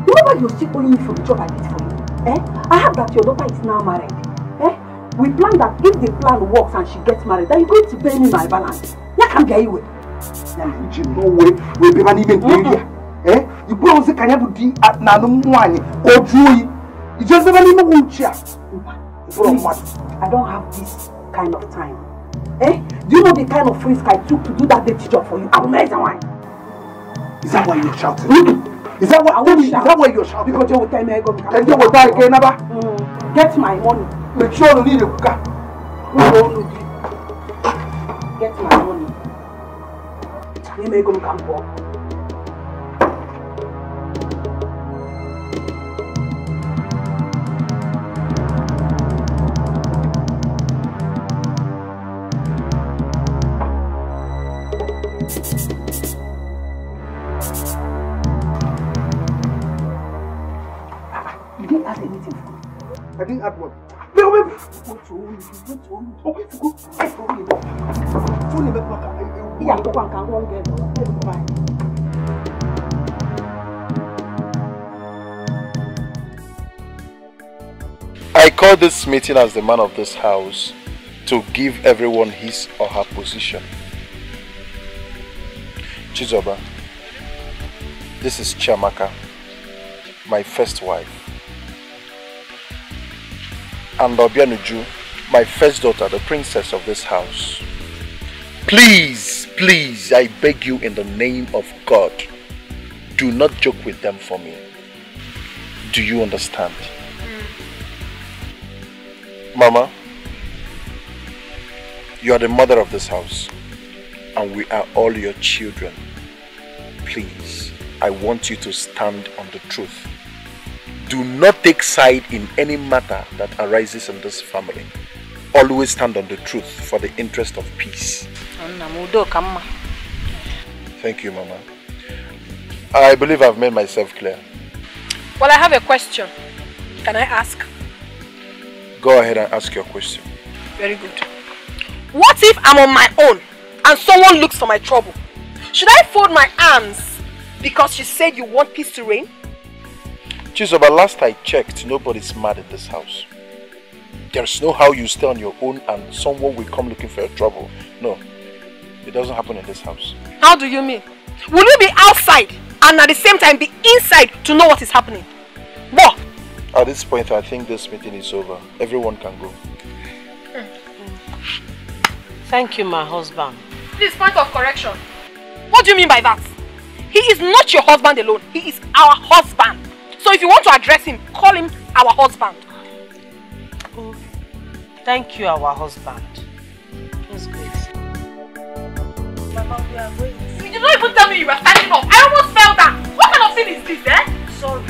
Remember you're still owing me for the job I did for you. Eh? I heard that your daughter is now married. Eh? We planned that if the plan works and she gets married, then you're going to pay me my balance. Ya can be anyway. Nji no way. We be man even area. Eh? You go on say kanya bu di at na no mwanye. Ojuyi. You just never need no wheelchair. Please, I don't have this kind of time. Eh? Do you know the kind of risk I took to do that dirty job for you? I will marry the wine. Is that why you're shouting? Is that why I won't is that why you're shouting? Because you will tell me I go. Then you will die again, Naba. Mm. Get my money. Make sure you need a cooker. Get You may go become poor. You didn't add anything I call this meeting as the man of this house to give everyone his or her position. Chizoba, this is Chiamaka, my first wife. And Obianuju, my first daughter, the princess of this house. Please, please, I beg you in the name of God, do not joke with them for me. Do you understand? Mama, you are the mother of this house, and we are all your children. Please, I want you to stand on the truth. Do not take side in any matter that arises in this family. Always stand on the truth for the interest of peace. Thank you, Mama. I believe I've made myself clear. Well, I have a question. Can I ask? Go ahead and ask your question. Very good. What if I'm on my own and someone looks for my trouble? Should I fold my arms because you said you want peace to reign? Chizoba, last I checked, nobody's mad in this house. There's no how you stay on your own and someone will come looking for your trouble. No, it doesn't happen in this house. How do you mean? Will you be outside and at the same time be inside to know what is happening? What? At this point, I think this meeting is over. Everyone can go. Thank you, my husband. Please, point of correction. What do you mean by that? He is not your husband alone. He is our husband. So if you want to address him, call him our husband. Thank you, our husband. That's great. Mama, we are going. You did not even tell me you were standing up. I almost fell down. What kind of thing is this, eh? Sorry,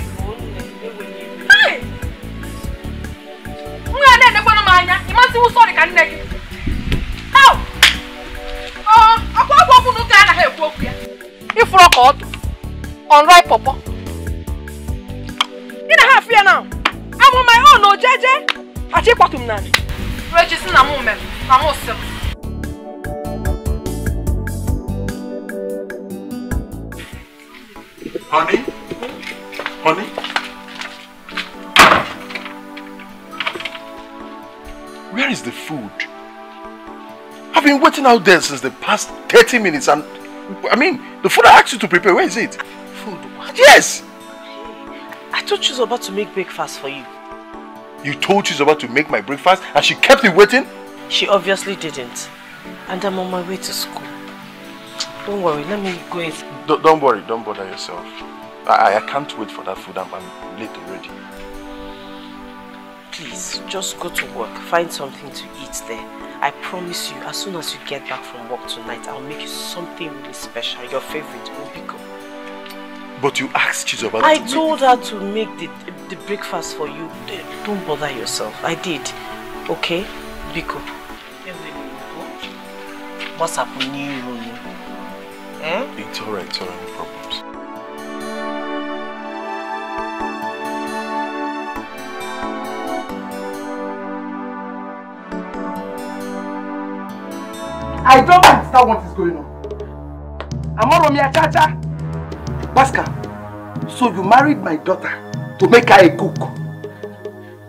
Hey! Nwa na-enekwa m anya, ịmasị wụ sorry ka nne gị. How? Ọ, akwa agwa okwu n'ụka anaghị ekwu okwu ya. Ifuru ọka ọdụ. Ọnrai pọpọ. Ị na ha afụ ya now. I'm on my own, o jeje. Achị ịkpọtụ m naanị. Regis na mụ mere, na mụ sị m. Honey? Out there since the past 30 minutes and I mean, the food I asked you to prepare, where is it? Food? What? Yes! I thought she was about to make breakfast for you. You told she's about to make my breakfast and she kept me waiting? She obviously didn't. And I'm on my way to school. Don't worry, let me go. Don't, don't worry, don't bother yourself. I, I can't wait for that food. I'm, I'm late already. Please, just go to work. Find something to eat there. I promise you, as soon as you get back from work tonight, I'll make you something really special. Your favorite, Obiko. But you asked Chizoba I to make- told her to make the, the breakfast for you. Eh, Don't bother yourself. I did. Okay? Biko. What's happening? Eh? It's alright, it's alright, I don't understand what is going on. Amoromia Chacha. Pascal, so you married my daughter to make her a cook.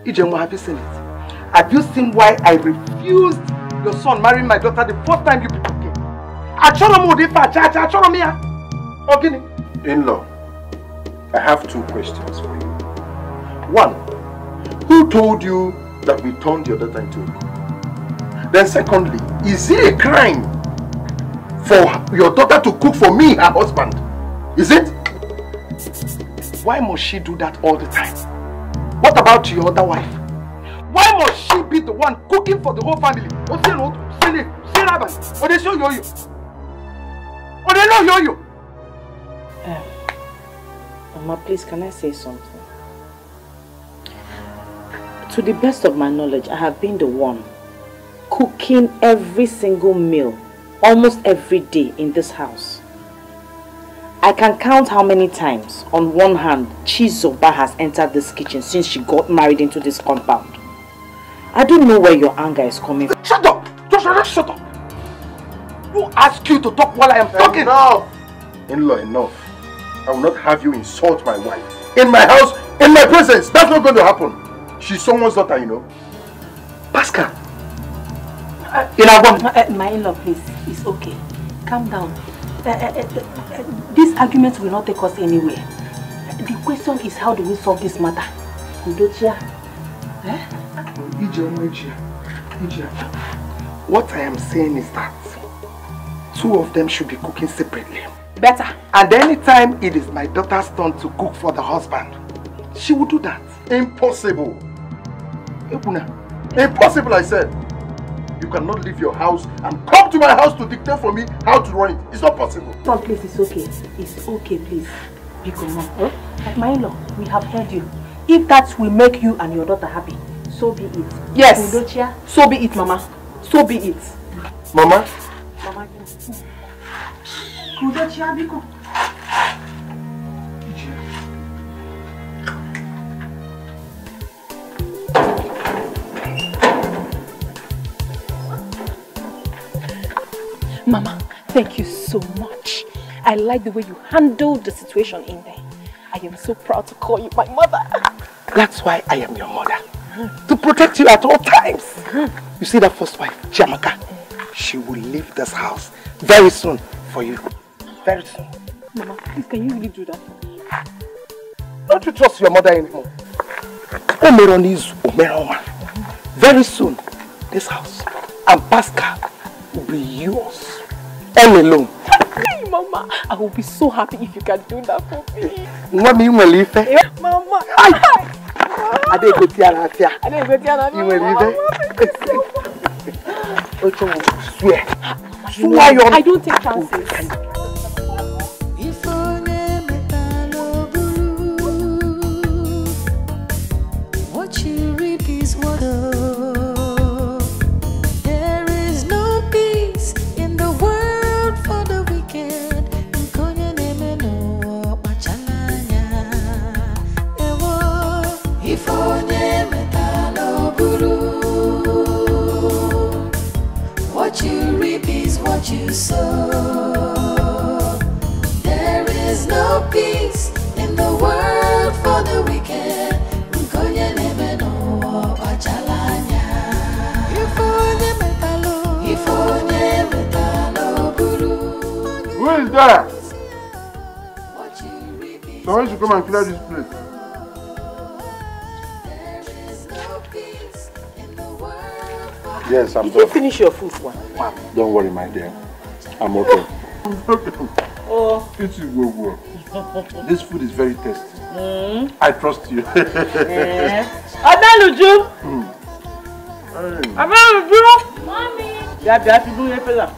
Ijenwa, have you seen it? Have you seen why I refused your son marrying my daughter the first time you people came? Achoro mo de fa Chacha, achoro me ya. Ogini. In-law, I have two questions for you. One, who told you that we turned your daughter into a cook? Then secondly, is it a crime for your daughter to cook for me, her husband? Is it? Why must she do that all the time? What about your other wife? Why must she be the one cooking for the whole family? Oseno, Sene, Seraban, Odesho Yoyo. Odelo Yoyo. Eh, Mama, please, can I say something? To the best of my knowledge, I have been the one cooking every single meal, almost every day in this house. I can count how many times, on one hand, Chizoba has entered this kitchen since she got married into this compound. I don't know where your anger is coming from. Shut up! Joshua, shut up! Who asked you to talk while I am talking? Enough! In-law, enough. I will not have you insult my wife. In my house, in my presence. That's not going to happen. She's someone's daughter, you know. Pascal. Uh, uh, my in-law, please. It's okay. Calm down. Uh, uh, uh, uh, this argument will not take us anywhere. The question is how do we solve this matter? Udochia? Eh? Ije, Ije, Ije. What I am saying is that two of them should be cooking separately. Better. And anytime it is my daughter's turn to cook for the husband, she will do that. Impossible. Ebuna, impossible, I said. You cannot leave your house and come to my house to dictate for me how to run it. It's not possible. Son, please, it's okay. It's okay, please. Biko, mom. Eh? My in-law, we have heard you. If that will make you and your daughter happy, so be it. Yes. Udochia, so be it, Mama. So be it. Mama, Mama, Udochia, Biko. Mama, thank you so much. I like the way you handled the situation in there. I am so proud to call you my mother. That's why I am your mother. To protect you at all times. You see that first wife, Chiamaka? She will leave this house very soon for you. Very soon. Mama, please, can you really do that? Don't you trust your mother anymore? Omeron is Omeroma. Very soon, this house and Pascal will be yours. All alone. Hey, Mama, I will be so happy if you can do that for me. Nwa m ị nwere ife. Mama. Ada egoti ara afịa. I didn't go down. Ị nwere ife. Oche m swear. Swear your I don't take chances. What you sow. There is no peace in the world for the wicked. Nkonye na-eme n'ụwa ọkpachala anya. Ife onye metalụ, ife onye metalụ o buru. Who is there? Someone should come and clear this place. Yes, I'm Did you finish your food, one? Don't worry, my dear. I'm okay. Oh. It go well. This food is very tasty. Mm. I trust you. Eh. Abeluju. Abeluju. Mommy. Bịa bịa fi buru efere a.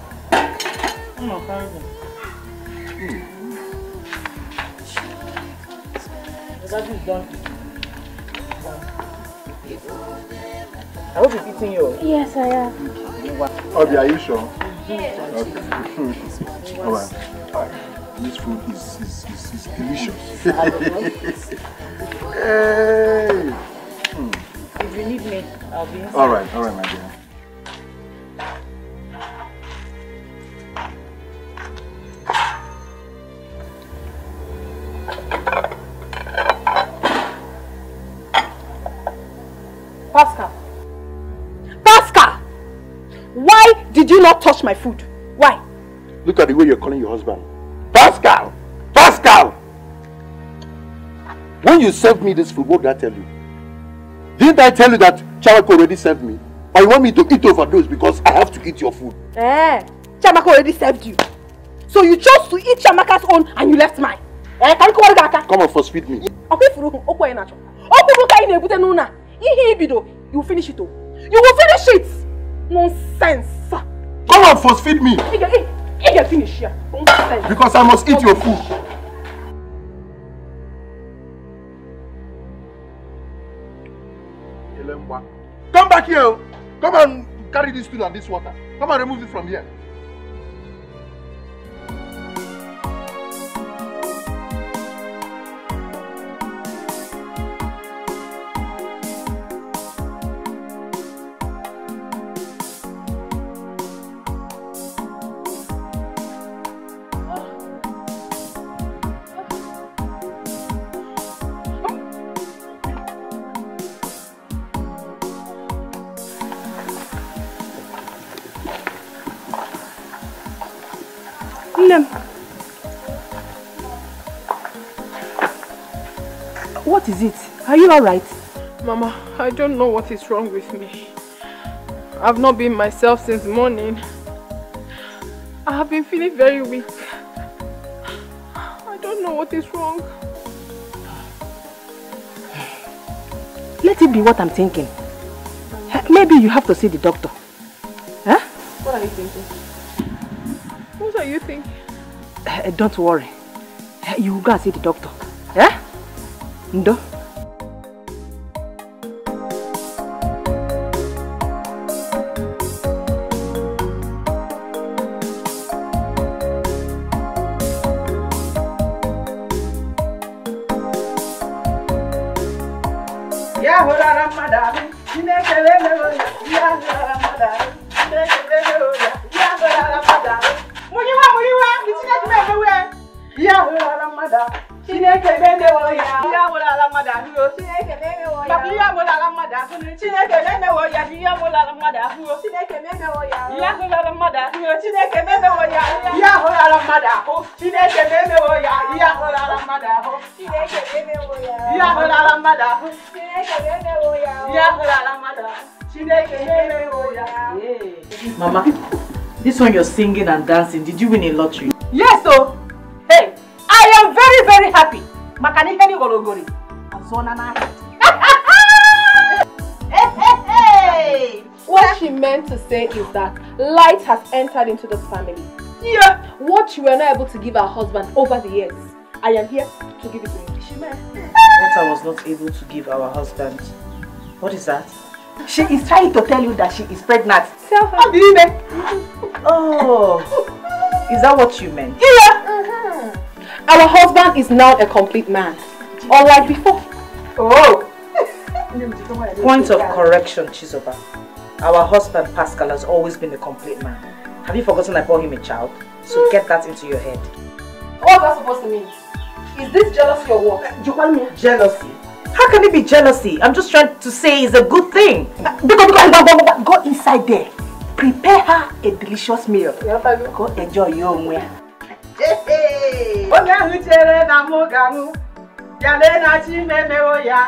Mma ka nri. That is done. I hope you're eating yours. Yes, I am. Obi, are you sure? Yes. Okay. All right. This food is, is, is, is delicious. hey. If you need me, I'll be inside. All right, all right, my dear. Pascal! Touch my food? Why? Look at the way you're calling your husband. Pascal! Pascal! When you served me this food, what did I tell you? Didn't I tell you that Chawako already served me? Or you want me to eat overdose because I have to eat your food? Eh, Chiamaka already served you. So you chose to eat Chiamaka's own and you left mine. Eh, can you come on, Come on, first feed me. ọkwa ifuru hụ okwu anyị na-achọ ọkwa ifuru ka anyị na-ebute n'ụlọ a ihe ibido you finish it you will finish it nonsense Come on, first feed me. ị- ị ga finish ya nonsense Because I must eat your food. Come back here. Come and carry this stool and this water. Come and remove it from here. It alright Mama, I don't know what is wrong with me. I've not been myself since morning. I have been feeling very weak. I don't know what is wrong. let it be what i'm thinking Eh, maybe you have to see the doctor huh? What are you thinking? What are you thinking? Eh, don't worry Eh, you go and see the doctor eh? ndo one you're singing and dancing, did you win a lottery? Yes, so. Hey, I am very, very happy. Maka na ihe ni gorogori. Azụọna n'ahịa. Hey, hey, hey! What she meant to say is that light has entered into this family. Yeah. What you were not able to give her husband over the years, I am here to give it to him. She meant. What I was not able to give our husband. What is that? She is trying to tell you that she is pregnant. Tell her. Oh, is that what you meant? Yeah. Mm-hmm. Our husband is now a complete man. Unlike before. Oh. Point of correction, Chizoba. Our husband Pascal has always been a complete man. Have you forgotten I bore him a child? So mm. get that into your head. What's that supposed to mean? Is this jealousy or what? You call me Jealousy. How can it be jealousy? I'm just trying to say it's a good thing. Because, because, go, go, go, go inside there. Prepare her a delicious meal. Go enjoy your own way. onye ahụ chere na mụ ga-anwụ lee na chi memewo ya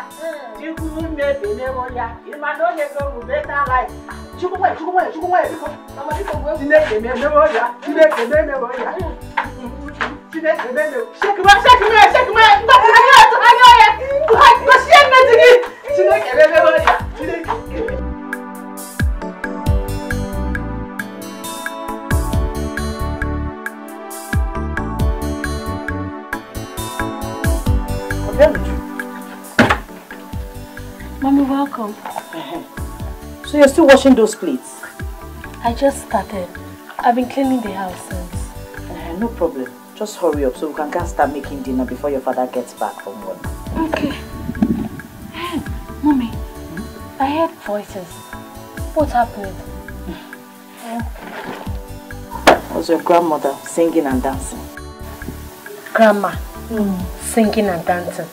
chukwu mebemewo ya ịma na onye go bụ beta life chukwu nwanyị chukwu nwanyị chukwu nwanyị biko chineke memewo ya chineke memewo ya chineke memewo shekima shekima shekima ndọpụ anya ọtụ anya ọya gosie mmezi gị chineke memewo ya chineke Mommy, welcome. So you're still washing those plates? I just started. I've been cleaning the house since. Uh, no problem. Just hurry up so we can start making dinner before your father gets back from work. Okay. Hey, Mommy, hmm? I heard voices. What's happening? It was your grandmother singing and dancing? Grandma, Hmm, singing and dancing.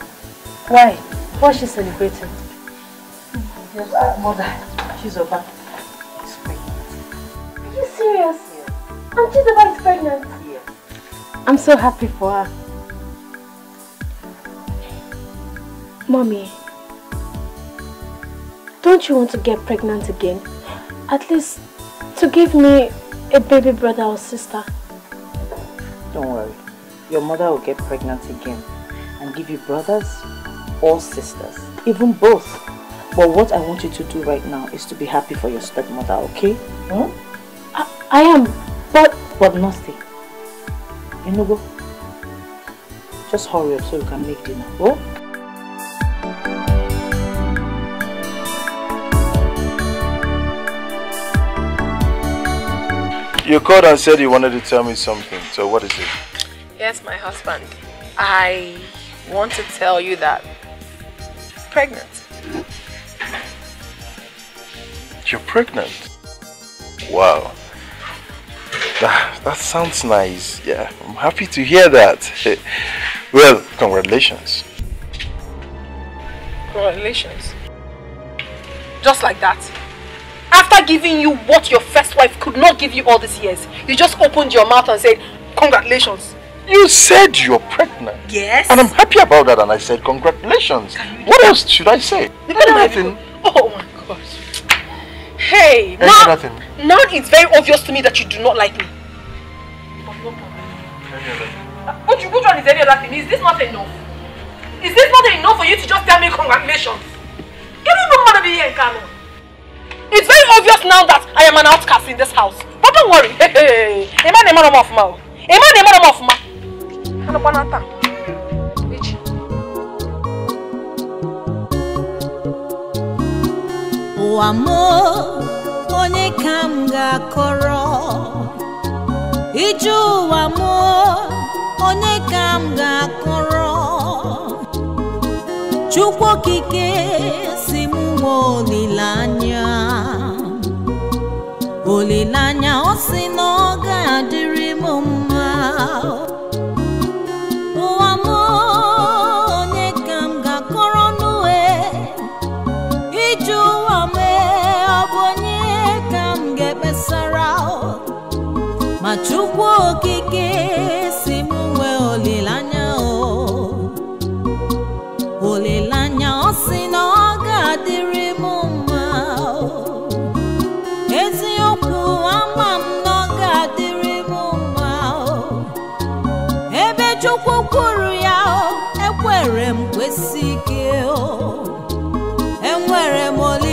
Why? What's she celebrating? Hmm, Your stepmother, she's over. Pregnant. Are you serious? Auntie Zaba is pregnant? Yes. I'm so happy for her. Mommy, don't you want to get pregnant again? At least to give me a baby brother or sister. Don't worry. Your mother will get pregnant again and give you brothers or sisters. Even both. But what I want you to do right now is to be happy for your stepmother, okay? Hmm? I, I am, but... But nothing. You know, go. Just hurry up so you can make dinner. Oh? You called and said you wanted to tell me something. So what is it? Yes, my husband. I want to tell you that pregnant. You're pregnant. Wow. That, that sounds nice. Yeah, I'm happy to hear that. Well, congratulations. Congratulations. Just like that. After giving you what your first wife could not give you all these years, you just opened your mouth and said, congratulations. You said you're pregnant. Yes. And I'm happy about that and I said congratulations. What else should I say? You got anything? Oh my gosh. Hey, Ain't now, nothing. now it's very obvious to me that you do not like me. Which, which one is any other thing? Is this not enough? Is this not enough for you to just tell me congratulations? You don't know want to be here in Kano. It's very obvious now that I am an outcast in this house. But don't worry. Hey, hey, hey. A man, a man, I'm off ma. A man, a man, I'm off Ano pa nata? ụwa m onye ka m ga-akọrọ? Ije ụwa onye ka m ga-akọrọ? Chukwu okike si m nwe olileanya. Olileanya ọ sị na ọ ga-adịrị m mma. chukwu okike si m nwe olileanya o. Olileanya ọ si na ọ ga-adịrị m mma eziokwu ama m na ọ ga-adịrị m mma ebe chukwu kwuru ya ekwere m kwesị ike enwere m oli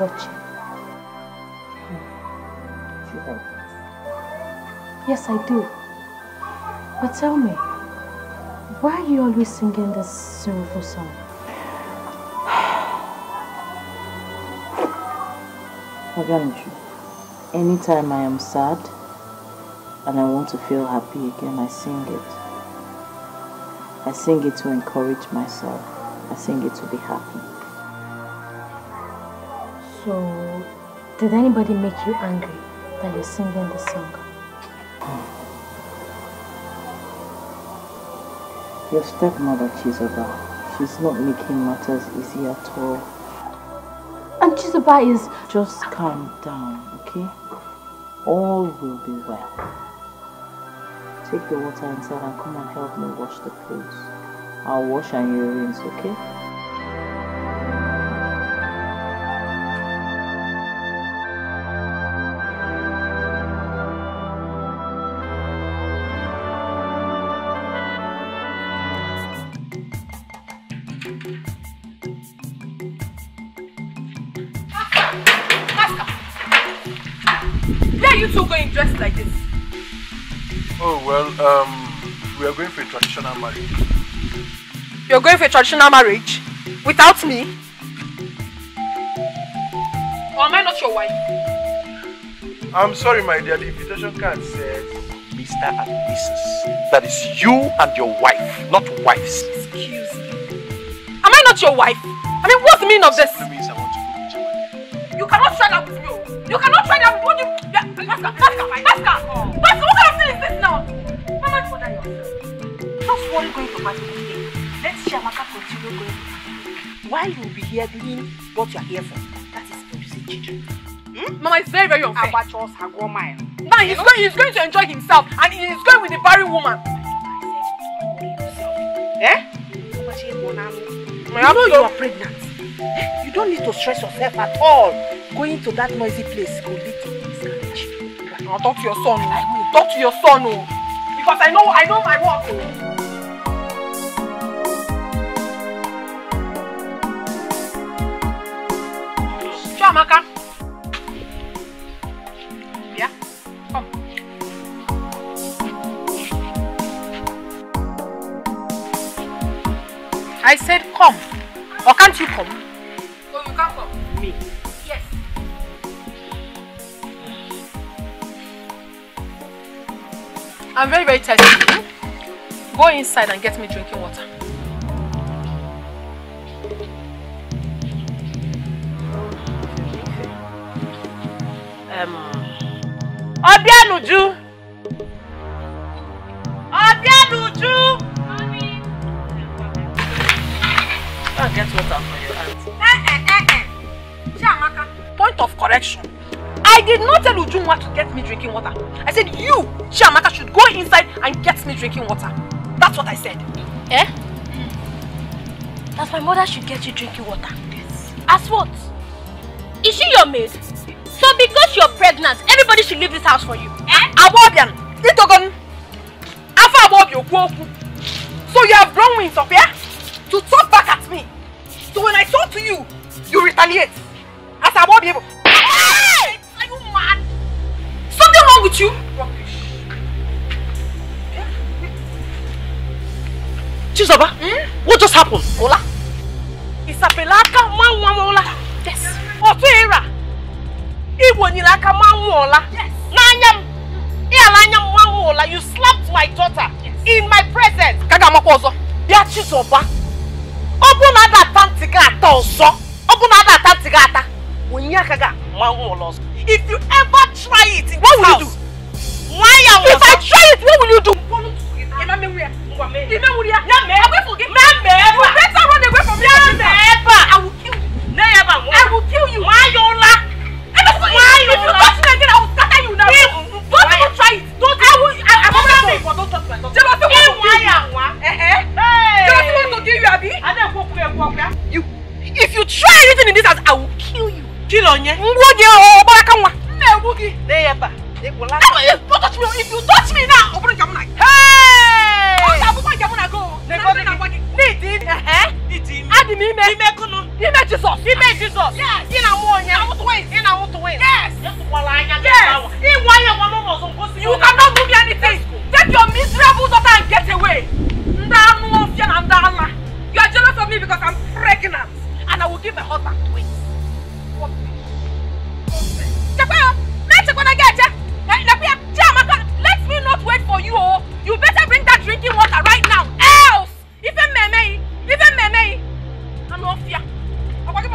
and touching. Yes, I do. But tell me, why are you always singing this sorrowful song? Oganju, anytime I am sad and I want to feel happy again, I sing it. I sing it to encourage myself. I sing it to be happy. So, did anybody make you angry that you're singing this song? Your stepmother, Chizoba, she's not making matters easy at all. And Chizoba is... Just calm down, okay? All will be well. Take the water inside and come and help me wash the clothes. I'll wash and you rinse, okay? You're going for a traditional marriage? Without me? Or am I not your wife? I'm sorry, my dear, the invitation card says Mr. and Mrs. That is you and your wife, not wives. Excuse me. Am I not your wife? I mean, what's the meaning of this? means I want to go with you. You cannot try that with me. oh. You cannot try that with what you. Yeah, Pascal, what kind of thing is this now? Mama, bother yourself. Just worry going to today. Let Shamaka continue going to party. While you'll be here doing what you are here for, that is producing children. Hmm? Mama, it's very, very unfair. Abachos Hagomai. Now he's going, he's going to enjoy himself and he's going with the barren woman. Eh? You know you are pregnant. Eh? You don't need to stress yourself at all. Going to that noisy place will lead to miscarriage. Now talk to your son. I will. Talk to your son, oh. Because I know, I know my work. Chiamaka. Yeah. Come. I said come. Or can't you come? Oh, you can't come. I'm very, very thirsty. Go inside and get me drinking water. Um, Obianuju! Obianuju! Go and get water for your aunt. Eh, eh, eh, eh. Chiamaka. Point of correction. I did not tell Ujunwa to get me drinking water. I said you, Chiamaka, should go inside and get me drinking water. That's what I said. Eh? That my mother should get you drinking water. Yes. As what? Is she your maid? So because you're pregnant, everybody should leave this house for you. Eh? Awobian, Itogon, Afa Abobi Okwoku. So you have grown wings up here to talk back at me. So when I talk to you, you retaliate. As Abobi Ebo. Wrong with you? Chizoba, hmm? what just happened? Ola? Isapelaka mwa Ola. Yes. Otu era. Igbo nyere aka ma nwụọla n'anya m anya nwa nwụọla you slapped my daughter in my presence ka ga amakwa ọzọ bịa Chizoba ọ bụ na ada ata ntị gị ata ọzọ ọ bụ na ada ata ntị gị ata onye aka gị ma nwụọla ọzọ if you ever try it in what will you do nwa ya nwụọ if I try it what will you do. Ya mee. Agwefu gị. Mee mee ebe a. You better run away from me. A. I will kill you. A. I will kill you. Nwa ya ụla. Why you? If you touch me again, I will scatter you now. Don't even try it. Don't. I will. I, I'm not going for. Don't touch my daughter. Jealousy want to kill you. Eh eh. Jealousy want to kill you, Abi. I don't go go play. You. If you try anything in this house, I will kill you. Kill onye. Ngwoge o baraka nwa. Na egwu gị. Na yeba. Ekwula. Don't touch me. If you touch me now, open your mouth. Hey. Ọ ga-abụkwa nke mụ na go. Na ego gị. N'ịdị ime. N'ịdị ime. Adị m ime. Ime kunu. Ime Jizọs. Ime Jizọs. Ị na-amụ onye. Ị na-amụ twins. Yes. Yes. Ịnwa ya nwa n'ụlọ ọzọ ngosi. You cannot do me anything. Take your miserable daughter and get away. Ndị anụ ọfịa na ndị ala. You are jealous of me because I'm pregnant and I will give my husband twins. Chekwa ya. Na-echekwa na gị eche. Lekwa ya. Chiamaka, let me not wait for you o. You better bring that drinking water right now. Else, ife mmemme yi, ife mmemme yi. Anụ ọfịa. Ọkwa gị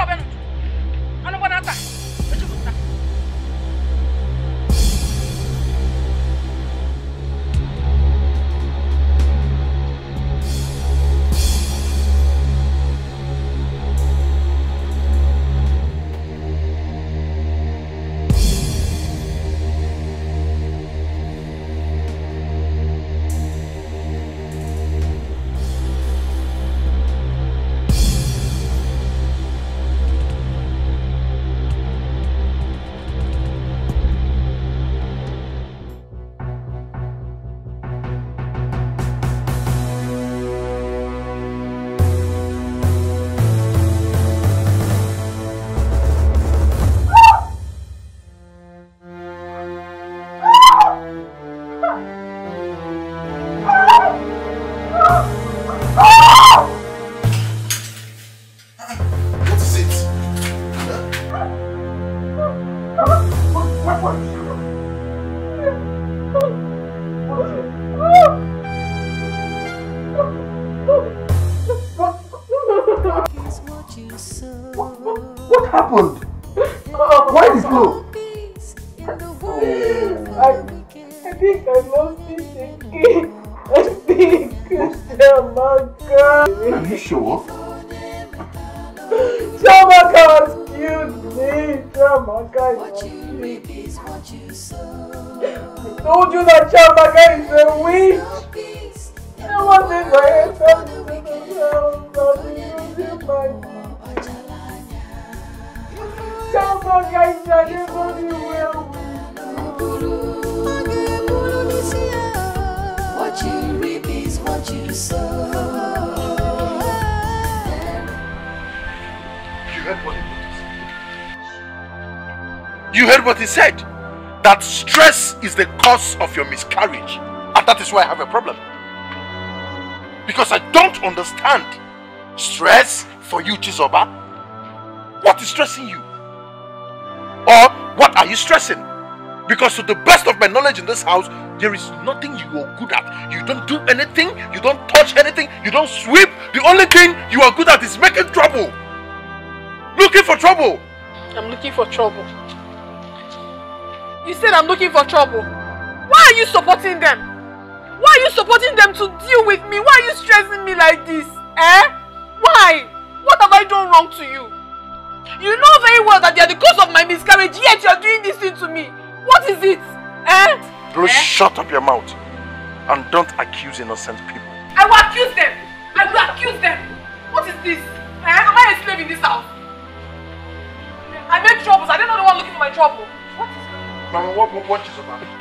miscarriage. And that is why I have a problem. Because I don't understand. Stress for you, Chizoba? What is stressing you? Or what are you stressing? Because to the best of my knowledge in this house, there is nothing you are good at. You don't do anything, you don't touch anything, you don't sweep. The only thing you are good at is making trouble. Looking for trouble. I'm looking for trouble. You said I'm looking for trouble. Why are you supporting them? Why are you supporting them to deal with me? Why are you stressing me like this? Eh? Why? What have I done wrong to you? You know very well that they are the cause of my miscarriage, yet you're doing this thing to me. What is it? Eh? Bro, shut up your mouth. And don't accuse innocent people. I will accuse them. I will accuse them. What is this? Eh? Am I a slave in this house? I make troubles. I didn't know the one looking for my trouble. What is? Mama, what, what, what is about?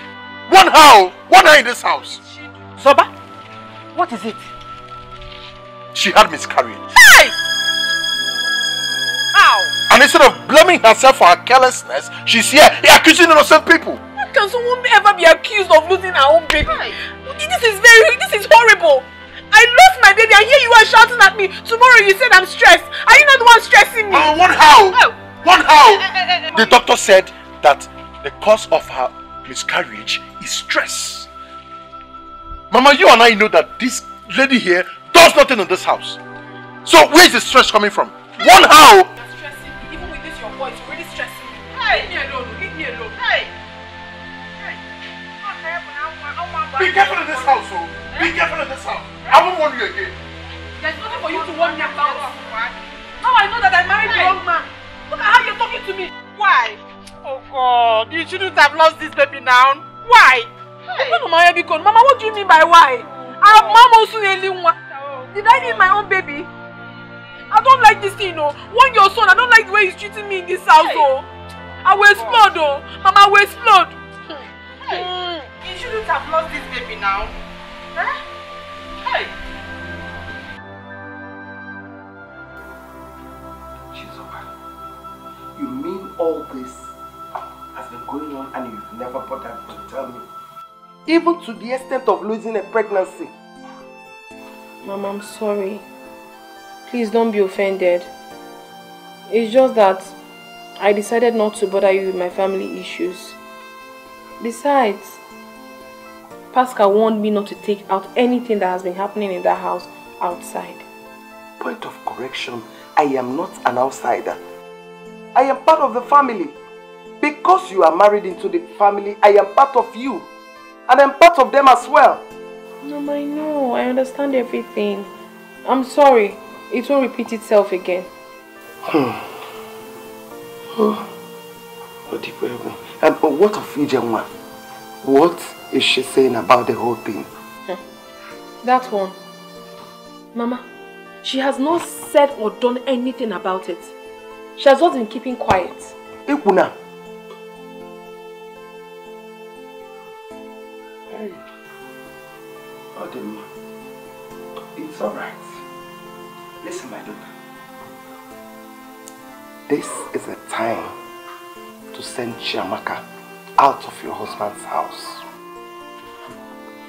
One how? One how in this house? Soba? What is it? She had miscarriage. Hey! How? And instead of blaming herself for her carelessness, she's here accusing innocent people. How can someone ever be accused of losing her own baby? This is very, this is horrible. I lost my baby and here you are shouting at me. Tomorrow you said I'm stressed. Are you not the one stressing me? Uh, one how? One how? The doctor said that the cause of her miscarriage is stress. Mama, you and I know that this lady here does nothing in this house. So where is the stress coming from? One how? You're stressing me. Even with this your voice, you're really stressing me. Hey! Leave me alone. Leave me alone. Hey! Be careful in this house, oh. Be careful in this house. I won't warn you again. There's nothing for you to warn me about. Now I know that I married the wrong man. Look at how you're talking to me. Why? Oh God, you shouldn't have lost this baby now. Why? Hey. Mama, Mama, what do you mean by why? I'm mom also Did I need my own baby? I don't like this thing, oh. One your son, I don't like the way he's treating me in this house, oh. I will explode, oh. Mama, I will explode. Hey. Mm. You shouldn't have lost this baby now. Huh? Hey. You mean all this been going on and you've never bothered to tell me? Even to the extent of losing a pregnancy. Mom, I'm sorry. Please don't be offended. It's just that I decided not to bother you with my family issues. Besides, Pascal warned me not to take out anything that has been happening in that house outside. Point of correction, I am not an outsider. I am part of the family. Because you are married into the family, I am part of you. And I'm part of them as well. Mom, I know. I understand everything. I'm sorry. It won't repeat itself again. Oh. And what of Ijenwa? What is she saying about the whole thing? That one. Mama, she has not said or done anything about it. She has just been keeping quiet. Ikuna. It's alright. Listen, my daughter. This is a time to send Chiamaka out of your husband's house.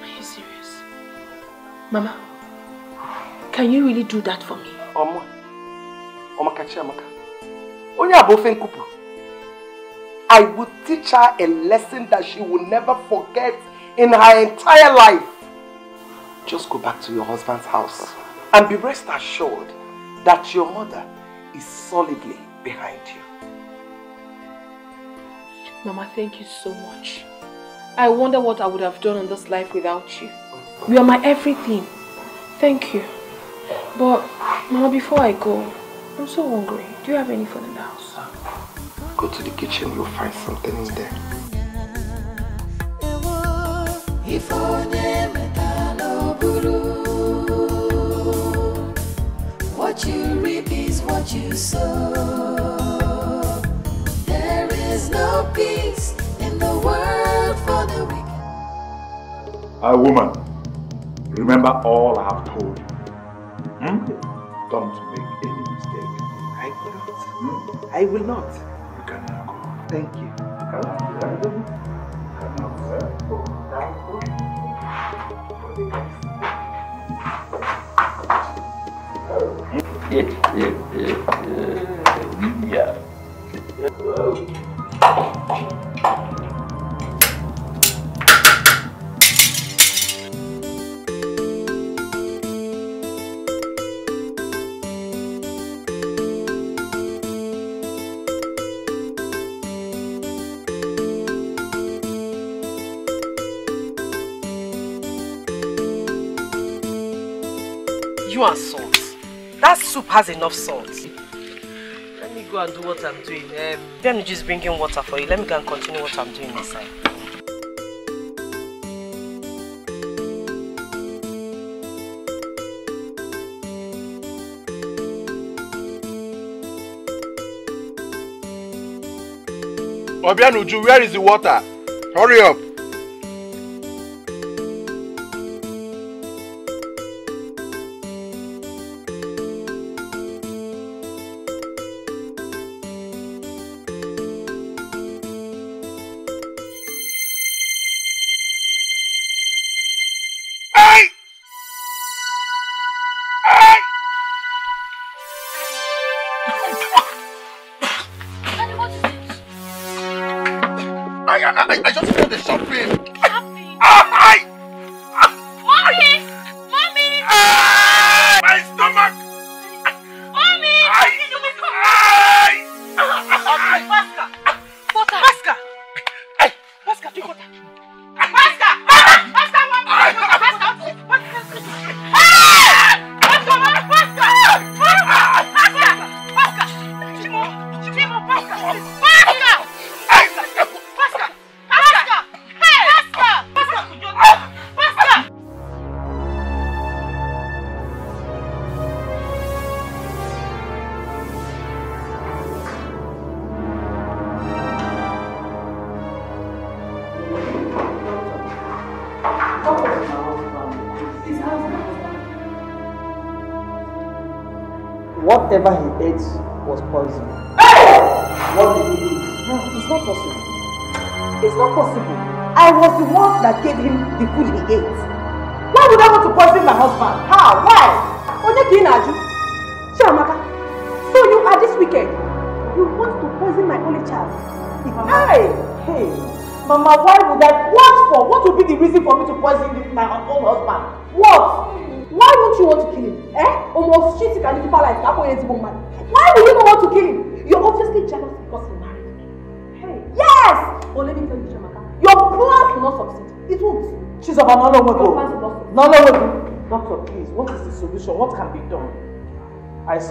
Are you serious? Mama, can you really do that for me? Omo. Omaka Chiamaka. Onye abofe nkupu. I will teach her a lesson that she will never forget in her entire life. Just go back to your husband's house and be rest assured that your mother is solidly behind you. Mama, thank you so much. I wonder what I would have done in this life without you. You are my everything. Thank you. But, Mama, before I go, I'm so hungry. Do you have any food in the house? Go to the kitchen, you'll find something in there. What you reap is what you sow. There is no peace in the world for the wicked. A woman, remember all I have told you. Hmm? Don't make any mistake. I will not. I will not. You cannot go. Thank you. Yeah. You salt. That soup has enough salt. Let me go and do what I'm doing. Um, Bianuju is bringing water for you. Let me go and continue what I'm doing inside. Obianuju, where is the water? Hurry up.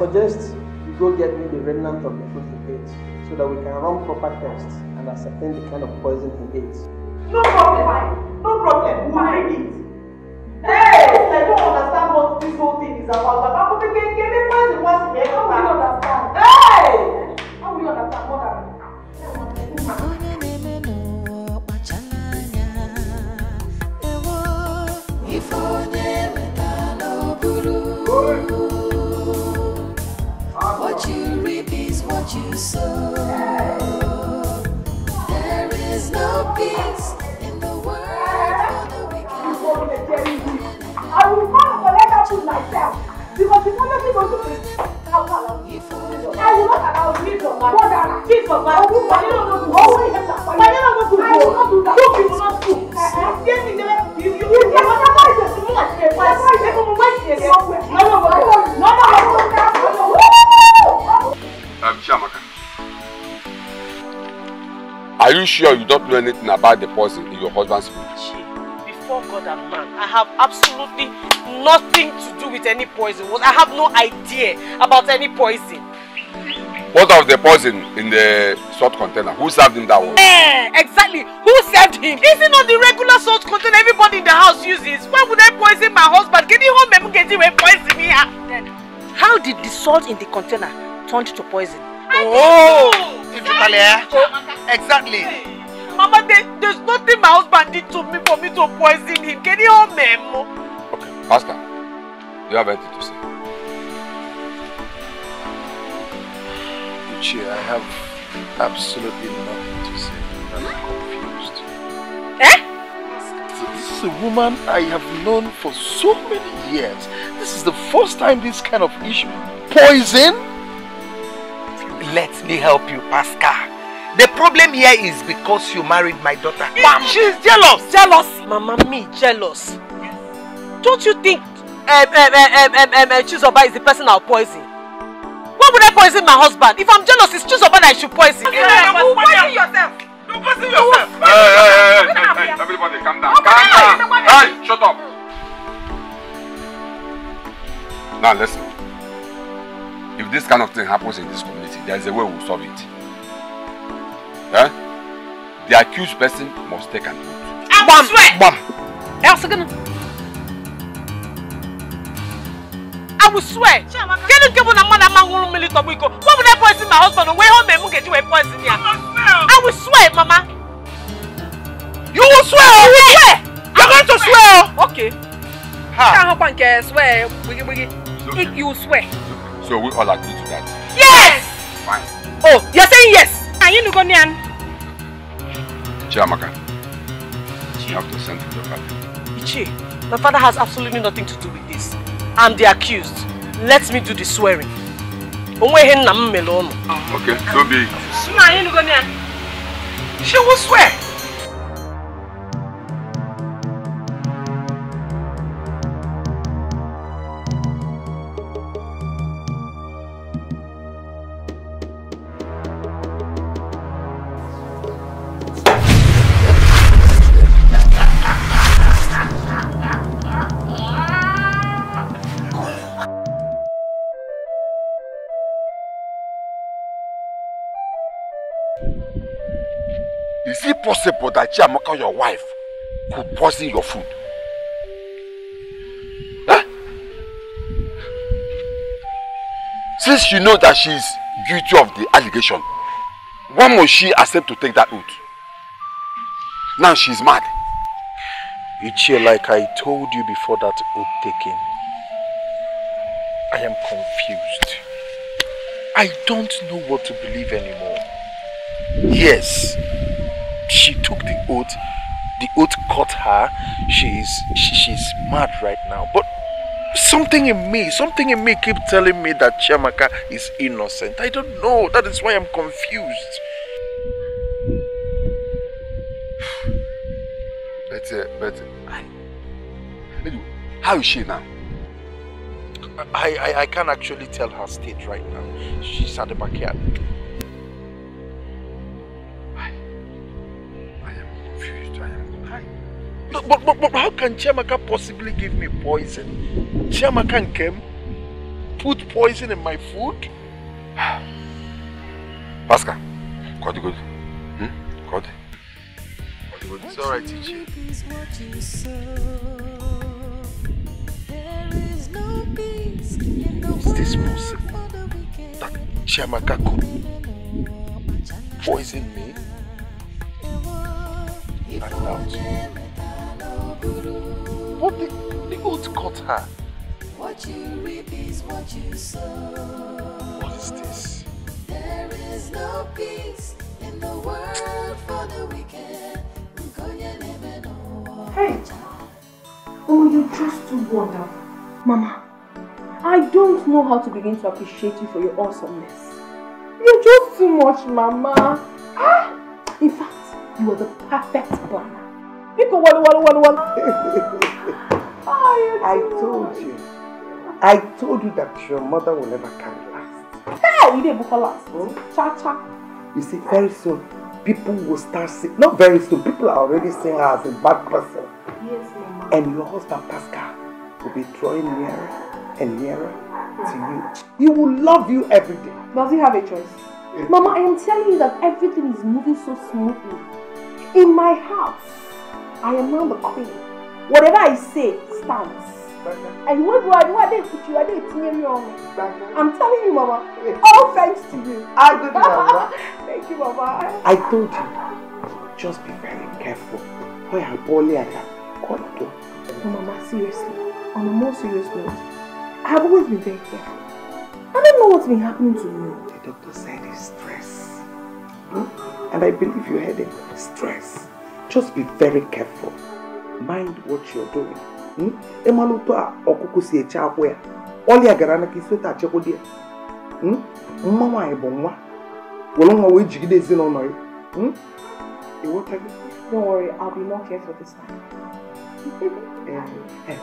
Suggest you go get me the remnant of the food he ate so that we can run proper tests and ascertain the kind of poison he ate. No sure you don't know anything about the poison in your husband's food? Before God and man, I have absolutely nothing to do with any poison. I have no idea about any poison. What of the poison in the salt container? Who served him that one? Eh, exactly. Who served him? This is it not the regular salt container everybody in the house uses? Why would I poison my husband? Can you home and get him eh, poison me? Ah, then, how did the salt in the container turn to poison? Oh, Ifitalia. Eh? Exactly. Mama, there, there's nothing my husband did to me for me to poison him. Can you home memo? Pastor, do you have anything to say? Uche, I have absolutely nothing to say. I'm confused. Eh? This is a woman I have known for so many years. This is the first time this kind of issue. Poison? Let me help you, Pascal. The problem here is because you married my daughter. Bam! She's jealous. Jealous. Mama, me jealous. Don't you think um, um, um, um, um, um, Chizoba is the person I'll poison? Why would I poison my husband? If I'm jealous, it's Chizoba that I should poison. Hey, hey, You poison yourself. You poison yourself. Hey, hey, hey, hey, hey, hey, everybody calm down. Calm down. Hey, shut up. Now listen. If if this kind of thing happens in this community, there is a way we'll solve it. Huh? The accused person must take an oath. I swear. Bam! Else gonna. I will swear. Can you give me a man a man who will me go? What would I poison my husband? Where home me get you a poison here? I will swear, Mama. You will swear! I will swear. You're going to swear! Okay. Can't help and get swear. Wiggy wiggy. If you swear. So we all agree to that. Yes. Fine. Oh, you're saying yes. Can you go near? Chiamaka, you have to send to your father. Ichi, my father has absolutely nothing to do with this. I'm the accused. Let me do the swearing. Onwe nna m mere. Okay, so be it. Suma anyị nugo. She will swear. Possible that Chiamaka, your wife, could poison your food? Huh? Since you know that she is guilty of the allegation, why must she accept to take that oath? Now she's mad. Ichie, like I told you before that oath taking, I am confused. I don't know what to believe anymore. Yes, she took the oath. The oath caught her. She's she, she's mad right now. But something in me, something in me keep telling me that Chiamaka is innocent. I don't know. That is why I'm confused. But, uh, but, I, how is she now? I, I I can't actually tell her state right now. She's at the backyard. But, but, but, but how can Chiamaka possibly give me poison? Chiamaka and Kem put poison in my food? Pascal, Kodi good. Hmm? Kodi good. It's alright, Ichie. Is this possible? That Chiamaka could poison me? I doubt it. But the, the oath caught her. What you reap is what you sow. What is this? There is no peace in the world for the wicked. Hey! Oh, you're just too wonderful. Mama, I don't know how to begin to appreciate you for your awesomeness. You're just too much, Mama. Ah! In fact, you are the perfect planner. Pico, walu, walu, walu, walu. I told you. I told you that your mother will never carry last. Hey, you didn't last. Hmm? Cha cha. You see, very soon, people will start saying, not very soon, people are already saying her as a bad person. Yes, Mama. And your husband, Pascal, will be drawing nearer and nearer to you. He will love you every day. Does he have a choice? Mama, I am telling you that everything is moving so smoothly. In my house, I am now the queen. Whatever I say stands. And what do I do? I didn't put you, I didn't tear you on. I'm telling you, Mama, all thanks to you. I good, Mama. Thank you, Mama. I told you, just be very careful. Where I boldly I can call again. No, Mama, seriously, on a more serious note, I have always been very careful. I don't know what's been happening to me. The doctor said it's stress. Hmm? And I believe you heard him. Stress. Just be very careful. Mind what you're doing. Hmm? Ịmalụ otu a ọkụkụ si eche akwụ ya ọlịa gara n'aka isi otu achekwa di ya nwa nwaanyị bụ nwa were nwa wee jigide ezinụlọ ya Hmm? Ịghọtago? Don't worry, I'll be more careful this time. Eh, eh,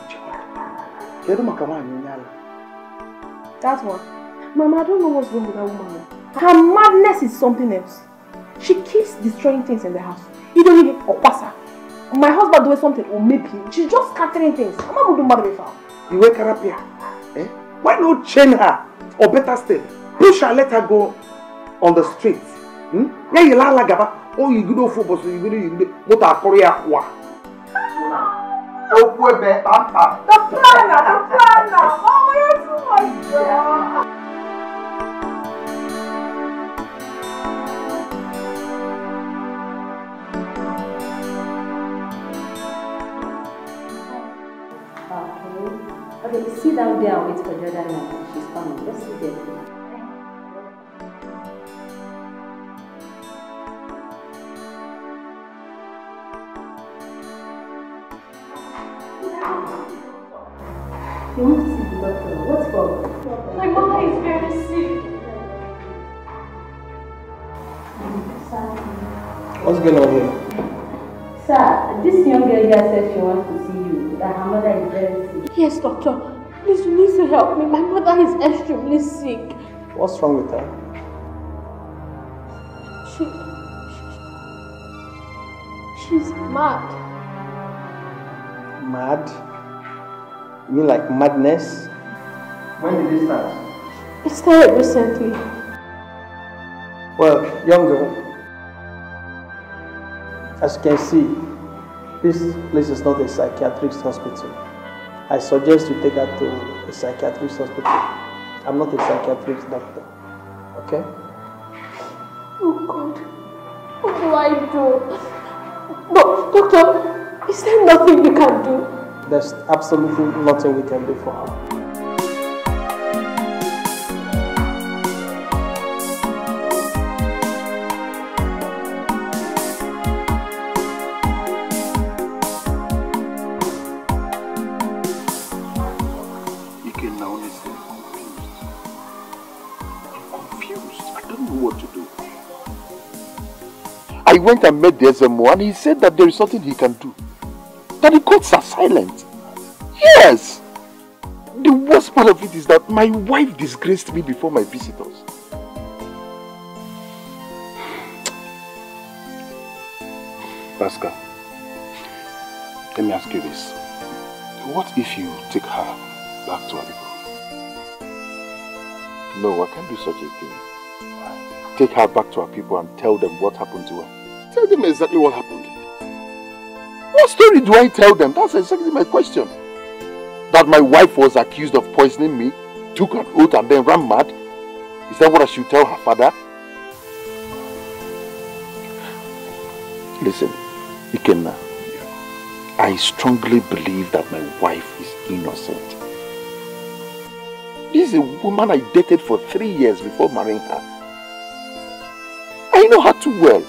kedu maka nwaanyị onye ala That one. Mama, I don't know what's wrong with that woman. Her madness is something else. She keeps destroying things in the house. You don't need or pass her. My husband doing something, or maybe she's just scattering things. Mama would do mother with her. You wake her up here. Eh? Why not chain her? Or better still, push her let her go on the street hmm? ya yila ala gaba o yigido ofu ụbọchị yigido yigido moto akụrụ ya kwa okwu ebe kpamkpam The planner, the planner. Oh, you're too much, girl. Okay. Okay, sit down there and wait for Jordan now. She's coming. Just sit there. You want to see the doctor? What's wrong? My mother is very sick. what's going on here Sir, this young girl here says she wants to see you, that her mother is very sick. Yes, doctor. Please, you need to help me. My mother is extremely sick. what's wrong with her She, she's mad. mad you mean like madness when did this start It started recently. Well, young girl, as you can see, this place is not a psychiatric hospital. I suggest you take her to a psychiatric hospital. I'm not a psychiatric doctor. Okay? Oh God, what do I do? But doctor, is there nothing you can do? There's absolutely nothing we can do for her. I went and met the SMO and he said that there is nothing he can do. That the courts are silent. Yes! The worst part of it is that my wife disgraced me before my visitors. Pascal, let me ask you this. What if you take her back to her people? No, I can't do such a thing. Take her back to her people and tell them what happened to her. Tell them exactly what happened. What story do I tell them? That's exactly my question. That my wife was accused of poisoning me, took an oath and then ran mad? Is that what I should tell her father? Listen, Ikenna, I strongly believe that my wife is innocent. This is a woman I dated for three years before marrying her. I know her too well.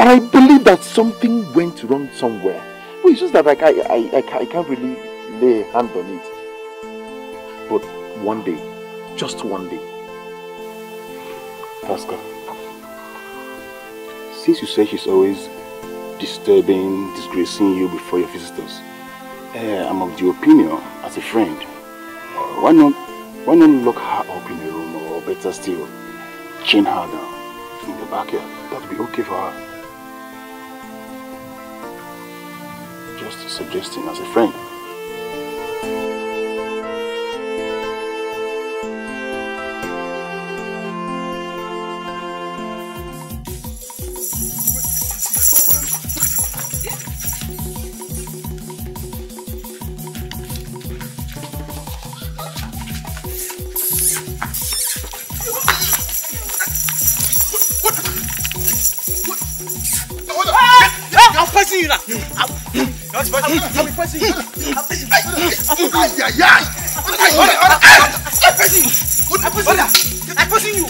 And I believe that something went wrong somewhere. But it's just that like, I, I, I, I can't really lay a hand on it. But one day, just one day, Pascal, since you say she's always disturbing, disgracing you before your visitors, eh, I'm of the opinion, as a friend, uh, why not, why not lock her up in a room or better still, chain her down in the backyard? That would be okay for her. Just suggesting as a friend. I'm pressing you now. I'm, I'm, I'm pressing you. I'm pressing you. Ay, ay, ay. I'm pressing you. I'm pressing you.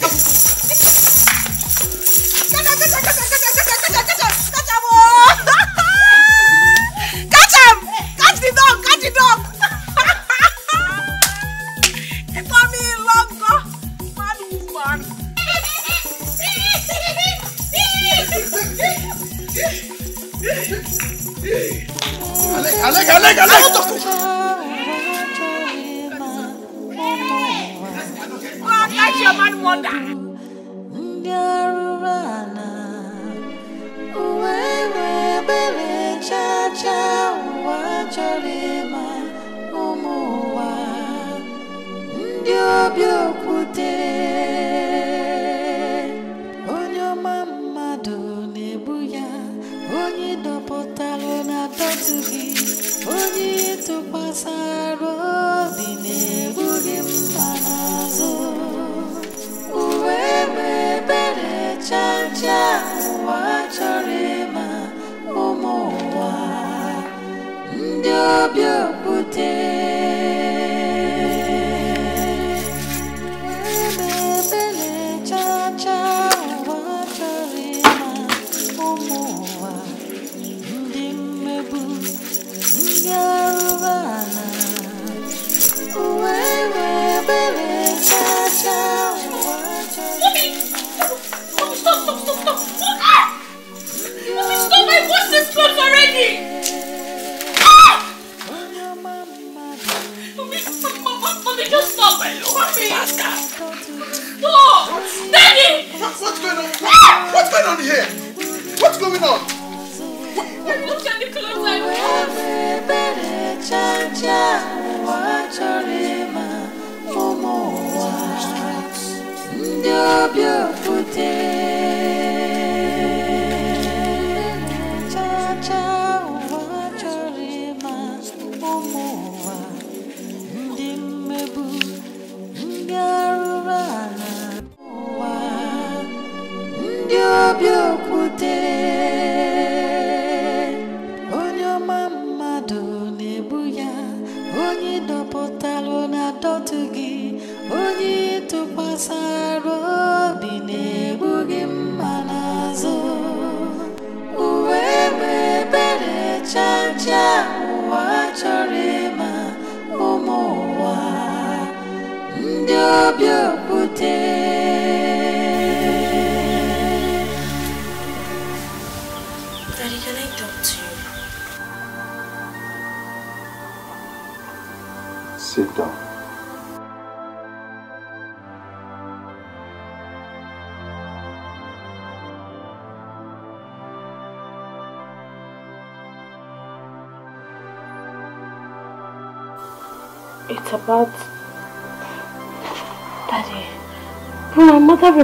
I'm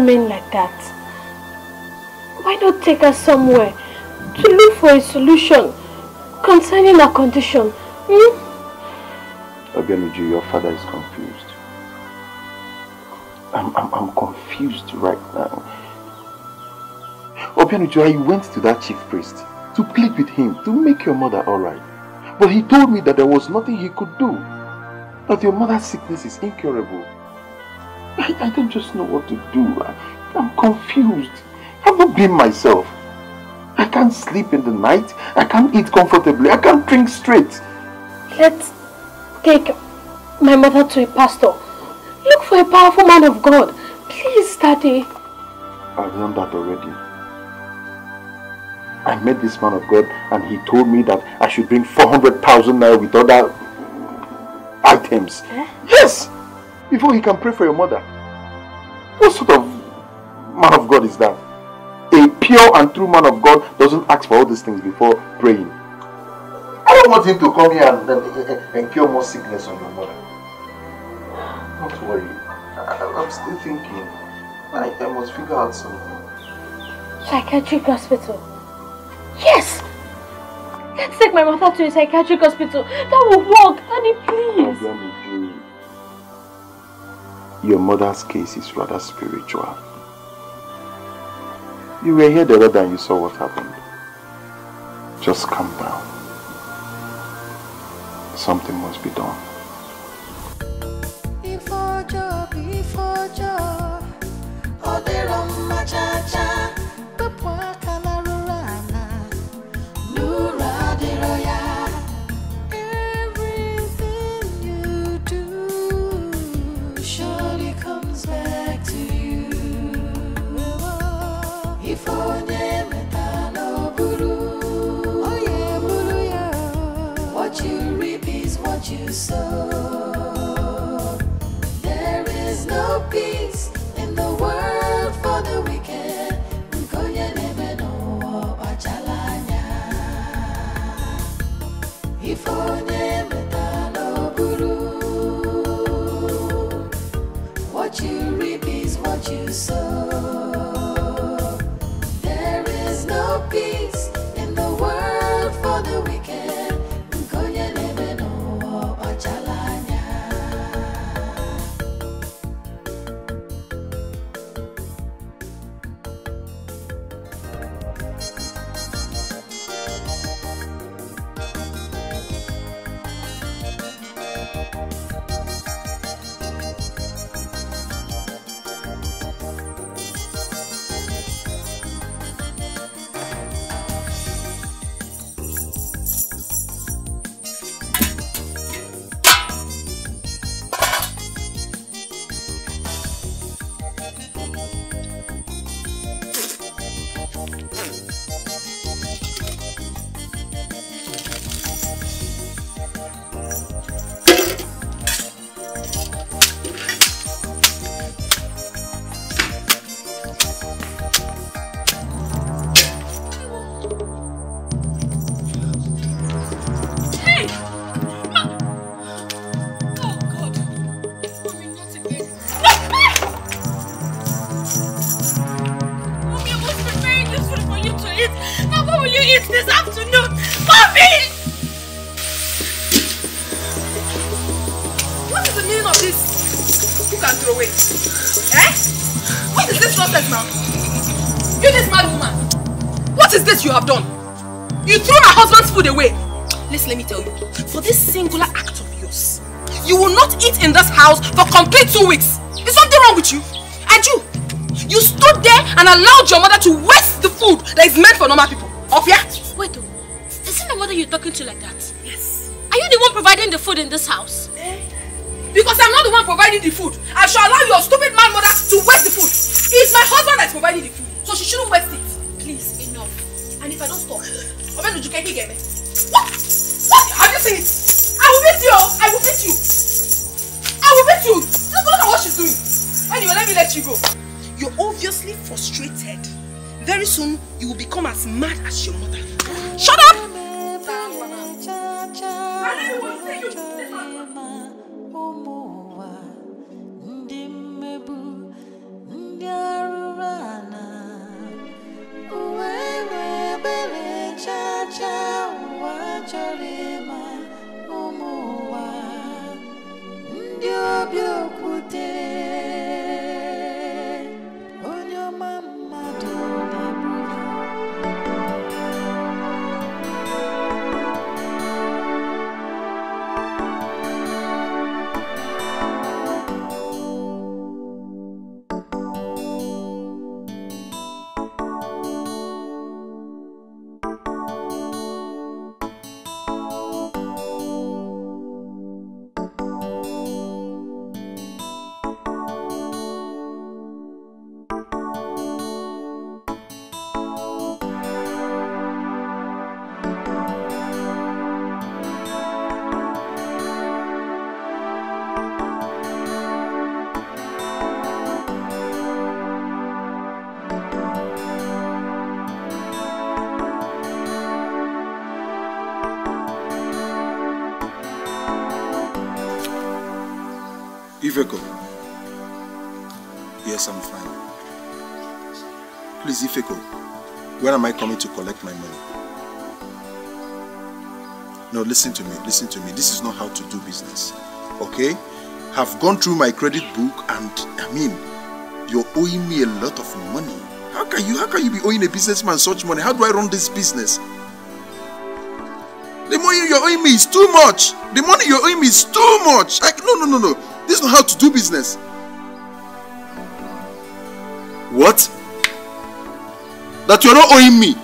remain like that? Why not take her somewhere to look for a solution concerning her condition? Hmm? Obianuju, your father is confused. I'm, I'm, I'm confused right now. Obianuju, I went to that chief priest to plead with him to make your mother alright. But he told me that there was nothing he could do. That your mother's sickness is incurable. I, don't just know what to do. I, I'm confused. I'm not being myself. I can't sleep in the night. I can't eat comfortably. I can't drink straight. Let's take my mother to a pastor. Look for a powerful man of God. Please, Daddy. I've done that already. I met this man of God and he told me that I should bring 400,000 naira with other items. Yes! Before he can pray for your mother. Ask for all these things before praying. I don't want him to come here and, and, and cure more sickness on your mother. Don't worry. I, I'm still thinking. I, I must figure out something. Psychiatric hospital. Yes! Let's take my mother to a psychiatric hospital. That will work. Daddy, please. Your mother's case is rather spiritual. You were here the other day and you saw what happened. Just come down. Something must be done. This house? Because I'm not the one providing the food. I shall allow your stupid man mother to waste the food. It's my husband that's providing the food. So she shouldn't waste it. Please, enough. And if I don't stop, Oben Ujuke get me. What? What? Have you seen it? I will beat you. I will beat you. I will beat you. Look, look at what she's doing. Anyway, let me let you go. You're obviously frustrated. Very soon, you will become as mad as your mother. When am I coming to collect my money? No, listen to me, listen to me. This is not how to do business. Okay? Have gone through my credit book and, I mean, you're owing me a lot of money. How can you, how can you be owing a businessman such money? How do I run this business? The money you're owing me is too much. The money you're owing me is too much. Like, no, no, no, no. This is not how to do business. What? That you're not owing me?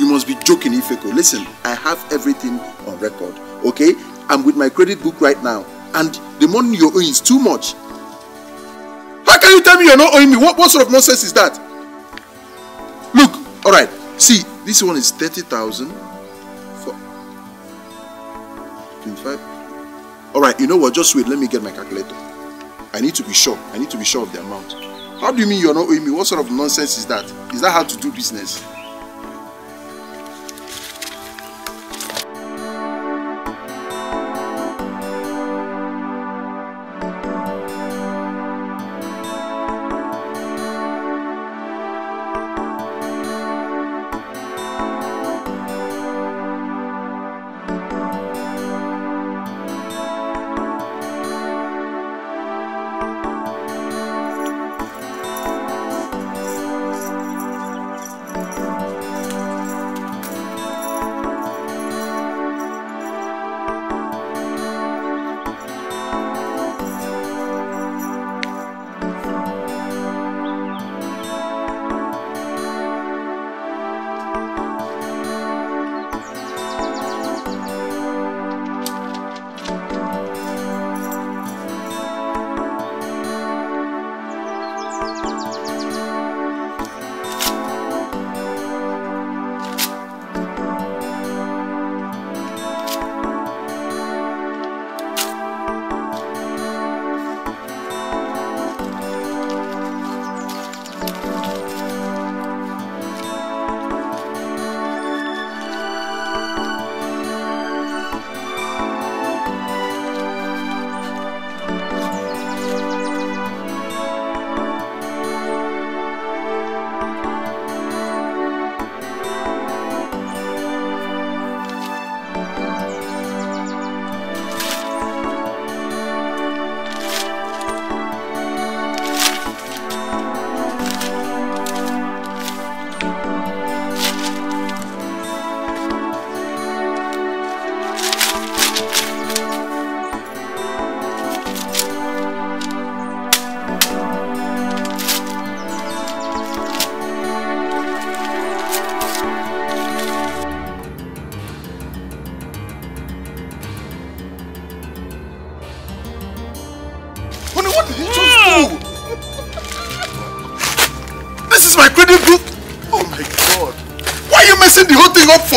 You must be joking, Ifeko. Listen, I have everything on record. Okay? I'm with my credit book right now. And the money you're owing is too much. How can you tell me you're not owing me? What, what sort of nonsense is that? Look, alright. See, this one is 30,000 for 25. Alright, you know what? Just wait. Let me get my calculator. I need to be sure. I need to be sure of the amount. How do you mean you're not owing me? What sort of nonsense is that? Is that how to do business?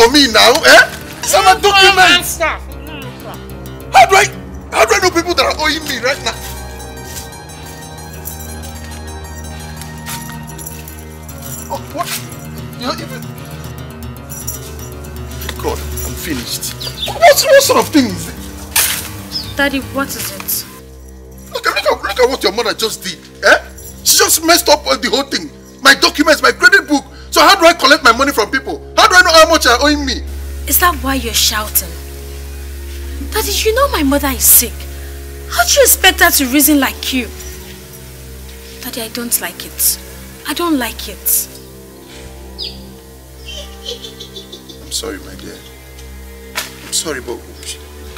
For me now, eh? These are my documents. How do I, how do I know people that are owing me right now? Oh, what? You know, even... God, I'm finished. What, what sort of thing is it? Daddy, what is it? Look, at- look, at, look at what your mother just did, that why you're shouting? Daddy, you know my mother is sick. How do you expect her to reason like you? Daddy, I don't like it. I don't like it. I'm sorry, my dear. I'm sorry, but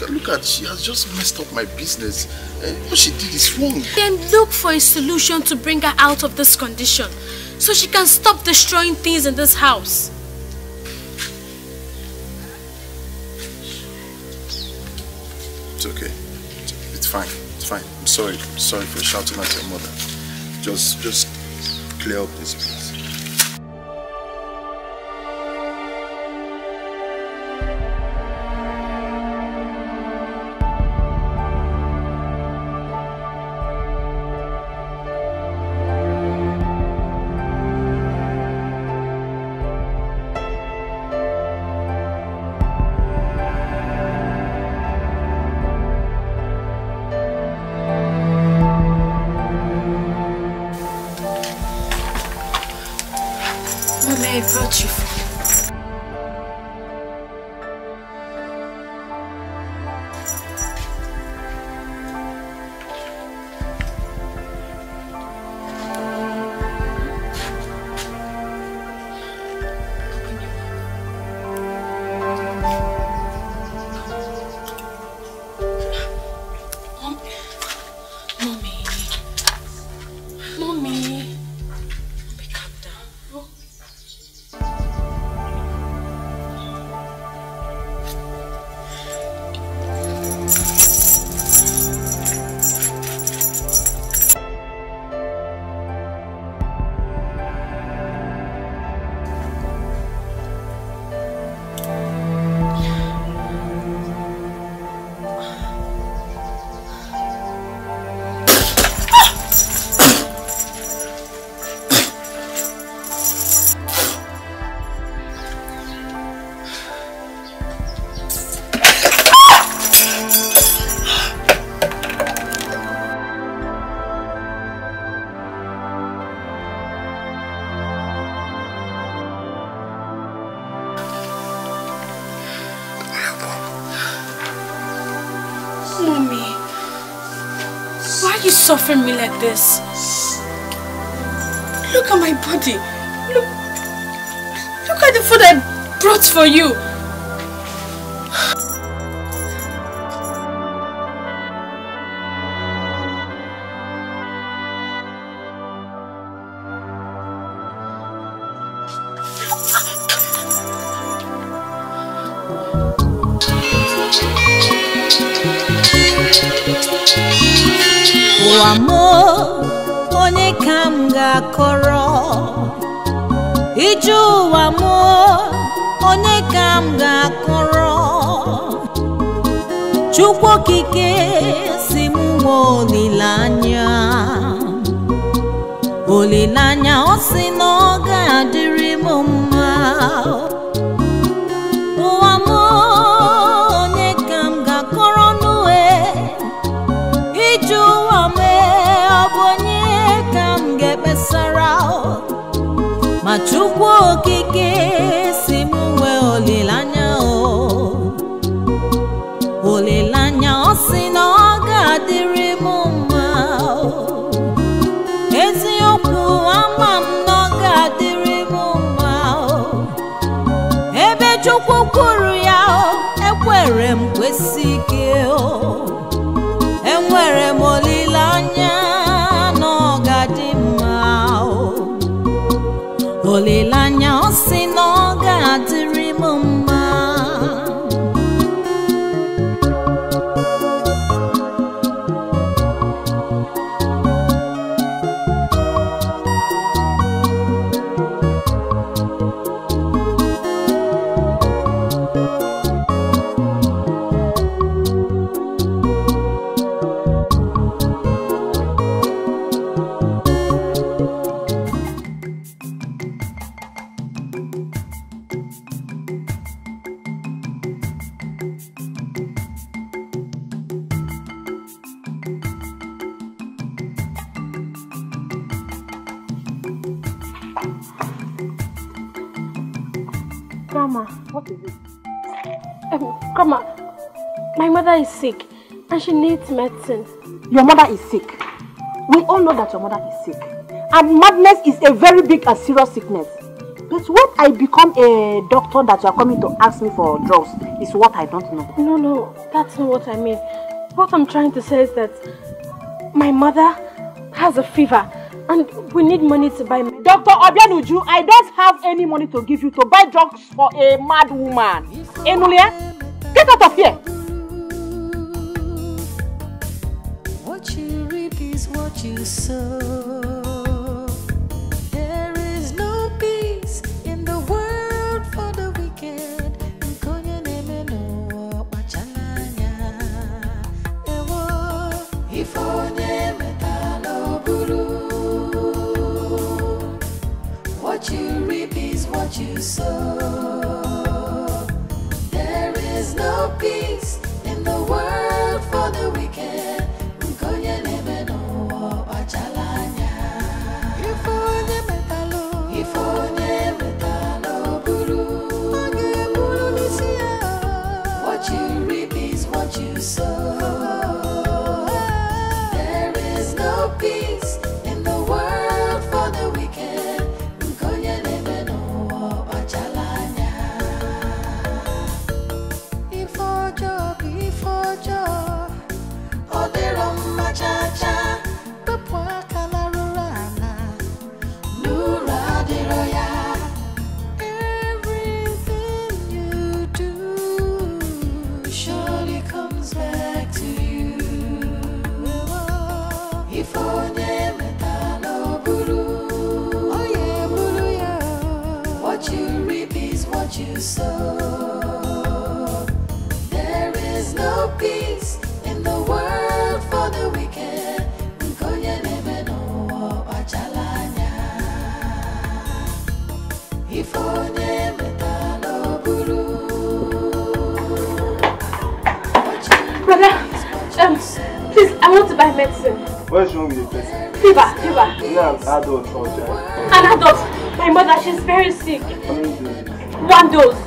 look at- she has just messed up my business. Eh, what she did is wrong. Then look for a solution to bring her out of this condition so she can stop destroying things in this house. Sorry. For shouting at your mother. Just, just clear up this, suffering me like this? Look at my body. Look, look at the food I brought for you. Ije ụwa m onye ka m ga-akọrọ? Chukwu okike si m nwee olileanya. Olileanya ọ sị na ọ ga-adịrị m mma. Chukwu okike si m nwee olileanya o. Olileanya ọ sị na ọ ga-adịrị m mma eziokwu ama m na ọ ga-adịrị m mma ebe chukwu kwuru ya ekwere m kwesị ike enwere m olileanya medicine. Your mother is sick. We all know that your mother is sick. And madness is a very big and serious sickness. But when I become a doctor that you are coming to ask me for drugs is what I don't know. No, no, that's not what I mean. What I'm trying to say is that my mother has a fever and we need money to buy medicine. Dr. Obianuju, I don't have any money to give you to buy drugs for a mad woman. Enulia, get out of here. You sow. Wrong with the person? Fever, fever. An adult or child. An adult. My mother, she's very sick. One dose.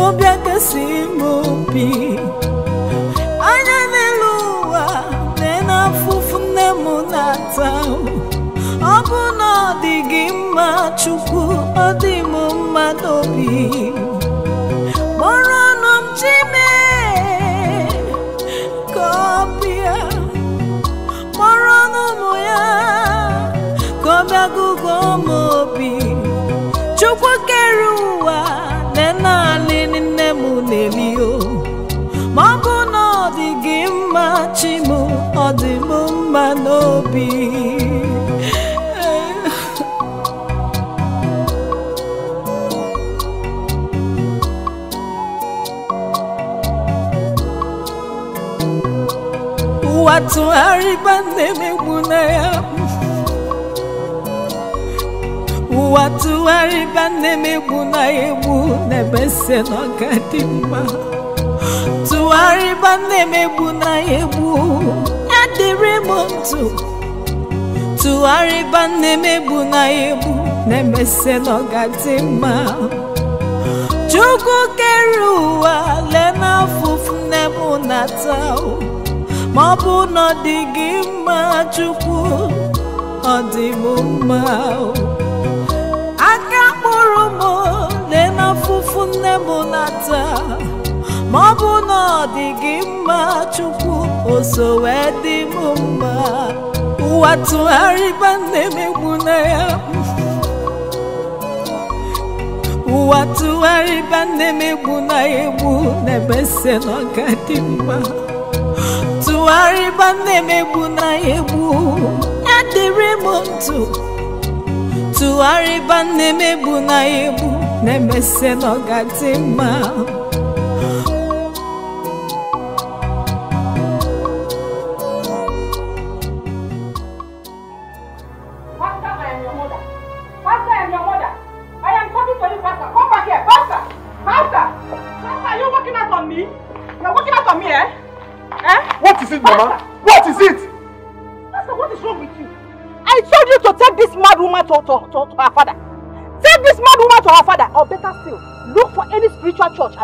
Ka ọ bịa kasị m obi anya n'elu ụwa lee n'afụfụ nne m na-ata ọ bụ na ọ dị gị mma chukwu ọ dị m mma n'obi kpọrọ ọnụ nne m na-elio ma ọ bụ na ọ dị gị mma chimụ ọ dị m mma n'obi ụwa tụgharịba na-emegbu na ya tụgharịba na-emegbu na ya egbu n'ebe se na ọ ga dị mma tụgharịba na-emegbu na ya egbu adịrị m ndụ tụgharịba na-emegbu na ya egbu n'ebe se na ọ ga dị mma chukwu kere ụwa lee n'afụfụ nne m na-ata ma ọ bụ na ọ dị gị mma chukwu ọ dị m mma aka n'afụfụ nne m na-ata ma ọ bụ na ọ dị gị mma chukwu o so wee dị m mma. Ụwa tụgharịba na-emegbu na ya. Ụwa tụgharịba na-emegbu na ya egbu n'ebe se na ọ dị mma. Tụgharịba na-emegbu na ya egbu adịrị m ndụ. Tụgharịba na-emegbu na ya egbu na-emese na ọ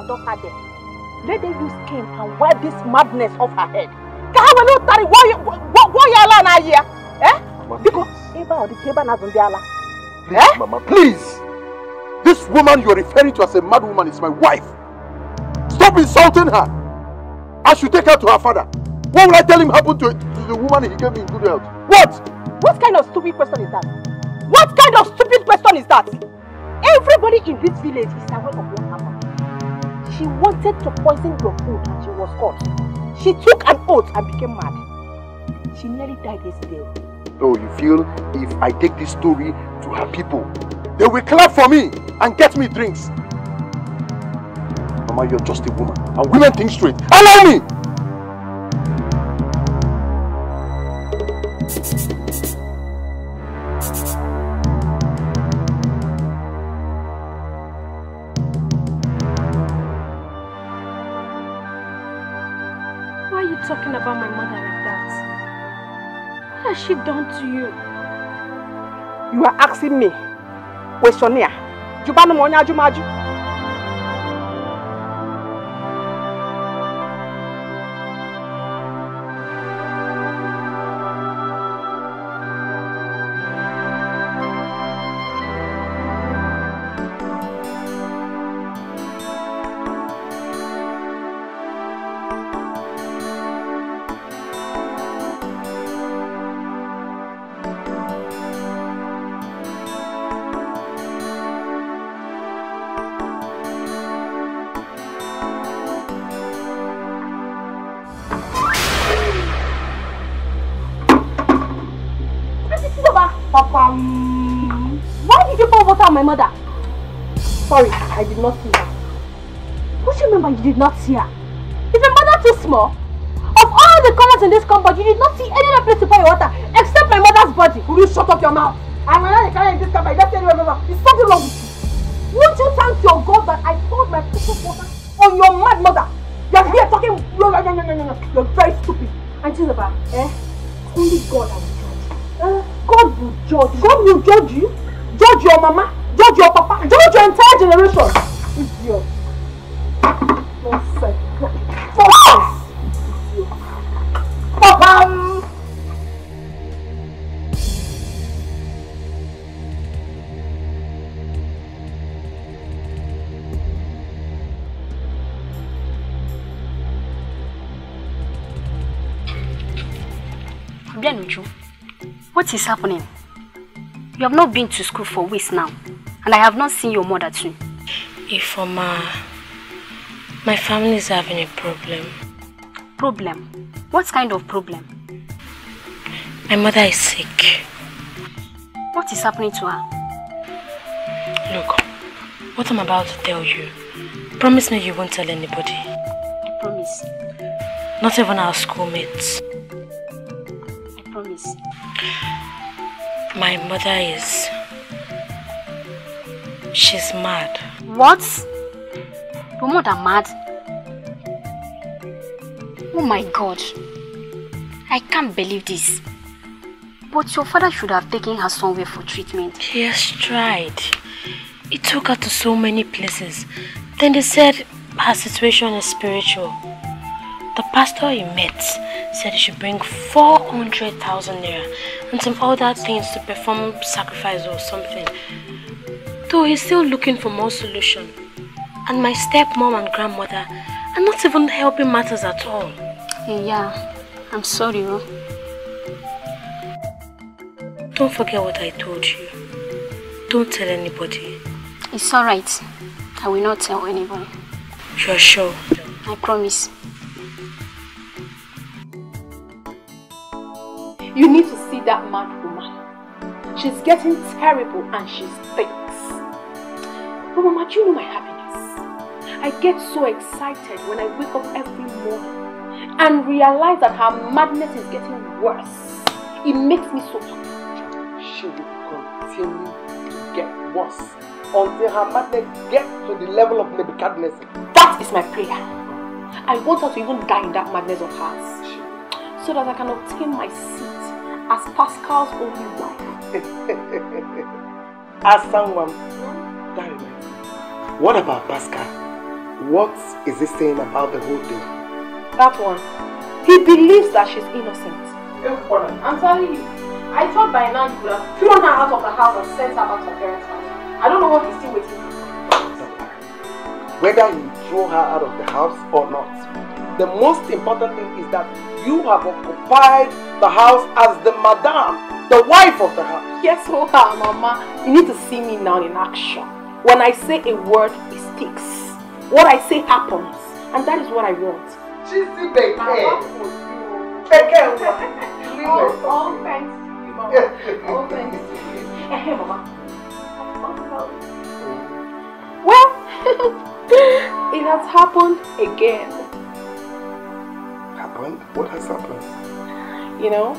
her there. Let them use cane and wipe this madness off her head. Kahawe no tari, why you alone now here? Eh? Because Eba or the Keba Nazundiala. Please, Mama, please. This woman you're referring to as a mad woman is my wife. Stop insulting her. I should take her to her father. What will I tell him happened to, to the woman he gave me in good health? What? What kind of stupid question is that? What kind of stupid question is that? Everybody in this village is aware of what. She wanted to poison your food and she was caught. She took an oath and became mad. She nearly died yesterday. Oh, you feel if I take this story to her people, they will clap for me and get me drinks. Mama, you're just a woman. And women think straight. Allow me! To you? You are asking me, questionnaire. Jubanu monya jumaju. Papa, remember you did not see her? Is your mother too small? Of all the corners in this compound, you did not see any other place to pour your water except my mother's body. Will you shut up your mouth? I'm not carrying this. I just tell you remember. There's something wrong with you. Won't you thank your God that I poured my precious water on your mad mother? You're here talking. You're, you're, you're, you're, you're very stupid. Auntie Zaba, eh? Only God will judge. Uh, God will judge. God will judge you. Judge your mama. Judge your papa. Judge your entire generation. What is happening? You have not been to school for weeks now, and I have not seen your mother too. If Ifoma, my family is having a problem. Problem? What kind of problem? My mother is sick. What is happening to her? Look, what I'm about to tell you, promise me you won't tell anybody. I promise. Not even our schoolmates. I promise. My mother is... She's mad. What? Your mother mad? Oh my god. I can't believe this. But your father should have taken her somewhere for treatment. He has tried. He took her to so many places. Then they said her situation is spiritual. The pastor he met said he should bring 400,000 naira and some other things to perform sacrifice or something. Though he's still looking for more solution. And my stepmom and grandmother are not even helping matters at all. Yeah, I'm sorry. Oh. Don't forget what I told you. Don't tell anybody. It's alright. I will not tell anybody. You're sure? I promise. You need to see that mad woman. She's getting terrible and she thinks. But Mama, do you know my happiness? I get so excited when I wake up every morning and realize that her madness is getting worse. It makes me so happy. She will continue to get worse until her madness gets to the level of Nebuchadnezzar. That is my prayer. I want her to even die in that madness of hers. So that I can obtain my seat as Pascal's only wife. As someone, that reminds me. What about Pascal? What is he saying about the whole thing? That one. He believes that she's innocent. I'm telling you. I thought by now you would have thrown her out of the house and sent her back to her parents' house. I don't know what he's still waiting for. Whether you throw her out of the house or not, the most important thing is that you have occupied the house as the madam, the wife of the house. Yes, oh, Mama. You need to see me now in action. When I say a word, it sticks. What I say happens. And that is what I want. Chisi Beke. Beke. All, all thanks to you, Mama. All thanks to you. Eh, hey, Mama. Well, it has happened again. Happened? What has happened? You know?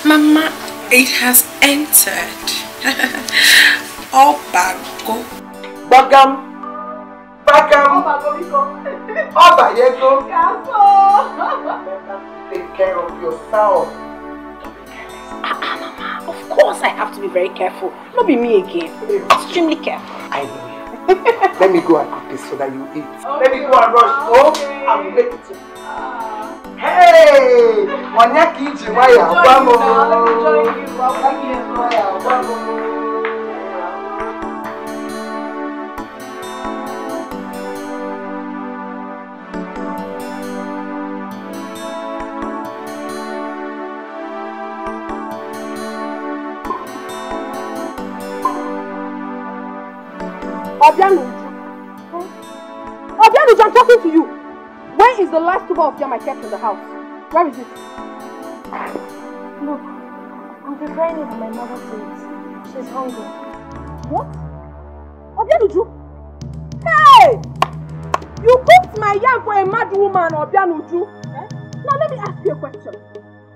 Mama, it has entered. All bago. Bagam. Bagam. Obayego. Take care of yourself. Ah, ah, Mama, of course I have to be very careful. Not be me again. Extremely careful. I know. Let me go and cook this so that you eat. Let me go and rush home and make it. Hey! Wanyaki iji nwayọ agwa m. Obianuju. Obianuju, I'm talking to you. Where is the last tuber of yam I kept in the house? Where is it? Look, I'm preparing it for my mother to eat. She's hungry. What? Obianuju? Hey! You cooked my yam for a mad woman, Obianuju. Eh? Now let me ask you a question.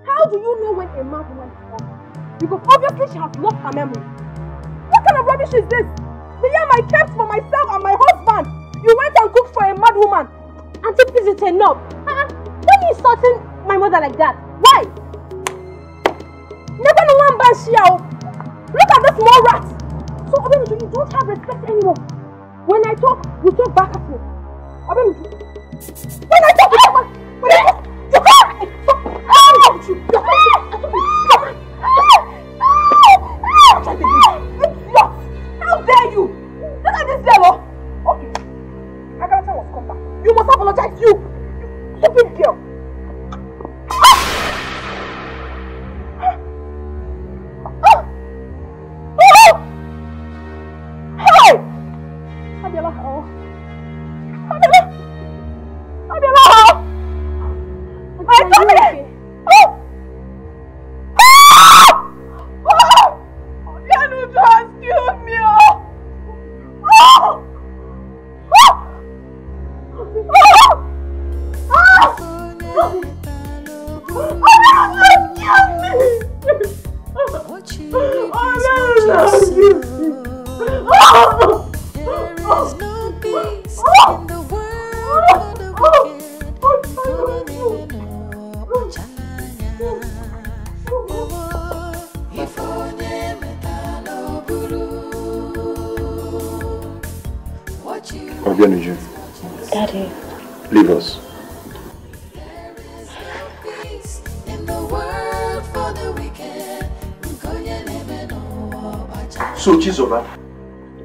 How do you know when a mad woman is hungry? Because obviously she has lost her memory. What kind of rubbish is this? The yam I kept for myself and my husband. You went and cooked for a mad woman. Auntie, please, it's enough. Uh-uh. Don't you starting my mother like that? Why? Never no one ban Shia. oh. Look at this small rat. So Obenuju, you don't have respect anymore. When I talk, you talk back at me. Obenuju. When I talk, you talk back. When I talk, you talk. Obenuju, you're crazy. Try to be idiot. How dare you? Look at this girl, oh. Okay. Agarata must come back.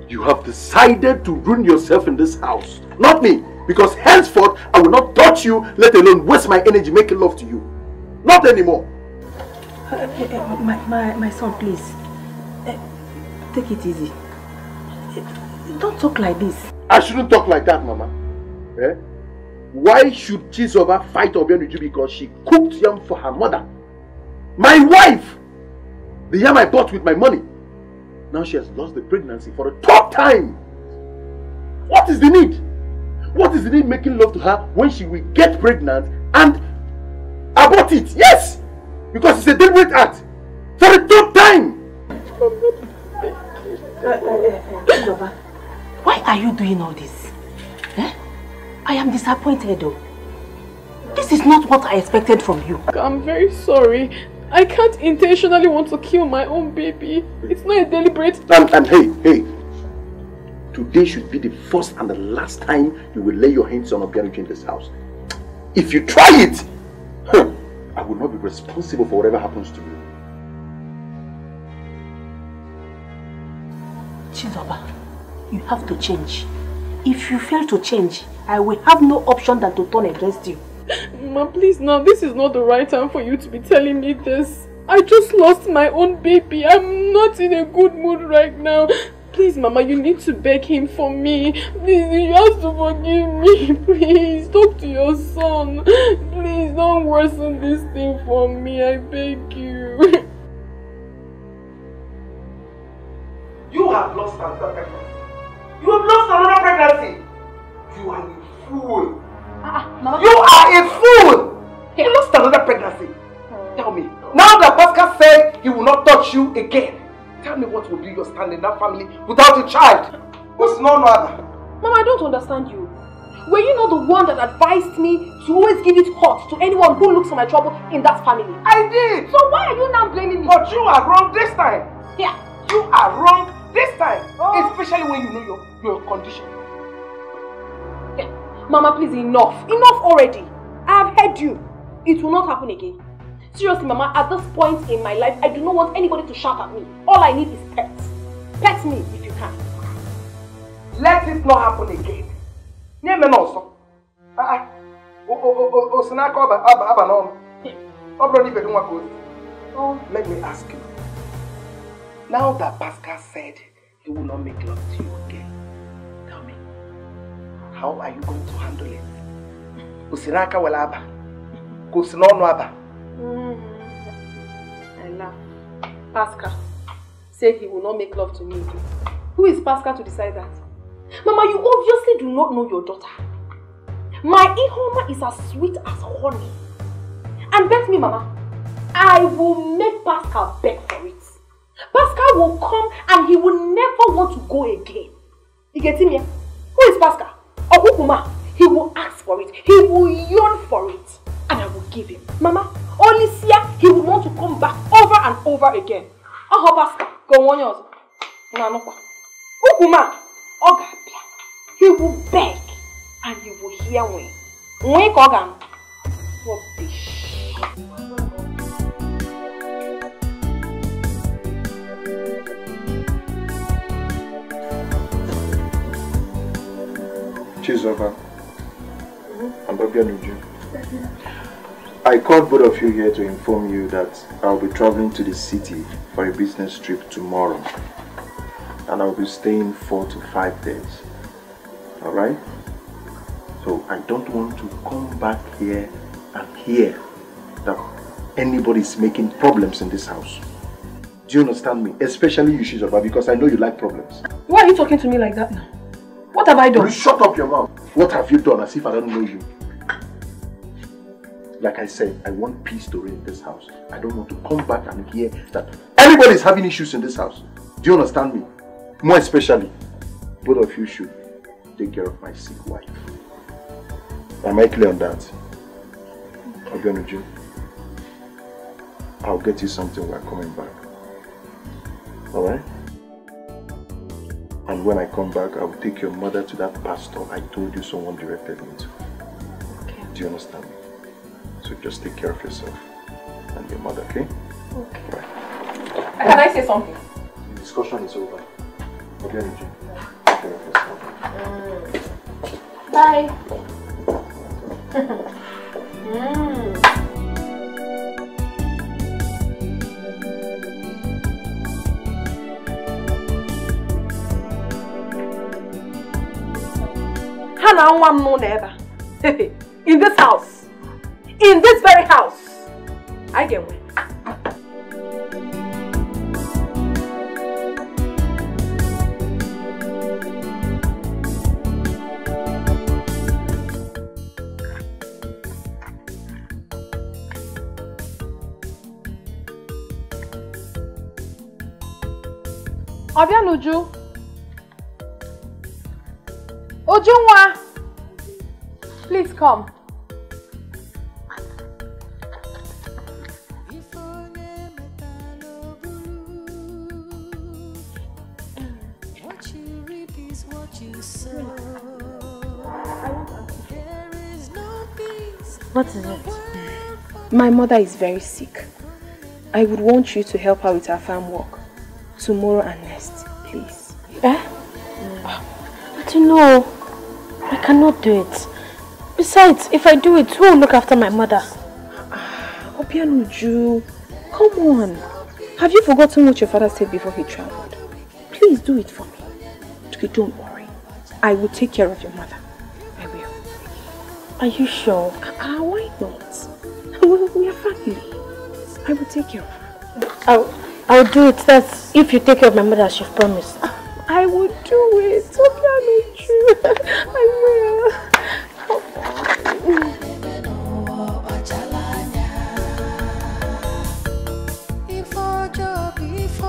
You have decided to ruin yourself in this house. Not me. Because henceforth, I will not touch you, let alone waste my energy making love to you. Not anymore. Uh, uh, my, my, my son, please. Uh, take it easy. Uh, Don't talk like this. I shouldn't talk like that, Mama. Eh? Why should Chizoba fight Obianuju because she cooked yam for her mother? My wife! The yam I bought with my money. Now she has lost the pregnancy for the third time. What is the need? What is the need making love to her when she will get pregnant and abort it? Yes! Because it's a deliberate act. For the third time! Uh, uh, uh, why are you doing all this? Eh? I am disappointed though. This is not what I expected from you. I'm very sorry. I can't intentionally want to kill my own baby. It's not a deliberate... And, and hey, hey, today should be the first and the last time you will lay your hands on Obianuju in this house. If you try it, huh, I will not be responsible for whatever happens to you. Chizoba, you have to change. If you fail to change, I will have no option than to turn against you. Mama, please now, this is not the right time for you to be telling me this. I just lost my own baby. I'm not in a good mood right now. Please, Mama, you need to beg him for me. Please, you have to forgive me. Please, talk to your son. Please, don't worsen this thing for me. I beg you. You have lost another pregnancy. You have lost another pregnancy. You are a fool. You are a fool. He lost another pregnancy. Oh. Tell me. Now that Pascal said he will not touch you again, tell me what will be your stand in that family without a child. Who's no other? Mama, I don't understand you. Were you not the one that advised me to always give it hot to anyone who looks for my trouble in that family? I did. So why are you now blaming me? But you are wrong this time. Yeah. You are wrong this time. Oh. Especially when you know your, your condition. Mama, please, enough. Enough already. I have heard you. It will not happen again. Seriously, Mama, at this point in my life, I do not want anybody to shout at me. All I need is pet. Pet me if you can. Let it not happen again. Nye me n'ọsọ. Ah ah. O o o o o si n'aka ọba aba aba n'ọnụ. Ọ bụrụ na ibe dị nwa ka. Let me ask you. Now that Pascal said he will not make love to you how are you going to handle it? O si n'aka were aba? Ka o mm-hmm. laugh. Pascal said he will not make love to me. Who is Pascal to decide that? Mama, you obviously do not know your daughter. My Ihoma is as sweet as honey. And bet me, Mama, I will make Pascal beg for it. Pascal will come and he will never want to go again. You get me? Who is Pascal? A woman, he will ask for it. He will yearn for it. And I will give him. Mama, only Sia, he will want to come back over and over again. Aha basta, go on yours. Nanokwa. Ukuma, Ogabia. He will beg and you will hear me. Wake organ. Rubbish. Chizoba and Obianuju. I called both of you here to inform you that I'll be traveling to the city for a business trip tomorrow. And I'll be staying four to five days. Alright? So I don't want to come back here and hear that anybody's making problems in this house. Do you understand me? Especially you, Chizoba, because I know you like problems. Why are you talking to me like that now? What have I done? You shut up your mouth. What have you done as if I don't know you? Like I said, I want peace to reign in this house. I don't want to come back and hear that everybody is having issues in this house. Do you understand me? More especially, both of you should take care of my sick wife. Am I clear on that? Obianuju, I'll get you something while coming back. Alright? And when I come back, I will take your mother to that pastor I told you someone directed me to. Okay. Do you understand me? So just take care of yourself and your mother, okay? Okay. Right. Can I say something? The discussion is over. Okay, Energy. Take care of yourself. Bye. mm. Ha na nwa m n'ụlọ ebe a in this house. In this very house. Anyị ga-enwe ọbịa n'uju Ujunwa please come What is what you sow. There is no peace. What is it? My mother is very sick. I would want you to help her with her farm work. Tomorrow and next, please. Eh? But you know, I cannot do it. Besides, if I do it, who will look after my mother? Obianuju, come on. Have you forgotten what your father said before he traveled? Please do it for me. Okay, don't worry. I will take care of your mother. I will. Are you sure? Ah, why not? We, we are family. I will take care of her. I'll, I'll do it. That's if you take care of my mother as you've promised. I will do it. Obianuju. I will. Come on. Ife ọjọọ bụ ife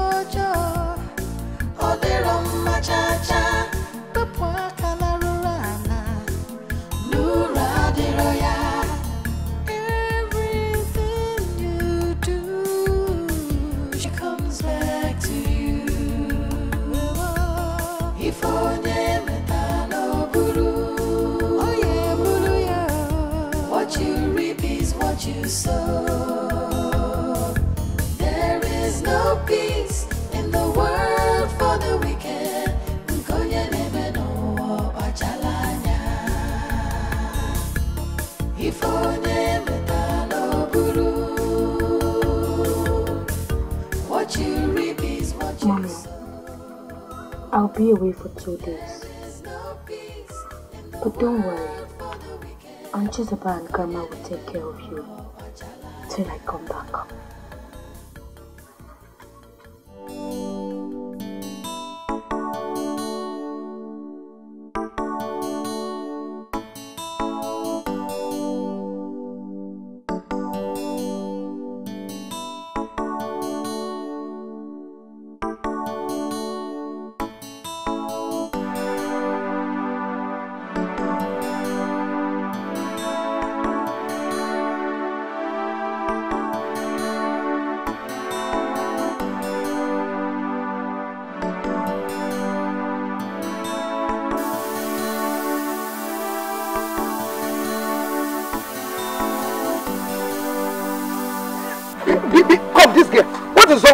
I'll be away for two days. But don't worry. Aunt Jezebel and Grandma will take care of you till I come back.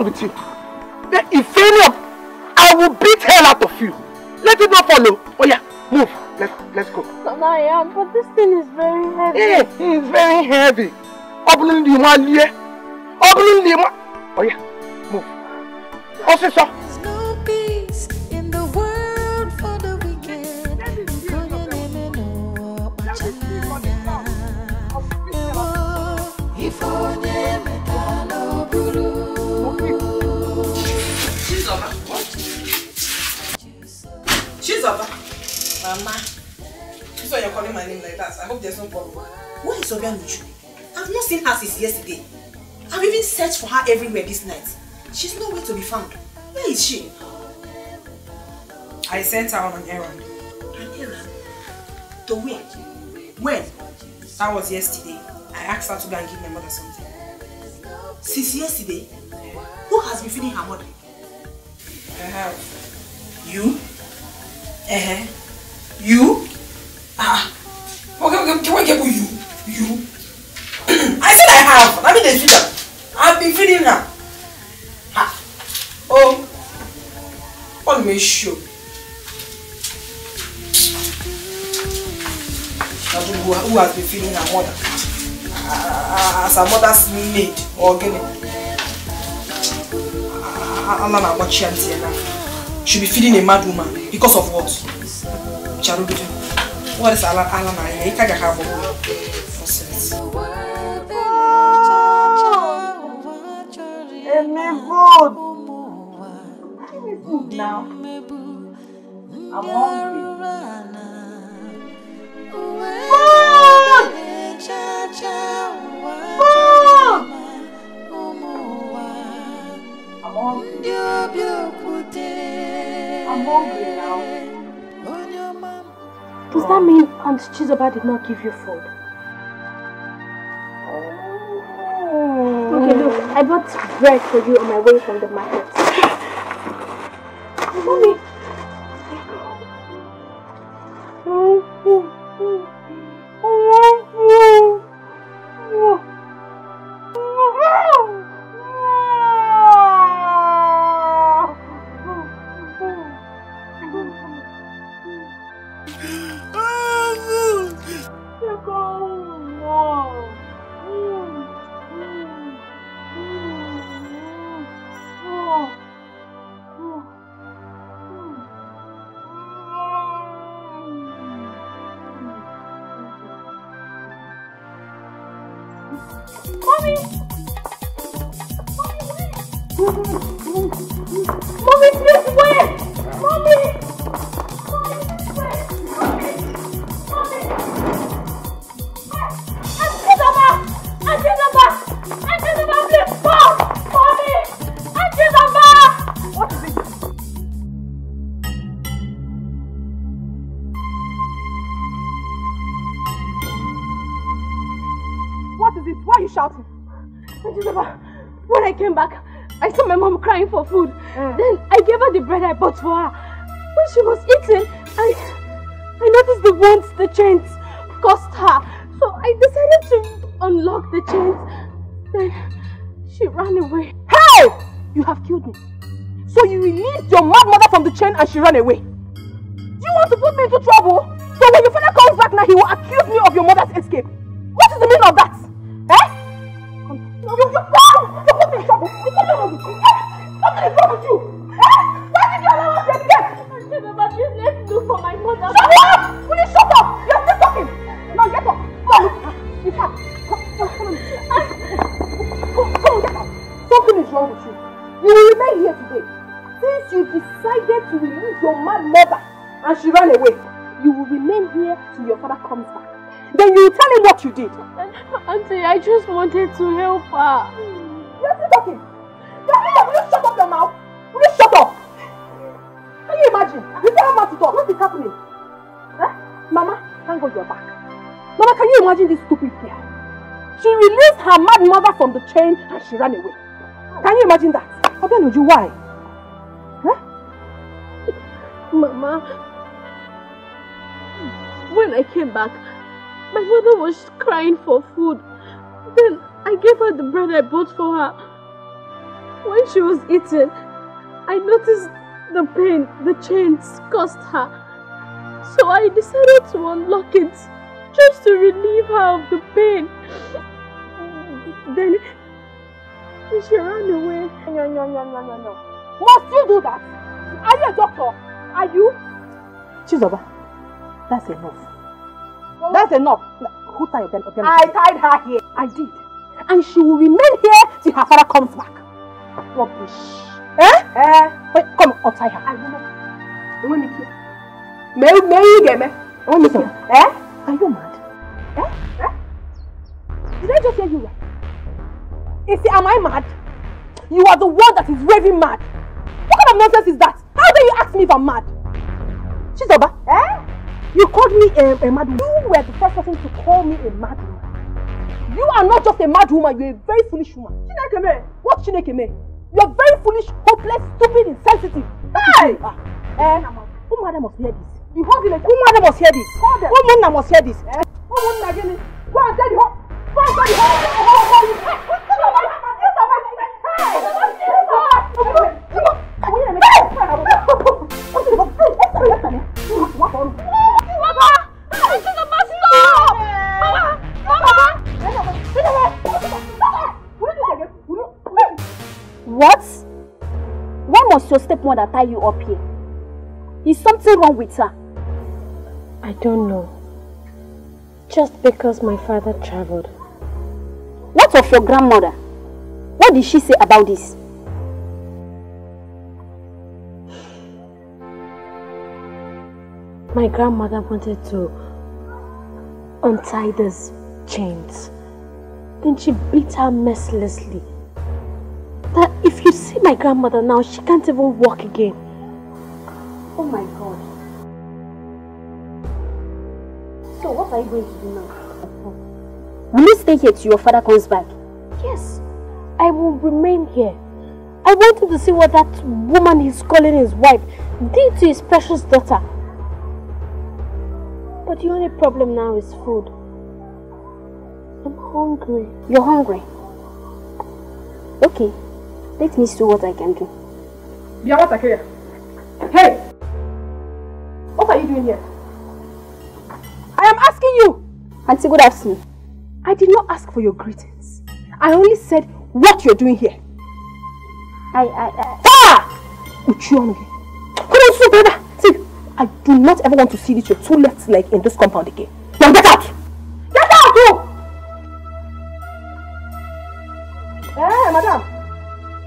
Wrong with you? Eh, If of... I will beat hell out of you. Let it not follow. Oh yeah, move. Let's, let's go. Mama, yeah, but this thing is very heavy. Eh, it's very heavy. Opening the one here. Opening the one. Oh yeah, move. Officer. no my name like that. I hope there's no problem. Where is Obianuju? I've not seen her since yesterday. I've even searched for her everywhere this night. She's nowhere to be found. Where is she? I sent her on an errand. An errand? To where? When? That was yesterday. I asked her to go and give my mother something. Since yesterday? Who has been feeding her mother? I have. You? Uh-huh. You? Ah. Okay, okay, can I get you? You? I said I have. I mean, they feed her. I've been feeding her. Ah. Oh. Let me show. Who, who has been feeding her mother? Uh, as her mother's maid or agbachi auntie ya n'afọ. She be feeding a mad woman because of what? Charubido. What is Allah na ya? Ika ga ha bụ. Nonsense. Amy good. Give me now. I'm hungry. I'm hungry. I'm hungry now. Does that oh. mean Aunt Chizoba did not give you food? Oh. Okay, look, I bought bread for you on my way from the market. Mommy. Mommy! She ran away. Can you imagine that? Obianuju, why? Huh? Mama, when I came back, my mother was crying for food. Then I gave her the bread I bought for her. When she was eating, I noticed the pain the chains caused her. So I decided to unlock it just to relieve her of the pain. Then she ran away. No, no, no, no, no, no. Must you do that? Are you a doctor? Are you? Chizoba, that's enough. That's enough. Who tied them? Okay, I tied her here. I did. And she will remain here till her father comes back. Rubbish. Eh? Eh? Wait, come on, untie her. I will not. You want me to? May, may you get me? I want me to. Eh? Are you mad? Eh? Eh? Did I just hear you right? You see, am I mad? You are the one that is raving mad. What kind of nonsense is that? How dare you ask me if I'm mad? Chizoba, eh? You called me a, a mad woman. You were the first person to call me a mad woman. You are not just a mad woman, you're a very foolish woman. Chinekeme. What Chinekeme? You're very foolish, hopeless, stupid, insensitive. Hey! who are. Eh? Umada must hear this. The whole village. Umada must hear this. Them. Umunna must hear this. Eh? Tell the whole. Go and tell the whole. What? Why must your stepmother tie you up here? Is something wrong with her? I don't know. Just because my father traveled. What of your grandmother? What did she say about this? My grandmother wanted to untie these chains. Then she beat her mercilessly. That if you see my grandmother now, she can't even walk again. Oh my god. So what are you going to do now? Will you stay here till your father comes back? Yes, I will remain here. I want him to see what that woman he's calling his wife did to his precious daughter. But the only problem now is food. I'm hungry. You're hungry? Okay, let me see what I can do. Bia, what here? Hey! What are you doing here? I am asking you. Auntie, good afternoon. I did not ask for your greetings. I only said what you're doing here. I, I, I... Ah! Uchionu. Come on, so brother. See, I do not ever want to see this your two left leg in this compound again. Now get out! Get out, you! Eh, madam.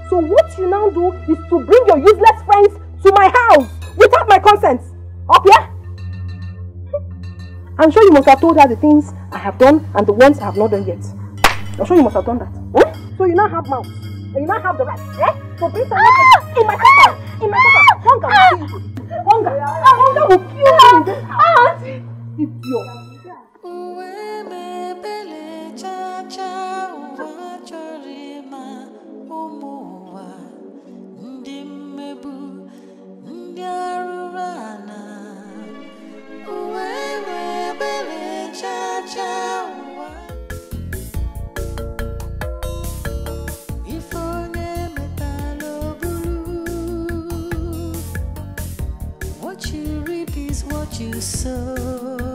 So what you now do is to bring your useless friends to my house without my consent. Up here? I'm sure you must have told her the things I have done and the ones I have not done yet. I'm sure you must have done that. Hmm? So you now have mouth. And you now have the right. Eh? So bring some ah! in my compound. In my compound. Hunger will kill you. Hunger. Hunger will kill you in this house. Idiot. ndị mmegbu ndị arụrụ ana you reap is what you sow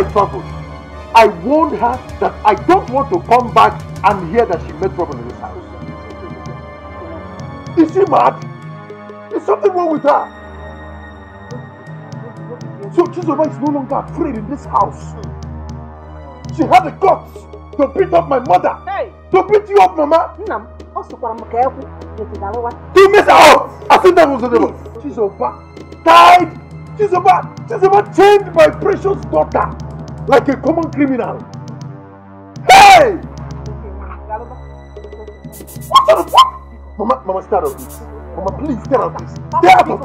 I traveled, I warned her that I don't want to come back and hear that she made trouble in this house. Is she mad? Is something wrong with her? So Chizoba is no longer afraid in this house. She had the guts to beat up my mother. Hey! To beat you up, Mama. Nna m, ọ sịkwara m ka ekwu esi na alụwa. To miss out! I think that was the devil. Chizoba tied. Chizoba, Chizoba chained my precious daughter like a common criminal. Hey! What? Mama, Mama, stay out of this. Mama, please stay out of this. Stay out of.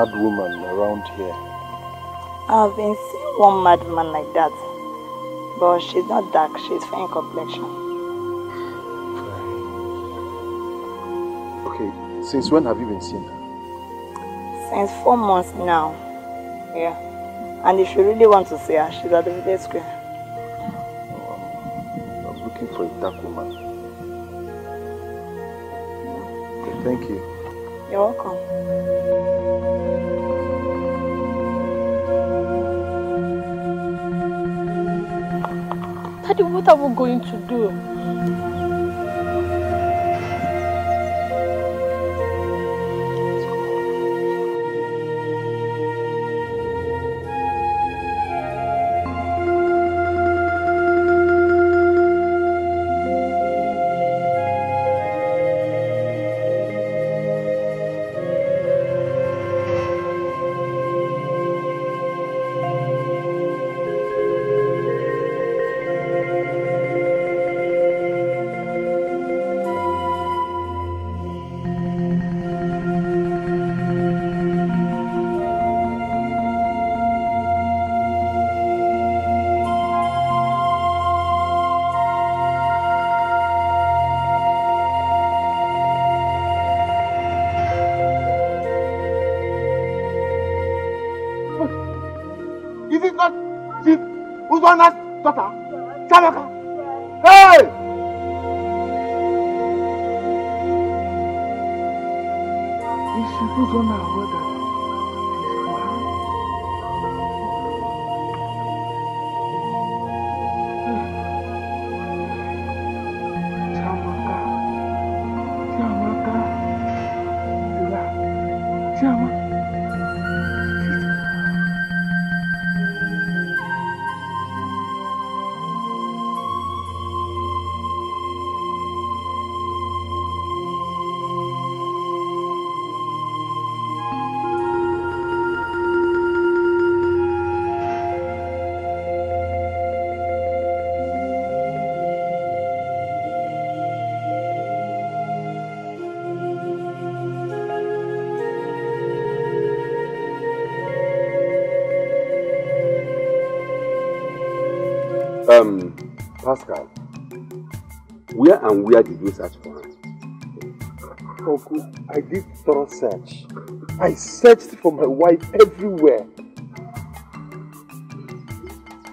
Mad woman around here? I've been seeing one madman like that. But she's not dark, she's fair in complexion. Okay, since when have you been seeing her? Since four months now. Yeah. And if you really want to see her, she's at the village square. Oh, I was looking for a dark woman. Mm. Okay, thank you. You're welcome. What are we going to do? I did thorough search. I searched for my wife everywhere.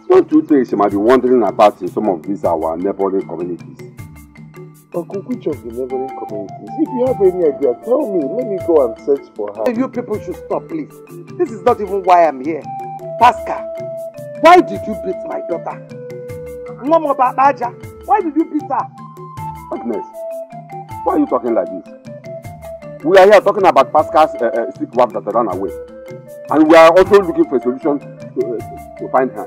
Don't you think she might be wandering about in some of these our neighboring communities? Uncle, which of the neighboring communities? If you have any idea, tell me. Let me go and search for her. You people should stop, please. This is not even why I'm here. Pascal, Why did you beat my daughter? Mama Baja, why did you beat her? Agnes, why are you talking like this? We are here talking about Pascal's uh, uh, sick wife that ran away. And we are also looking for a solution to, uh, to find her.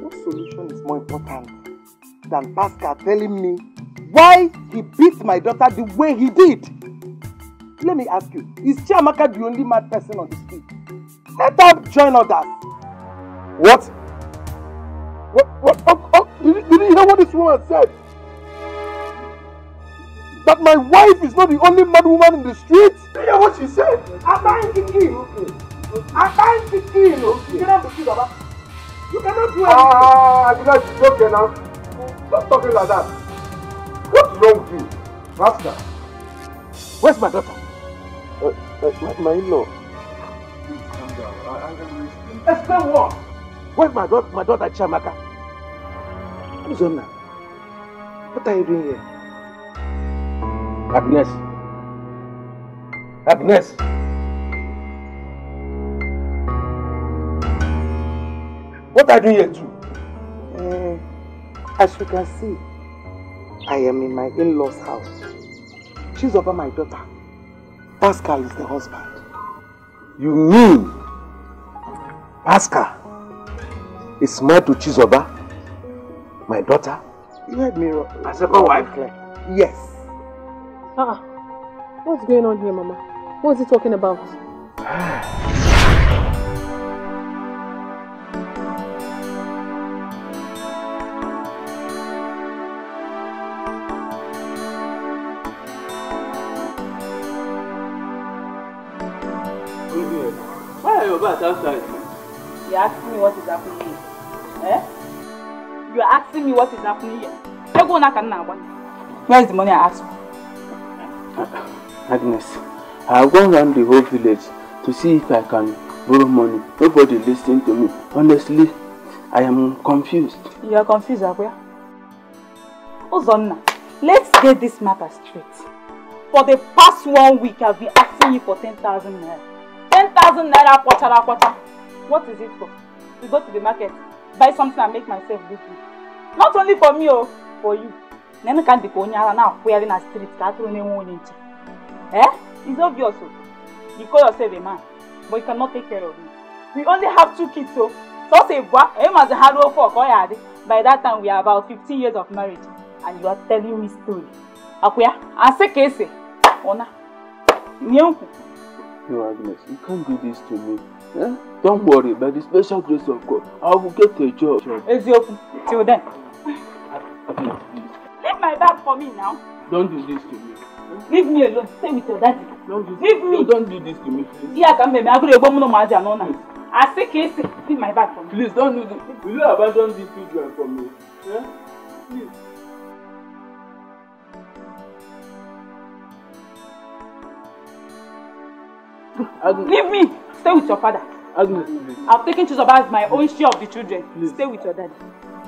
What solution is more important than Pascal telling me why he beat my daughter the way he did? Let me ask you, is Chiamaka the only mad person on the street? Let her join others. What? What? What? Oh, oh, did, you, did you hear what this woman said? That my wife is not the only mad woman in the street? Did you hear what she said? I'm buying the key. I'm buying the key. You cannot do Baba. You cannot do anything. Ah, you guys, it's okay now. Stop talking like that. What's wrong with you? Master. Where's my daughter? Uh, uh, my, my in-law. Explain what? Where's my daughter, my daughter Chiamaka? Uzonna, what are you doing here? Agnes. Agnes. What are you here too? Uh, as you can see, I am in my in-laws house. She's over my daughter. Pascal is the husband. You mean Pascal is married to Chizoba, my daughter? You heard me wrong. My second wife? Yes. Ah, what's going on here, Mama? What is he talking about? Why are you back outside? You're asking me what is happening here. Eh? You're asking me what is happening here. Where is the money I asked for? Agnes, I have gone around the whole village to see if I can borrow money. Nobody listening to me. Honestly, I am confused. You are confused, Abuya. Uzonna, let's get this matter straight. For the past one week, I've been asking you for 10,000 naira. 10,000 naira kwachara kwacha. What is it for? To go to the market, buy something and make myself good. Not only for me, oh, for you. Nene ka ndịka onye ara na-akwụgharị na street ka atụrụ na-enwe onye nche. Eh? It's obvious. Oh. You call yourself a man, but you cannot take care of me. We only have two kids, so so say boy, eh must hard work for Koyade. By that time, we are about 15 years of marriage, and you are telling me story. Akuya, ase kese, ona, nyenku. No, Agnes, you can't do this to me. Eh? Don't worry, by the special grace of God, I will get a job. Ezioku, till then. Leave my bag for me now. Don't do this to me. Leave me alone. Stay with your daddy. Don't do Leave me. Don't do this to me, please. Iya ka mmemme agụrụ egbo mụ na ụmụazị anọ na. Ase kese, leave my bag for me. Please don't do this. Will you abandon these children for me? Eh? Please. Agnes. Leave me. Stay with your father. Agnes, please. I've taken Chizoba as my own share of the children. Stay with your daddy.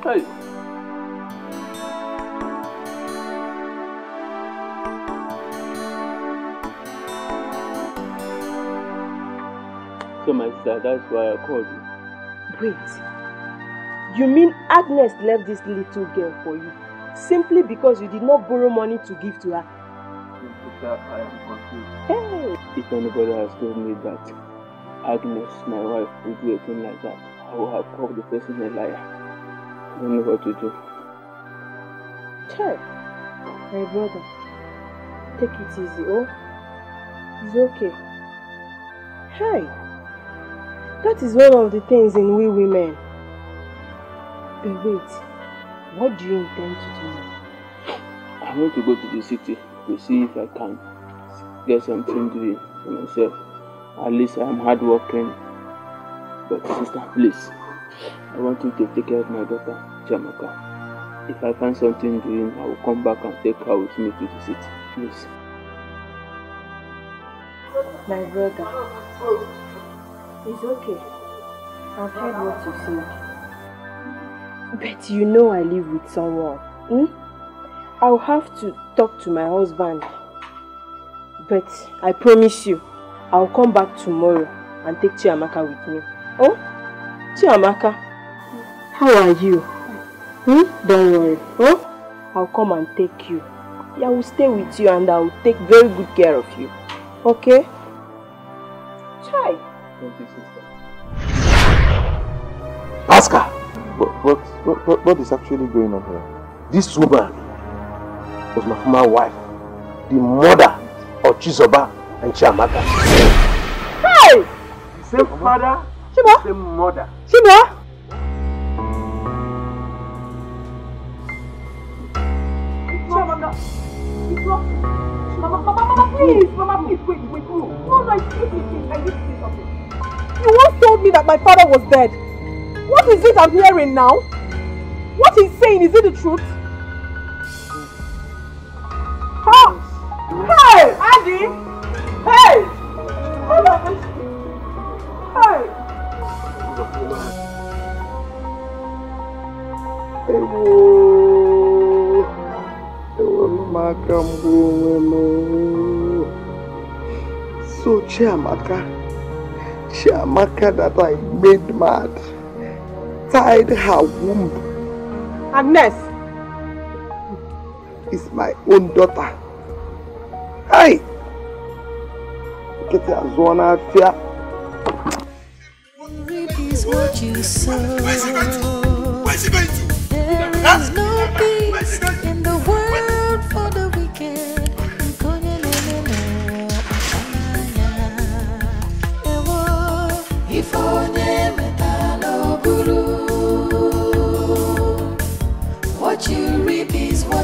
Hey. So my sister, that's why I called you. Wait. You mean Agnes left this little girl for you simply because you did not borrow money to give to her? Sister, I am confused. Hey! If anybody has told me that Agnes, my wife, would do a thing like that, I would have called the person a liar. I don't know what to do. Child, my brother, take it easy, oh? It's okay. Hey, that is one of the things in we women. But wait, what do you intend to do now? I want to go to the city to see if I can get something doing for myself. At least I am hardworking. But sister, please, I want you to take care of my daughter, Chiamaka. If I find something doing, I will come back and take her with me to the city. Please. My brother, it's okay. I've heard what you said. But you know I live with someone. Hmm? I'll have to talk to my husband. But I promise you, I'll come back tomorrow and take Chiamaka with me. Oh? Chiamaka, How are you? Hmm? Don't worry. Huh? I'll come and take you. I will stay with you and I will take very good care of you. Okay? Try. Oscar! But, but, but, but what is actually going on here? This woman was my former wife, the mother of Chizoba and Chiamaka. Hey! Same father, Chibo? same mother. Chibo? Mama, it's not. Mama, Mama, Mama, please, Mama, please, wait, wait, no, no, no, excuse me, please, I need to say something. You once told me that my father was dead. What is it I'm hearing now? What he's saying, is it the truth? Huh? Hey, Andy! Hey! Hold on. Hey! Ewo, ewo. So Chiamaka, Chiamaka that I made mad, tied her womb Agnes! is my own daughter. Hey! Nkịtị azụọ n'afịa. Reap is what you sow. Where's he going to? Where's he going to? There is no peace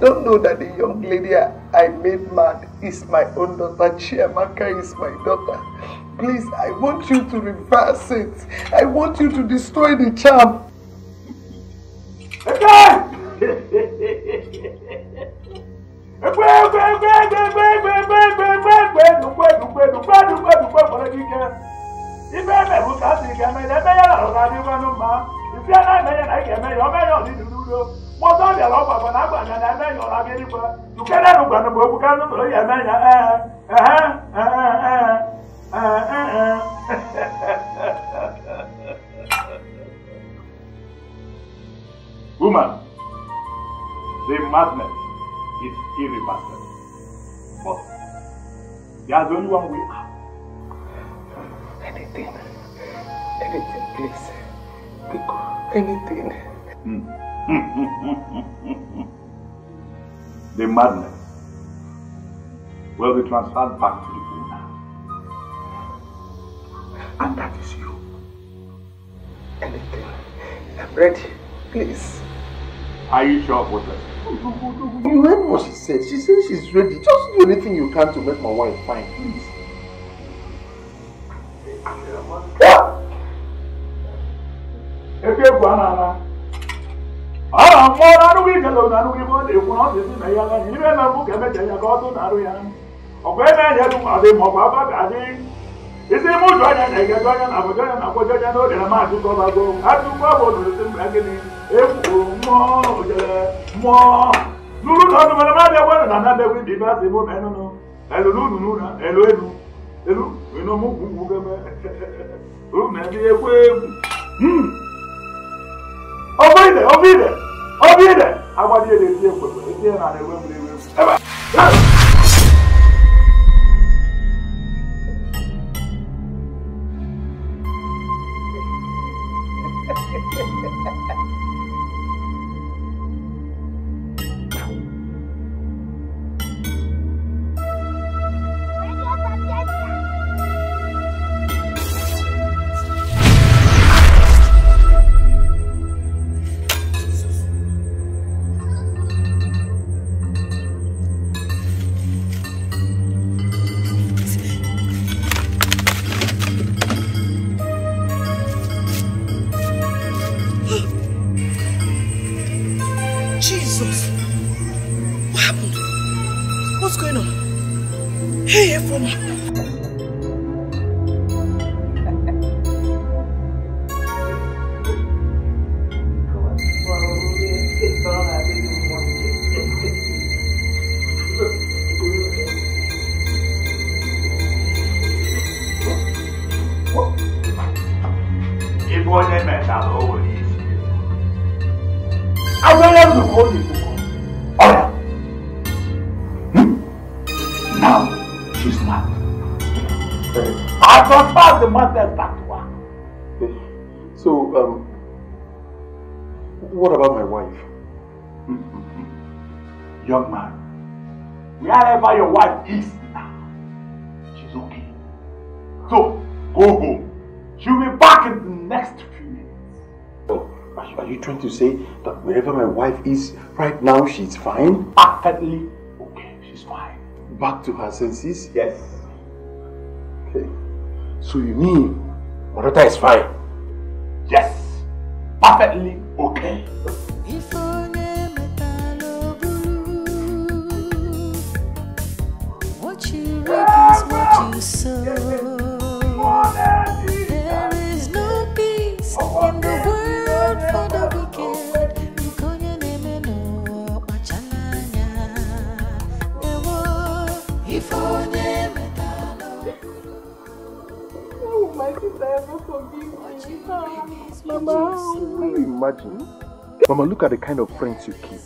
don't know that the young lady I, I made mad is my own daughter. Chiamaka is my daughter. Please, I want you to reverse it. I want you to destroy the charm. ife a ị mọtọ bịara ọgbakọ na agbanya na eme ya ọra gị dịkwa dukere nụgwanụ bụ okwu ka nụtụrụ ya eme ya ee ehe ehe ehe Woman, the madness is irreversible. But there's only one way out. Anything. Anything, please. Pico, anything. Hmm. The madness will be transferred back to the owner. And that is you. Anything. I'm ready. Please. Are you sure of what that? You heard what she said. She said she's ready. Just do anything you can to make my wife fine, please. Ebe egwu ọra mkpọrọ arụgwọ igele na arụgwọ ibe ọ na-ekwu na ọ dị na ya na ime na mbụ ka emecha ya ka ọ tụ na arụ ya ọkwa eme anya dụ ma dị ma ọkwa aba ga-adị isi ime ụjọ anya na ịgaji anya na agbaji anya na agbaji anya na ogere maazị ụkọbago atụkwa bụ odorisi mgbe gịnị ekwuru mmụọ ojere mmụọ nuru na ọdụ mere mmadụ egwe na anadegwe dị ibe asị bụ ma enụnụ eluru unu n'ụra elu elu elu enumụ gwugwu gebe uru na ndị egwu egwu obide obide obide agbalị ele tie ekwe ekwe tie na-enwe mmiri enwe wherever your wife is now, she's okay. So, go home. She'll be back in the next few minutes. Oh, are you, are you trying to say that wherever my wife is right now, she's fine? Perfectly okay. She's fine. Back to her senses? Yes. Okay. So you mean my daughter is fine? Yes. Perfectly okay. Will my ever forgive me? How Can you imagine? Mama, look at the kind of friends you keep.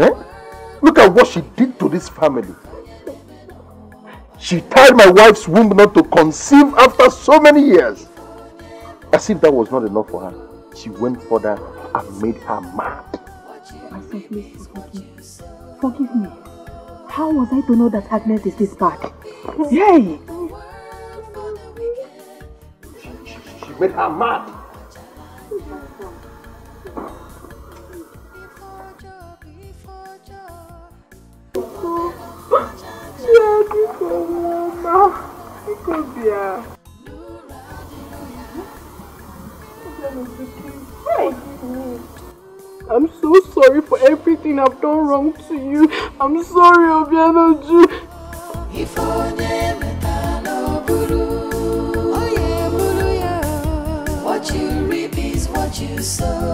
Eh? Look at what she did to this family. She tied my wife's womb not to conceive after so many years. As if that was not enough for her, she went further and made her mad. My son, please forgive me. Forgive me. How was I to know that Agnes is this bad? Yay! She made her mad. I'm so sorry for everything I've done wrong to you. I'm sorry, Obianuju. What you reap is what you sow.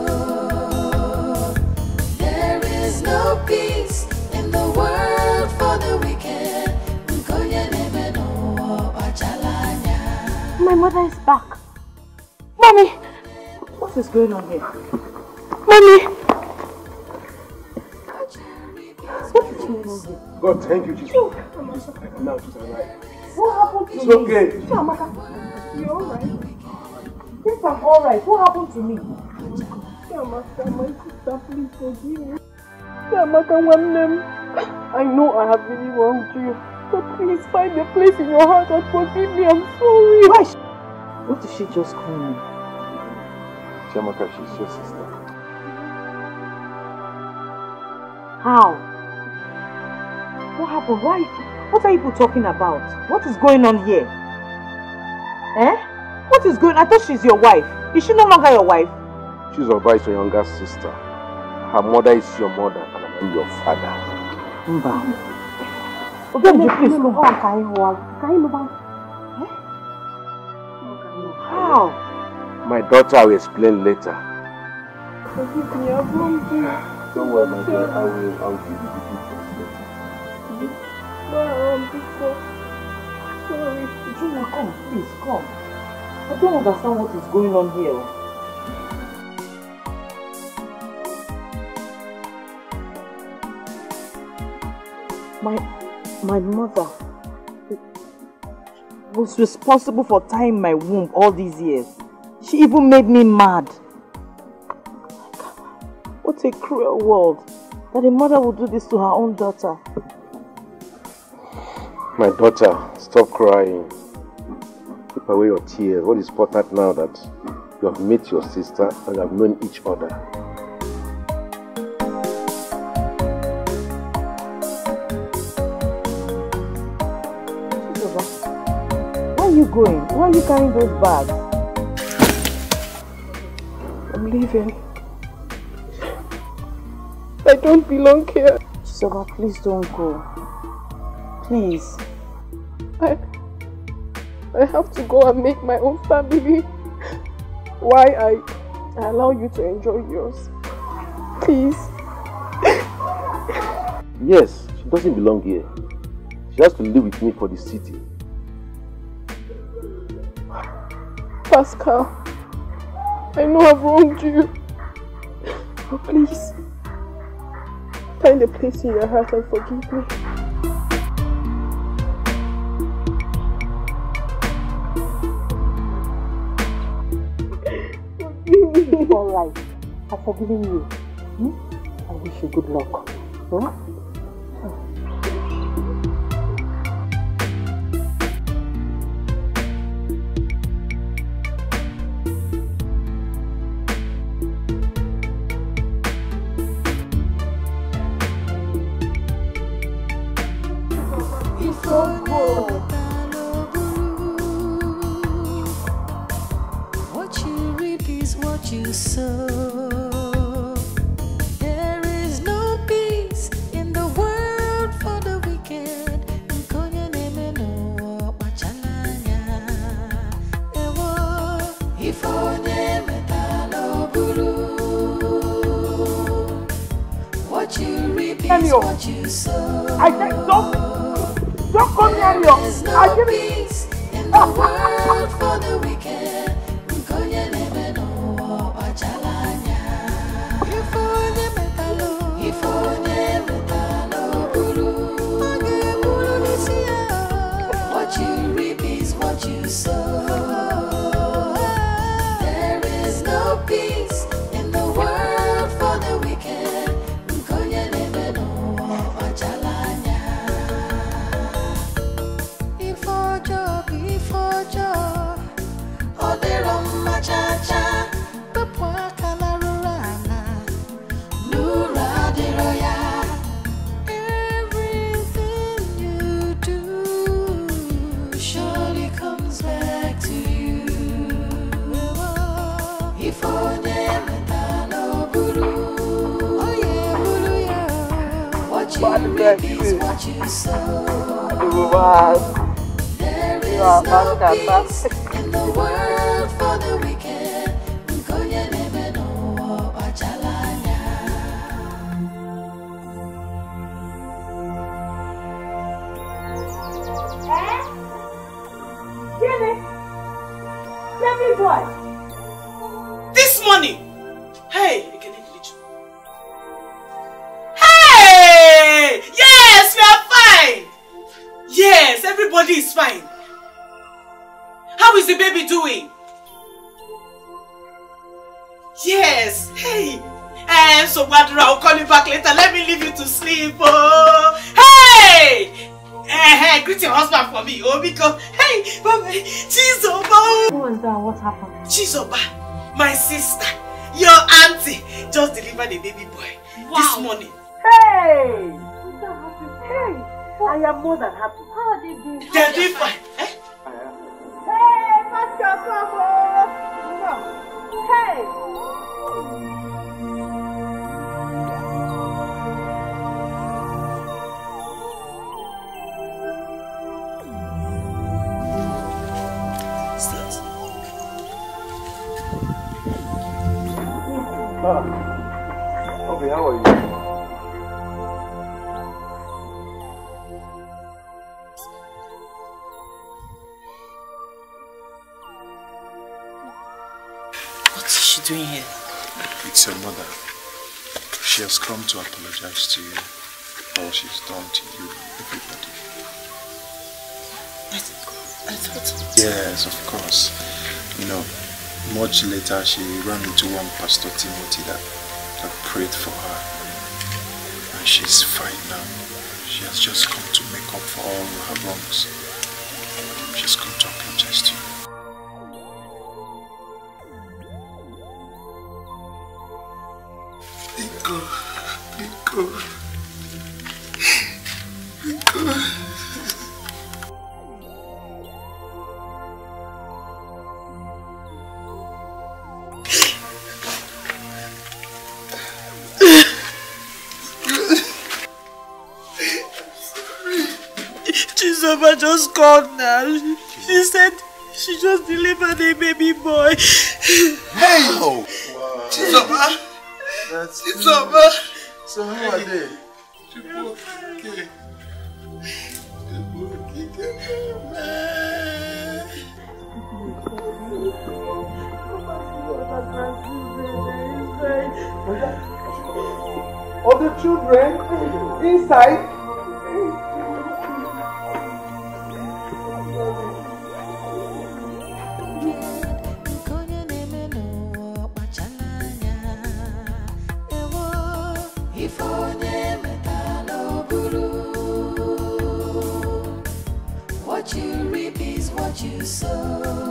There is no peace in the world for the wicked. Mother is back. Mommy! What is going on here? Mommy! What is going on here? God, thank you, Jesus. Now she's alive. What happened to It's me? okay. Chiamaka, you alright? Yes, I'm alright. What happened to me? Chiamaka, my sister, please forgive me. Chiamaka, nwanne m. I know I have really wronged you. But please find a place in your heart and forgive me. I'm sorry. Why? What did she just call me? Chiamaka, she's your sister. How? What happened? Why? What are you talking about? What is going on here? Eh? What is going I thought she's your wife. Is she no longer your wife? She's your vice, your younger sister. Her mother is your mother, and I'm your father. Mba. Ogenji, please come on. Can you Can you move on? How? My daughter will explain later. Forgive me, I've wronged you. Don't worry, my dear. I will, I will give you the details. No, I am before. Sorry. Junior, come, please, come. I don't understand what is going on here. My, my mother was responsible for tying my womb all these years. She even made me mad. What a cruel world that a mother would do this to her own daughter. My daughter, stop crying. Keep away your tears. What is important now that you have met your sister and have known each other? Going? Why are you carrying those bags? I'm leaving. I don't belong here. Chizoba, please don't go. Please. I, I have to go and make my own family. Why I, I allow you to enjoy yours. Please. Yes, she doesn't belong here. She has to live with me for the city. Pascal, I know I've wronged you. But please, find a place in your heart and forgive me. It's alright. I've forgiven you. Hmm? I wish you good luck. Hmm? I am more than happy. How are they doing? They're fine. Has come to apologize to you for what she's done to you and everybody. I, I thought. Yes, of course. You know, much later, she ran into one Pastor Timothy that, that prayed for her. And she's fine now. She has just come to make up for all her wrongs. She's come to apologize to you. Biko, Biko, Biko. Chizoba just called now. She said she just delivered a baby boy. Hey! Oh, wow. Chizoba! That's Chizoba! So how are they? Okay. All the children inside. You reap